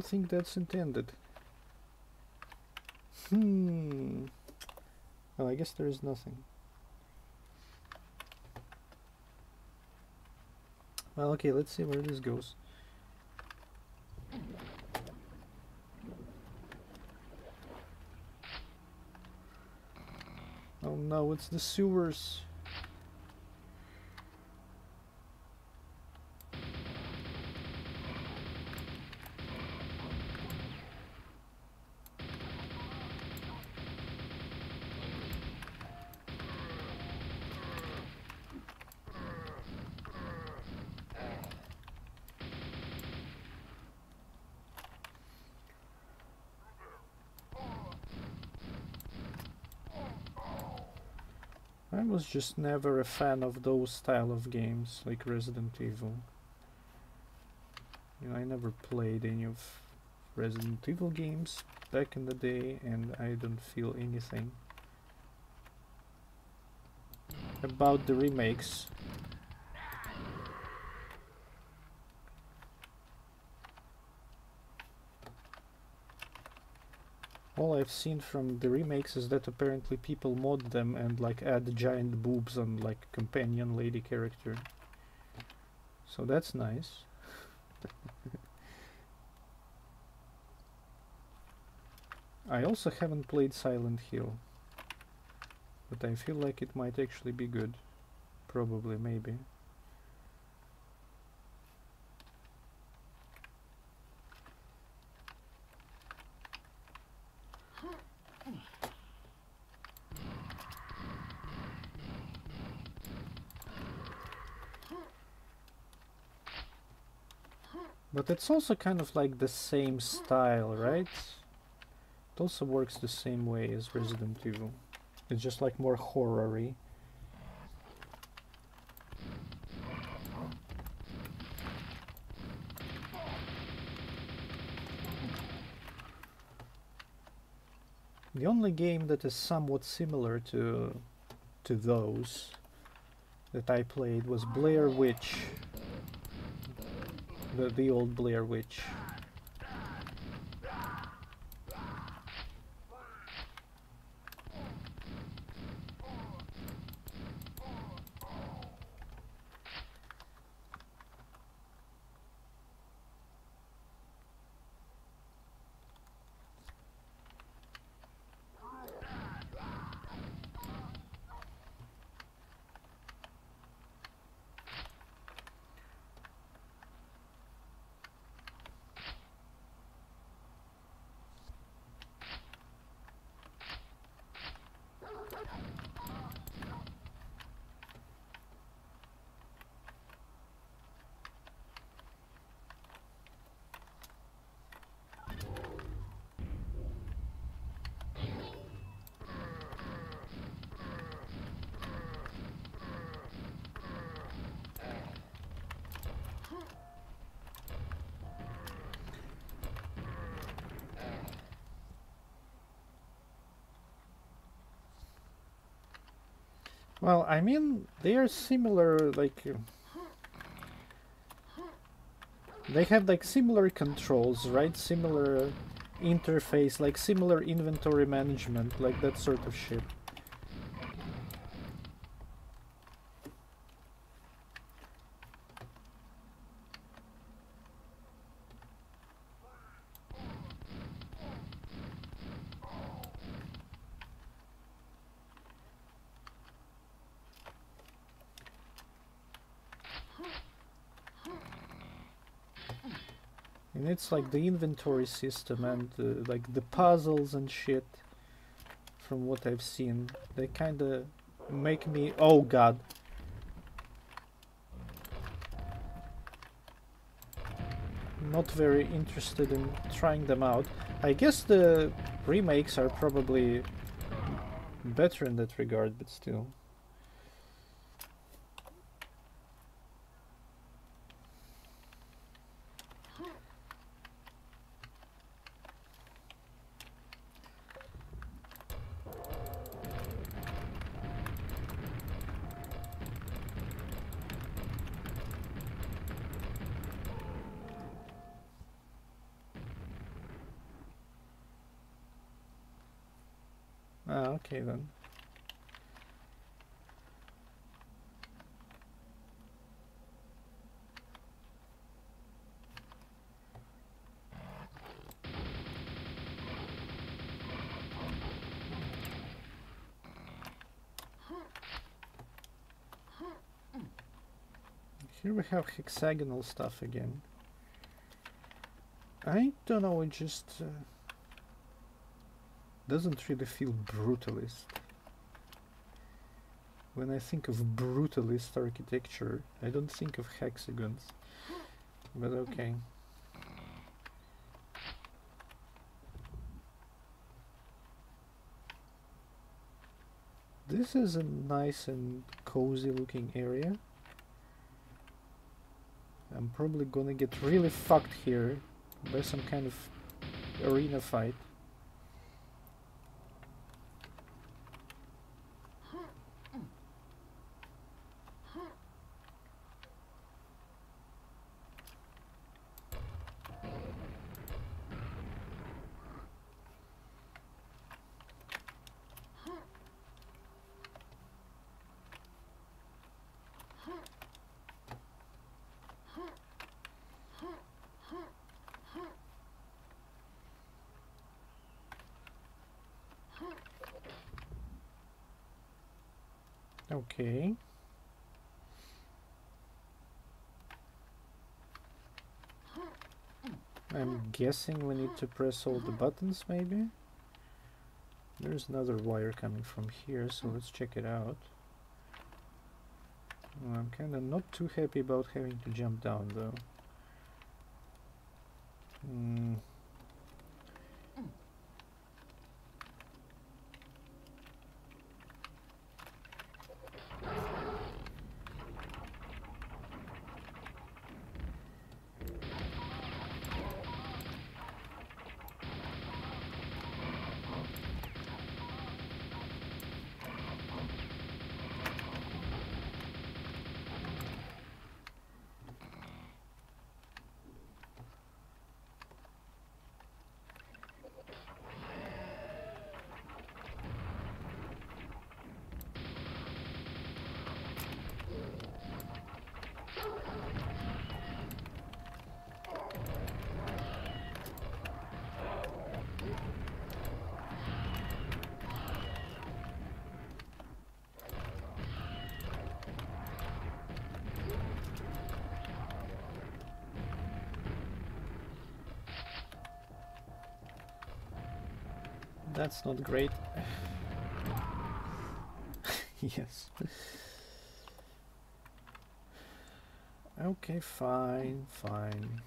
Speaker 1: Don't think that's intended. Hmm. Well, I guess there is nothing. Well, okay, let's see where this goes. Oh no, it's the sewers. Was just never a fan of those style of games, like Resident Evil. You know, I never played any of Resident Evil games back in the day, and I don't feel anything about the remakes. All I've seen from the remakes is that apparently people mod them and like add giant boobs on like companion lady character. So that's nice. I also haven't played Silent Hill. But I feel like it might actually be good. Probably, maybe. But it's also kind of like the same style, right? It also works the same way as Resident Evil. It's just like more horror-y. The only game that is somewhat similar to to those that I played was Blair Witch the the old Blair Witch. Well, I mean, they are similar, like... They have, like, similar controls, right? Similar interface, like, similar inventory management, like, that sort of shit. And it's like the inventory system and uh, like the puzzles and shit from what I've seen. They kind of make me oh god. Not very interested in trying them out. I guess the remakes are probably better in that regard, but still. Ah, okay then. Here we have hexagonal stuff again. I don't know, it just uh, doesn't really feel brutalist. When I think of brutalist architecture, I don't think of hexagons. But okay. This is a nice and cozy looking area. I'm probably gonna get really fucked here by some kind of arena fight. Okay. I'm guessing we need to press all the buttons maybe? There's another wire coming from here, so let's check it out. Well, I'm kinda not too happy about having to jump down though. Hmm. That's not great. (laughs) yes. Okay, fine, fine.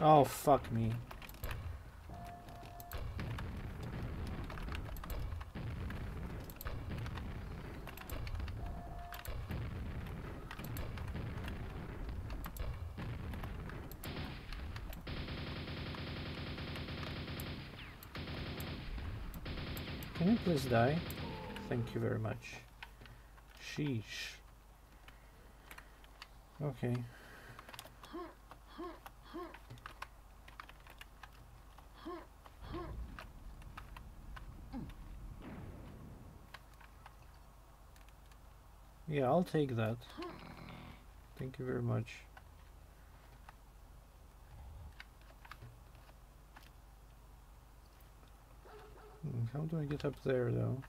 Speaker 1: Oh, fuck me. Can you please die? Thank you very much. Sheesh. Okay. Yeah, I'll take that. Thank you very much. Hmm, How do I get up there though?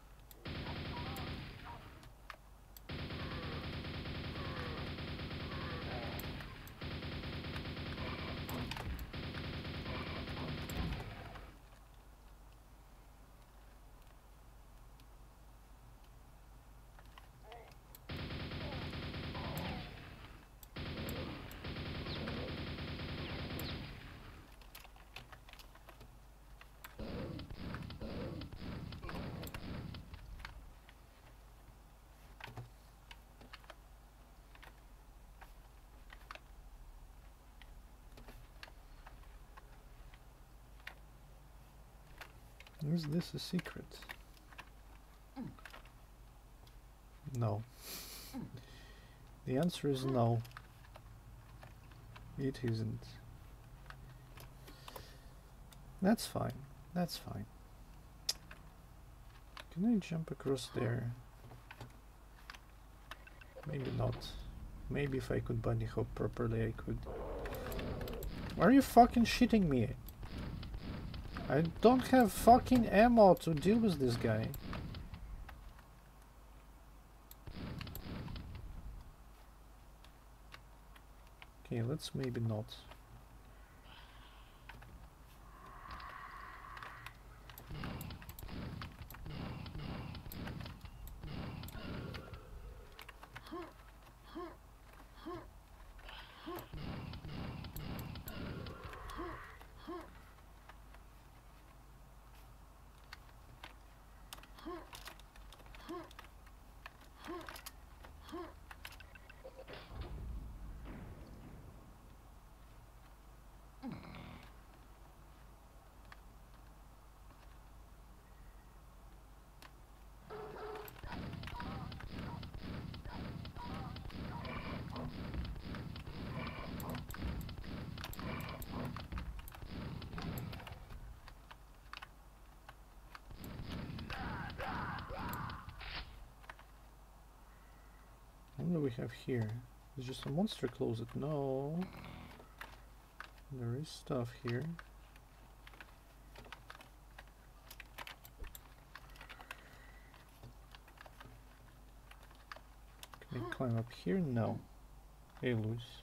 Speaker 1: Is this a secret? No. The answer is no. It isn't. That's fine. That's fine. Can I jump across there? Maybe not. Maybe if I could bunny hop properly I could. Why are you fucking shitting me? I don't have fucking ammo to deal with this guy. Okay, let's maybe not. What do we have here? Is just a monster closet? No. There is stuff here. Can I climb up here? No. Hey, loose.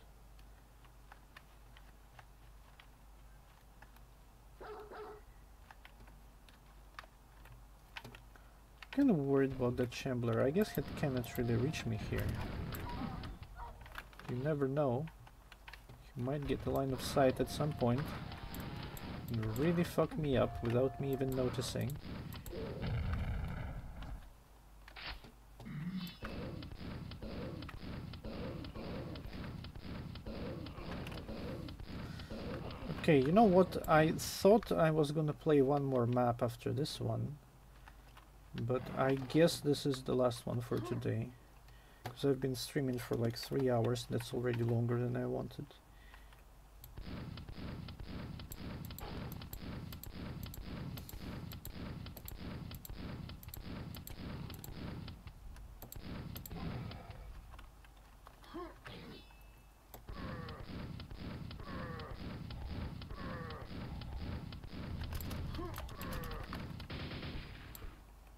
Speaker 1: Kind of worried about that Shambler. I guess it cannot really reach me here. You never know. You might get the line of sight at some point. can really fuck me up without me even noticing. Okay, you know what? I thought I was gonna play one more map after this one. But I guess this is the last one for today. Because I've been streaming for like three hours. That's already longer than I wanted.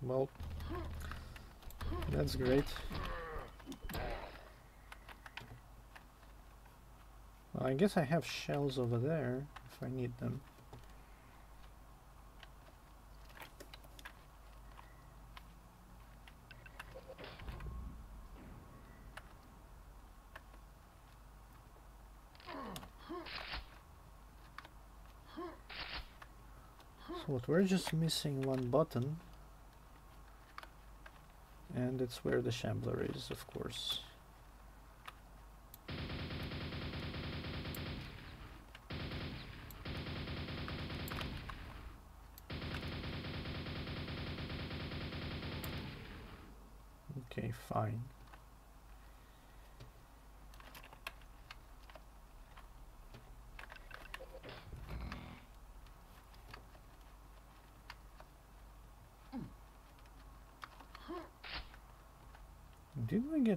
Speaker 1: Well, that's great. Well, I guess I have shells over there if I need them. So what, we're just missing one button. And it's where the Shambler is, of course. Okay, fine.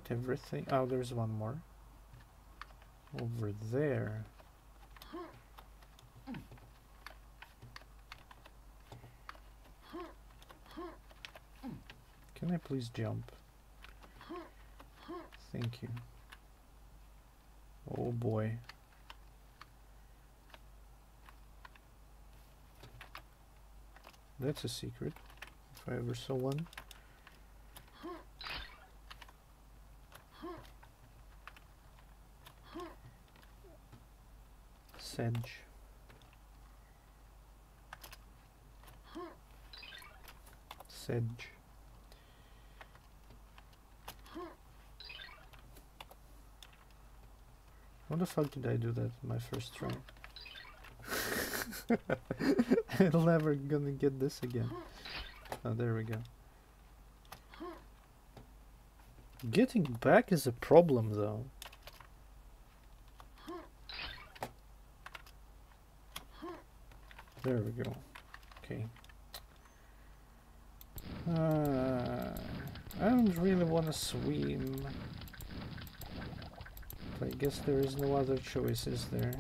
Speaker 1: Get everything? Oh, there's one more. Over there. Can I please jump? Thank you. Oh boy. That's a secret, if I ever saw one. Sedge. Sedge. How the fuck did I do that my first try? (laughs) I'm never gonna get this again. Oh, there we go. Getting back is a problem though. There we go. Okay. Uh, I don't really want to swim. I guess there is no other choice, is there.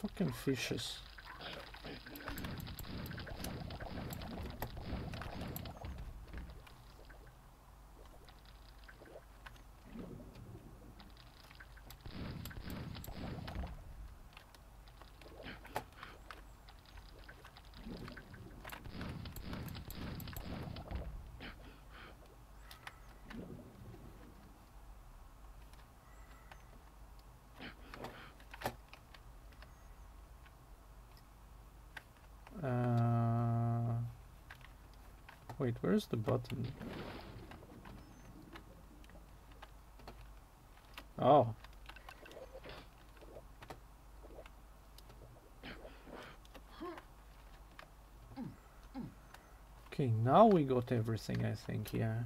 Speaker 1: Fucking fishes. Wait, where's the button? Oh. Okay, now we got everything, I think, yeah.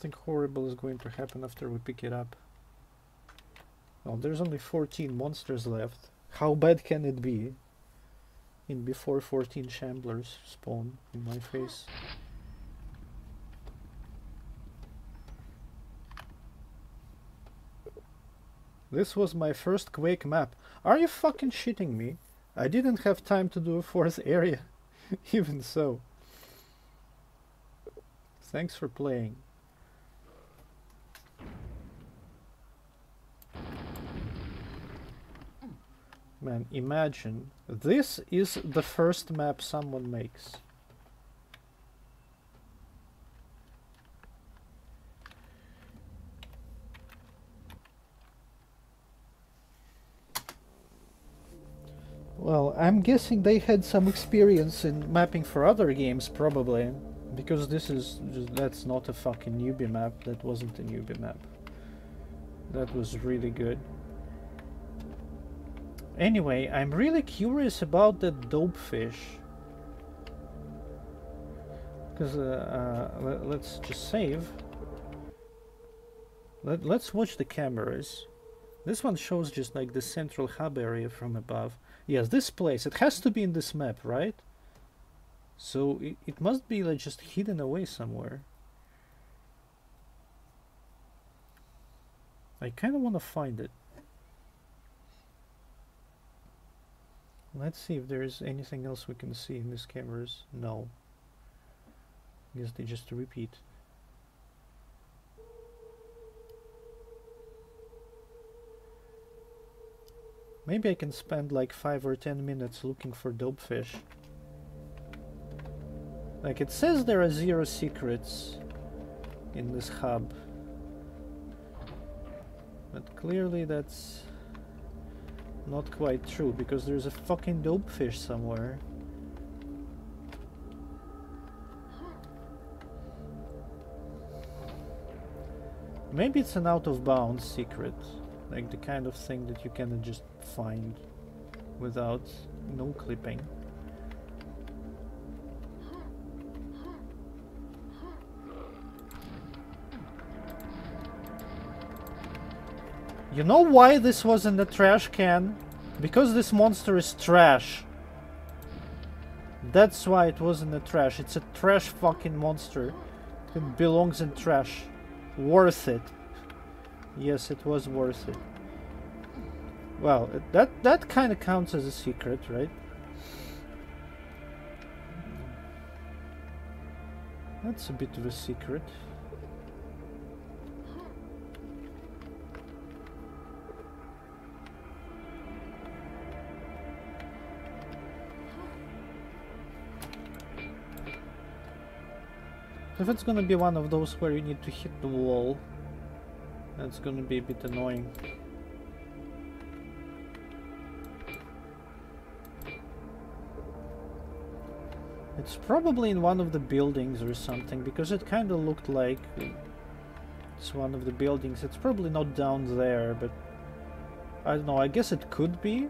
Speaker 1: Something horrible is going to happen after we pick it up. Well, there's only 14 monsters left. How bad can it be? in before 14 shamblers spawn in my face. This was my first Quake map. Are you fucking shitting me? I didn't have time to do a fourth (laughs) area. Even so. Thanks for playing. Man, imagine. This is the first map someone makes. Well, I'm guessing they had some experience in mapping for other games, probably. Because this is... Just, that's not a fucking newbie map. That wasn't a newbie map. That was really good. Anyway, I'm really curious about that dope fish. Because, uh, uh, let, let's just save. Let, let's watch the cameras. This one shows just like the central hub area from above. Yes, this place. It has to be in this map, right? So it, it must be like just hidden away somewhere. I kind of want to find it. Let's see if there's anything else we can see in these cameras. No. I guess they just repeat. Maybe I can spend like 5 or 10 minutes looking for dope fish. Like it says there are zero secrets in this hub. But clearly that's not quite true because there's a fucking dope fish somewhere. Maybe it's an out of bounds secret. Like the kind of thing that you cannot just find without no clipping. You know why this was in the trash can? Because this monster is trash. That's why it was in the trash. It's a trash fucking monster. It belongs in trash. Worth it. Yes, it was worth it. Well, that that kind of counts as a secret, right? That's a bit of a secret. If it's gonna be one of those where you need to hit the wall, that's gonna be a bit annoying. It's probably in one of the buildings or something, because it kind of looked like it's one of the buildings. It's probably not down there, but I don't know, I guess it could be.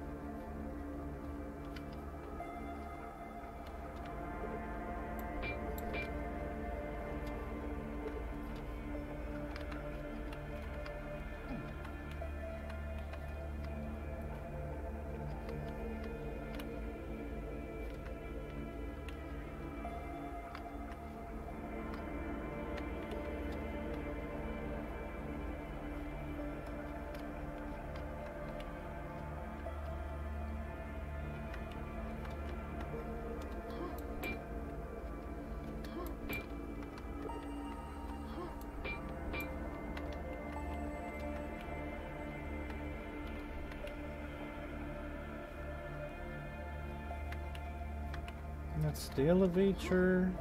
Speaker 1: The elevator.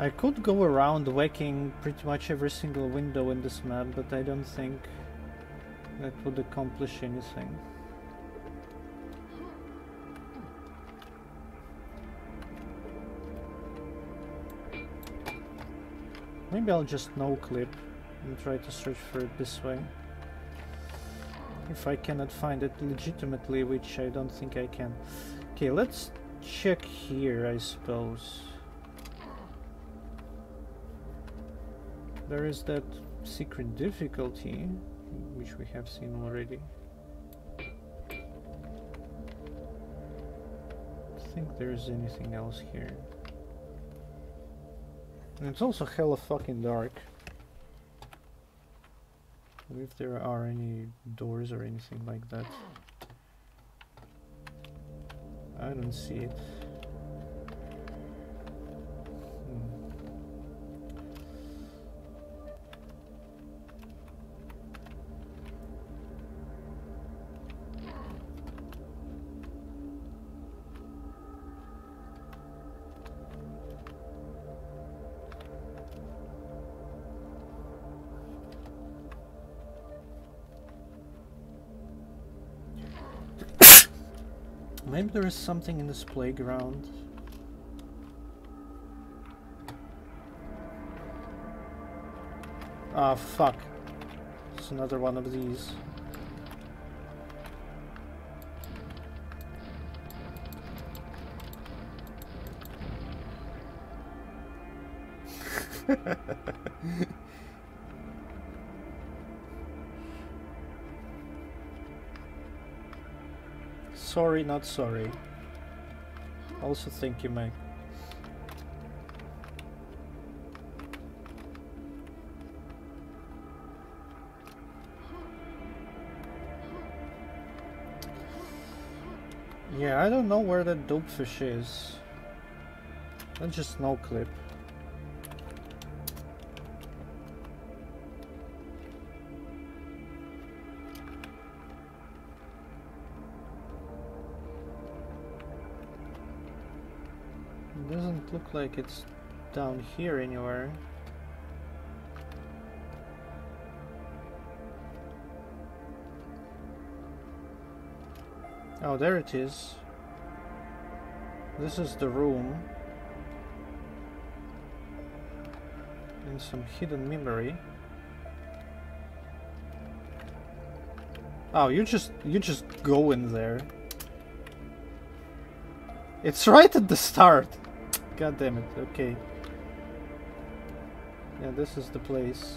Speaker 1: I could go around whacking pretty much every single window in this map, but I don't think that would accomplish anything. Maybe I'll just no-clip and try to search for it this way. If I cannot find it legitimately, which I don't think I can. Okay, let's check here, I suppose. There is that secret difficulty, which we have seen already. I think there's anything else here. And it's also hella fucking dark. If there are any doors or anything like that. I don't see it. There is something in this playground. Ah, fuck. It's another one of these. (laughs) not sorry. Also thank you, Mike. Yeah, I don't know where that dopefish is. That's just no clip. Like it's down here anywhere. Oh, there it is. This is the room. And some hidden memory. Oh, you just you just go in there. It's (laughs) right at the start. God damn it, okay. Yeah, this is the place.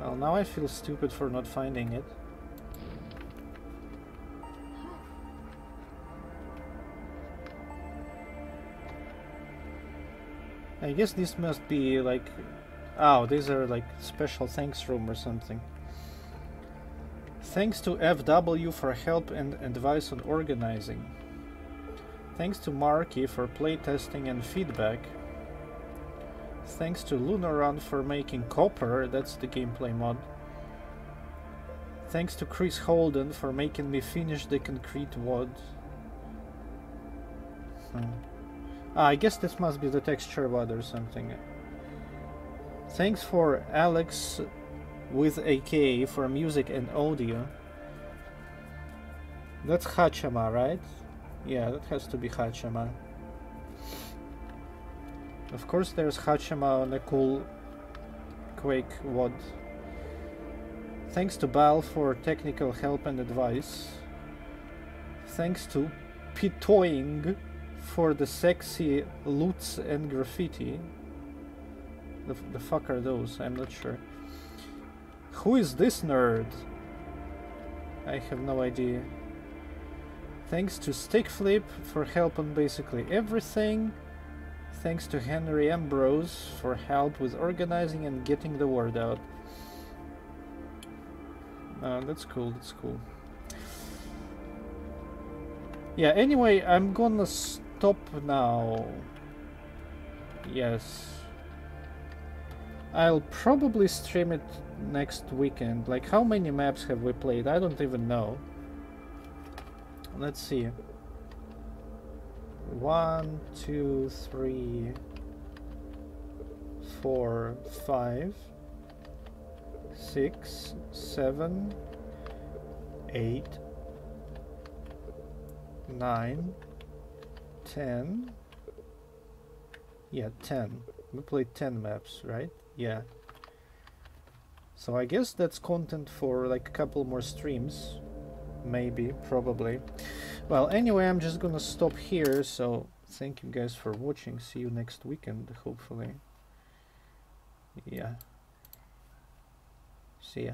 Speaker 1: Well, now I feel stupid for not finding it. I guess this must be like... Oh, these are like special thanks room or something. Thanks to FW for help and advice on organizing. Thanks to Marky for playtesting and feedback. Thanks to Lunaran for making Copper, that's the gameplay mod. Thanks to Chris Holden for making me finish the concrete wad. Hmm. Ah, I guess this must be the texture wad or something. Thanks for Alex with AK for music and audio. That's Hachama, right? Yeah, that has to be Hachama. Of course there's Hachama on a cool Quake WAD. Thanks to Bal for technical help and advice. Thanks to Pitoing for the sexy loots and graffiti. The, the fuck are those? I'm not sure. Who is this nerd? I have no idea. Thanks to Stickflip for help on basically everything. Thanks to Henry Ambrose for help with organizing and getting the word out. Uh, that's cool, that's cool. Yeah, anyway, I'm gonna stop now. Yes. I'll probably stream it next weekend. Like, how many maps have we played? I don't even know. Let's see. one, two, three, four, five, six, seven, eight, nine, ten. Yeah, ten. We played ten maps, right? Yeah. So I guess that's content for like a couple more streams. Maybe, probably. Well, anyway, I'm just gonna stop here, so thank you guys for watching. See you next weekend, hopefully. Yeah. See ya.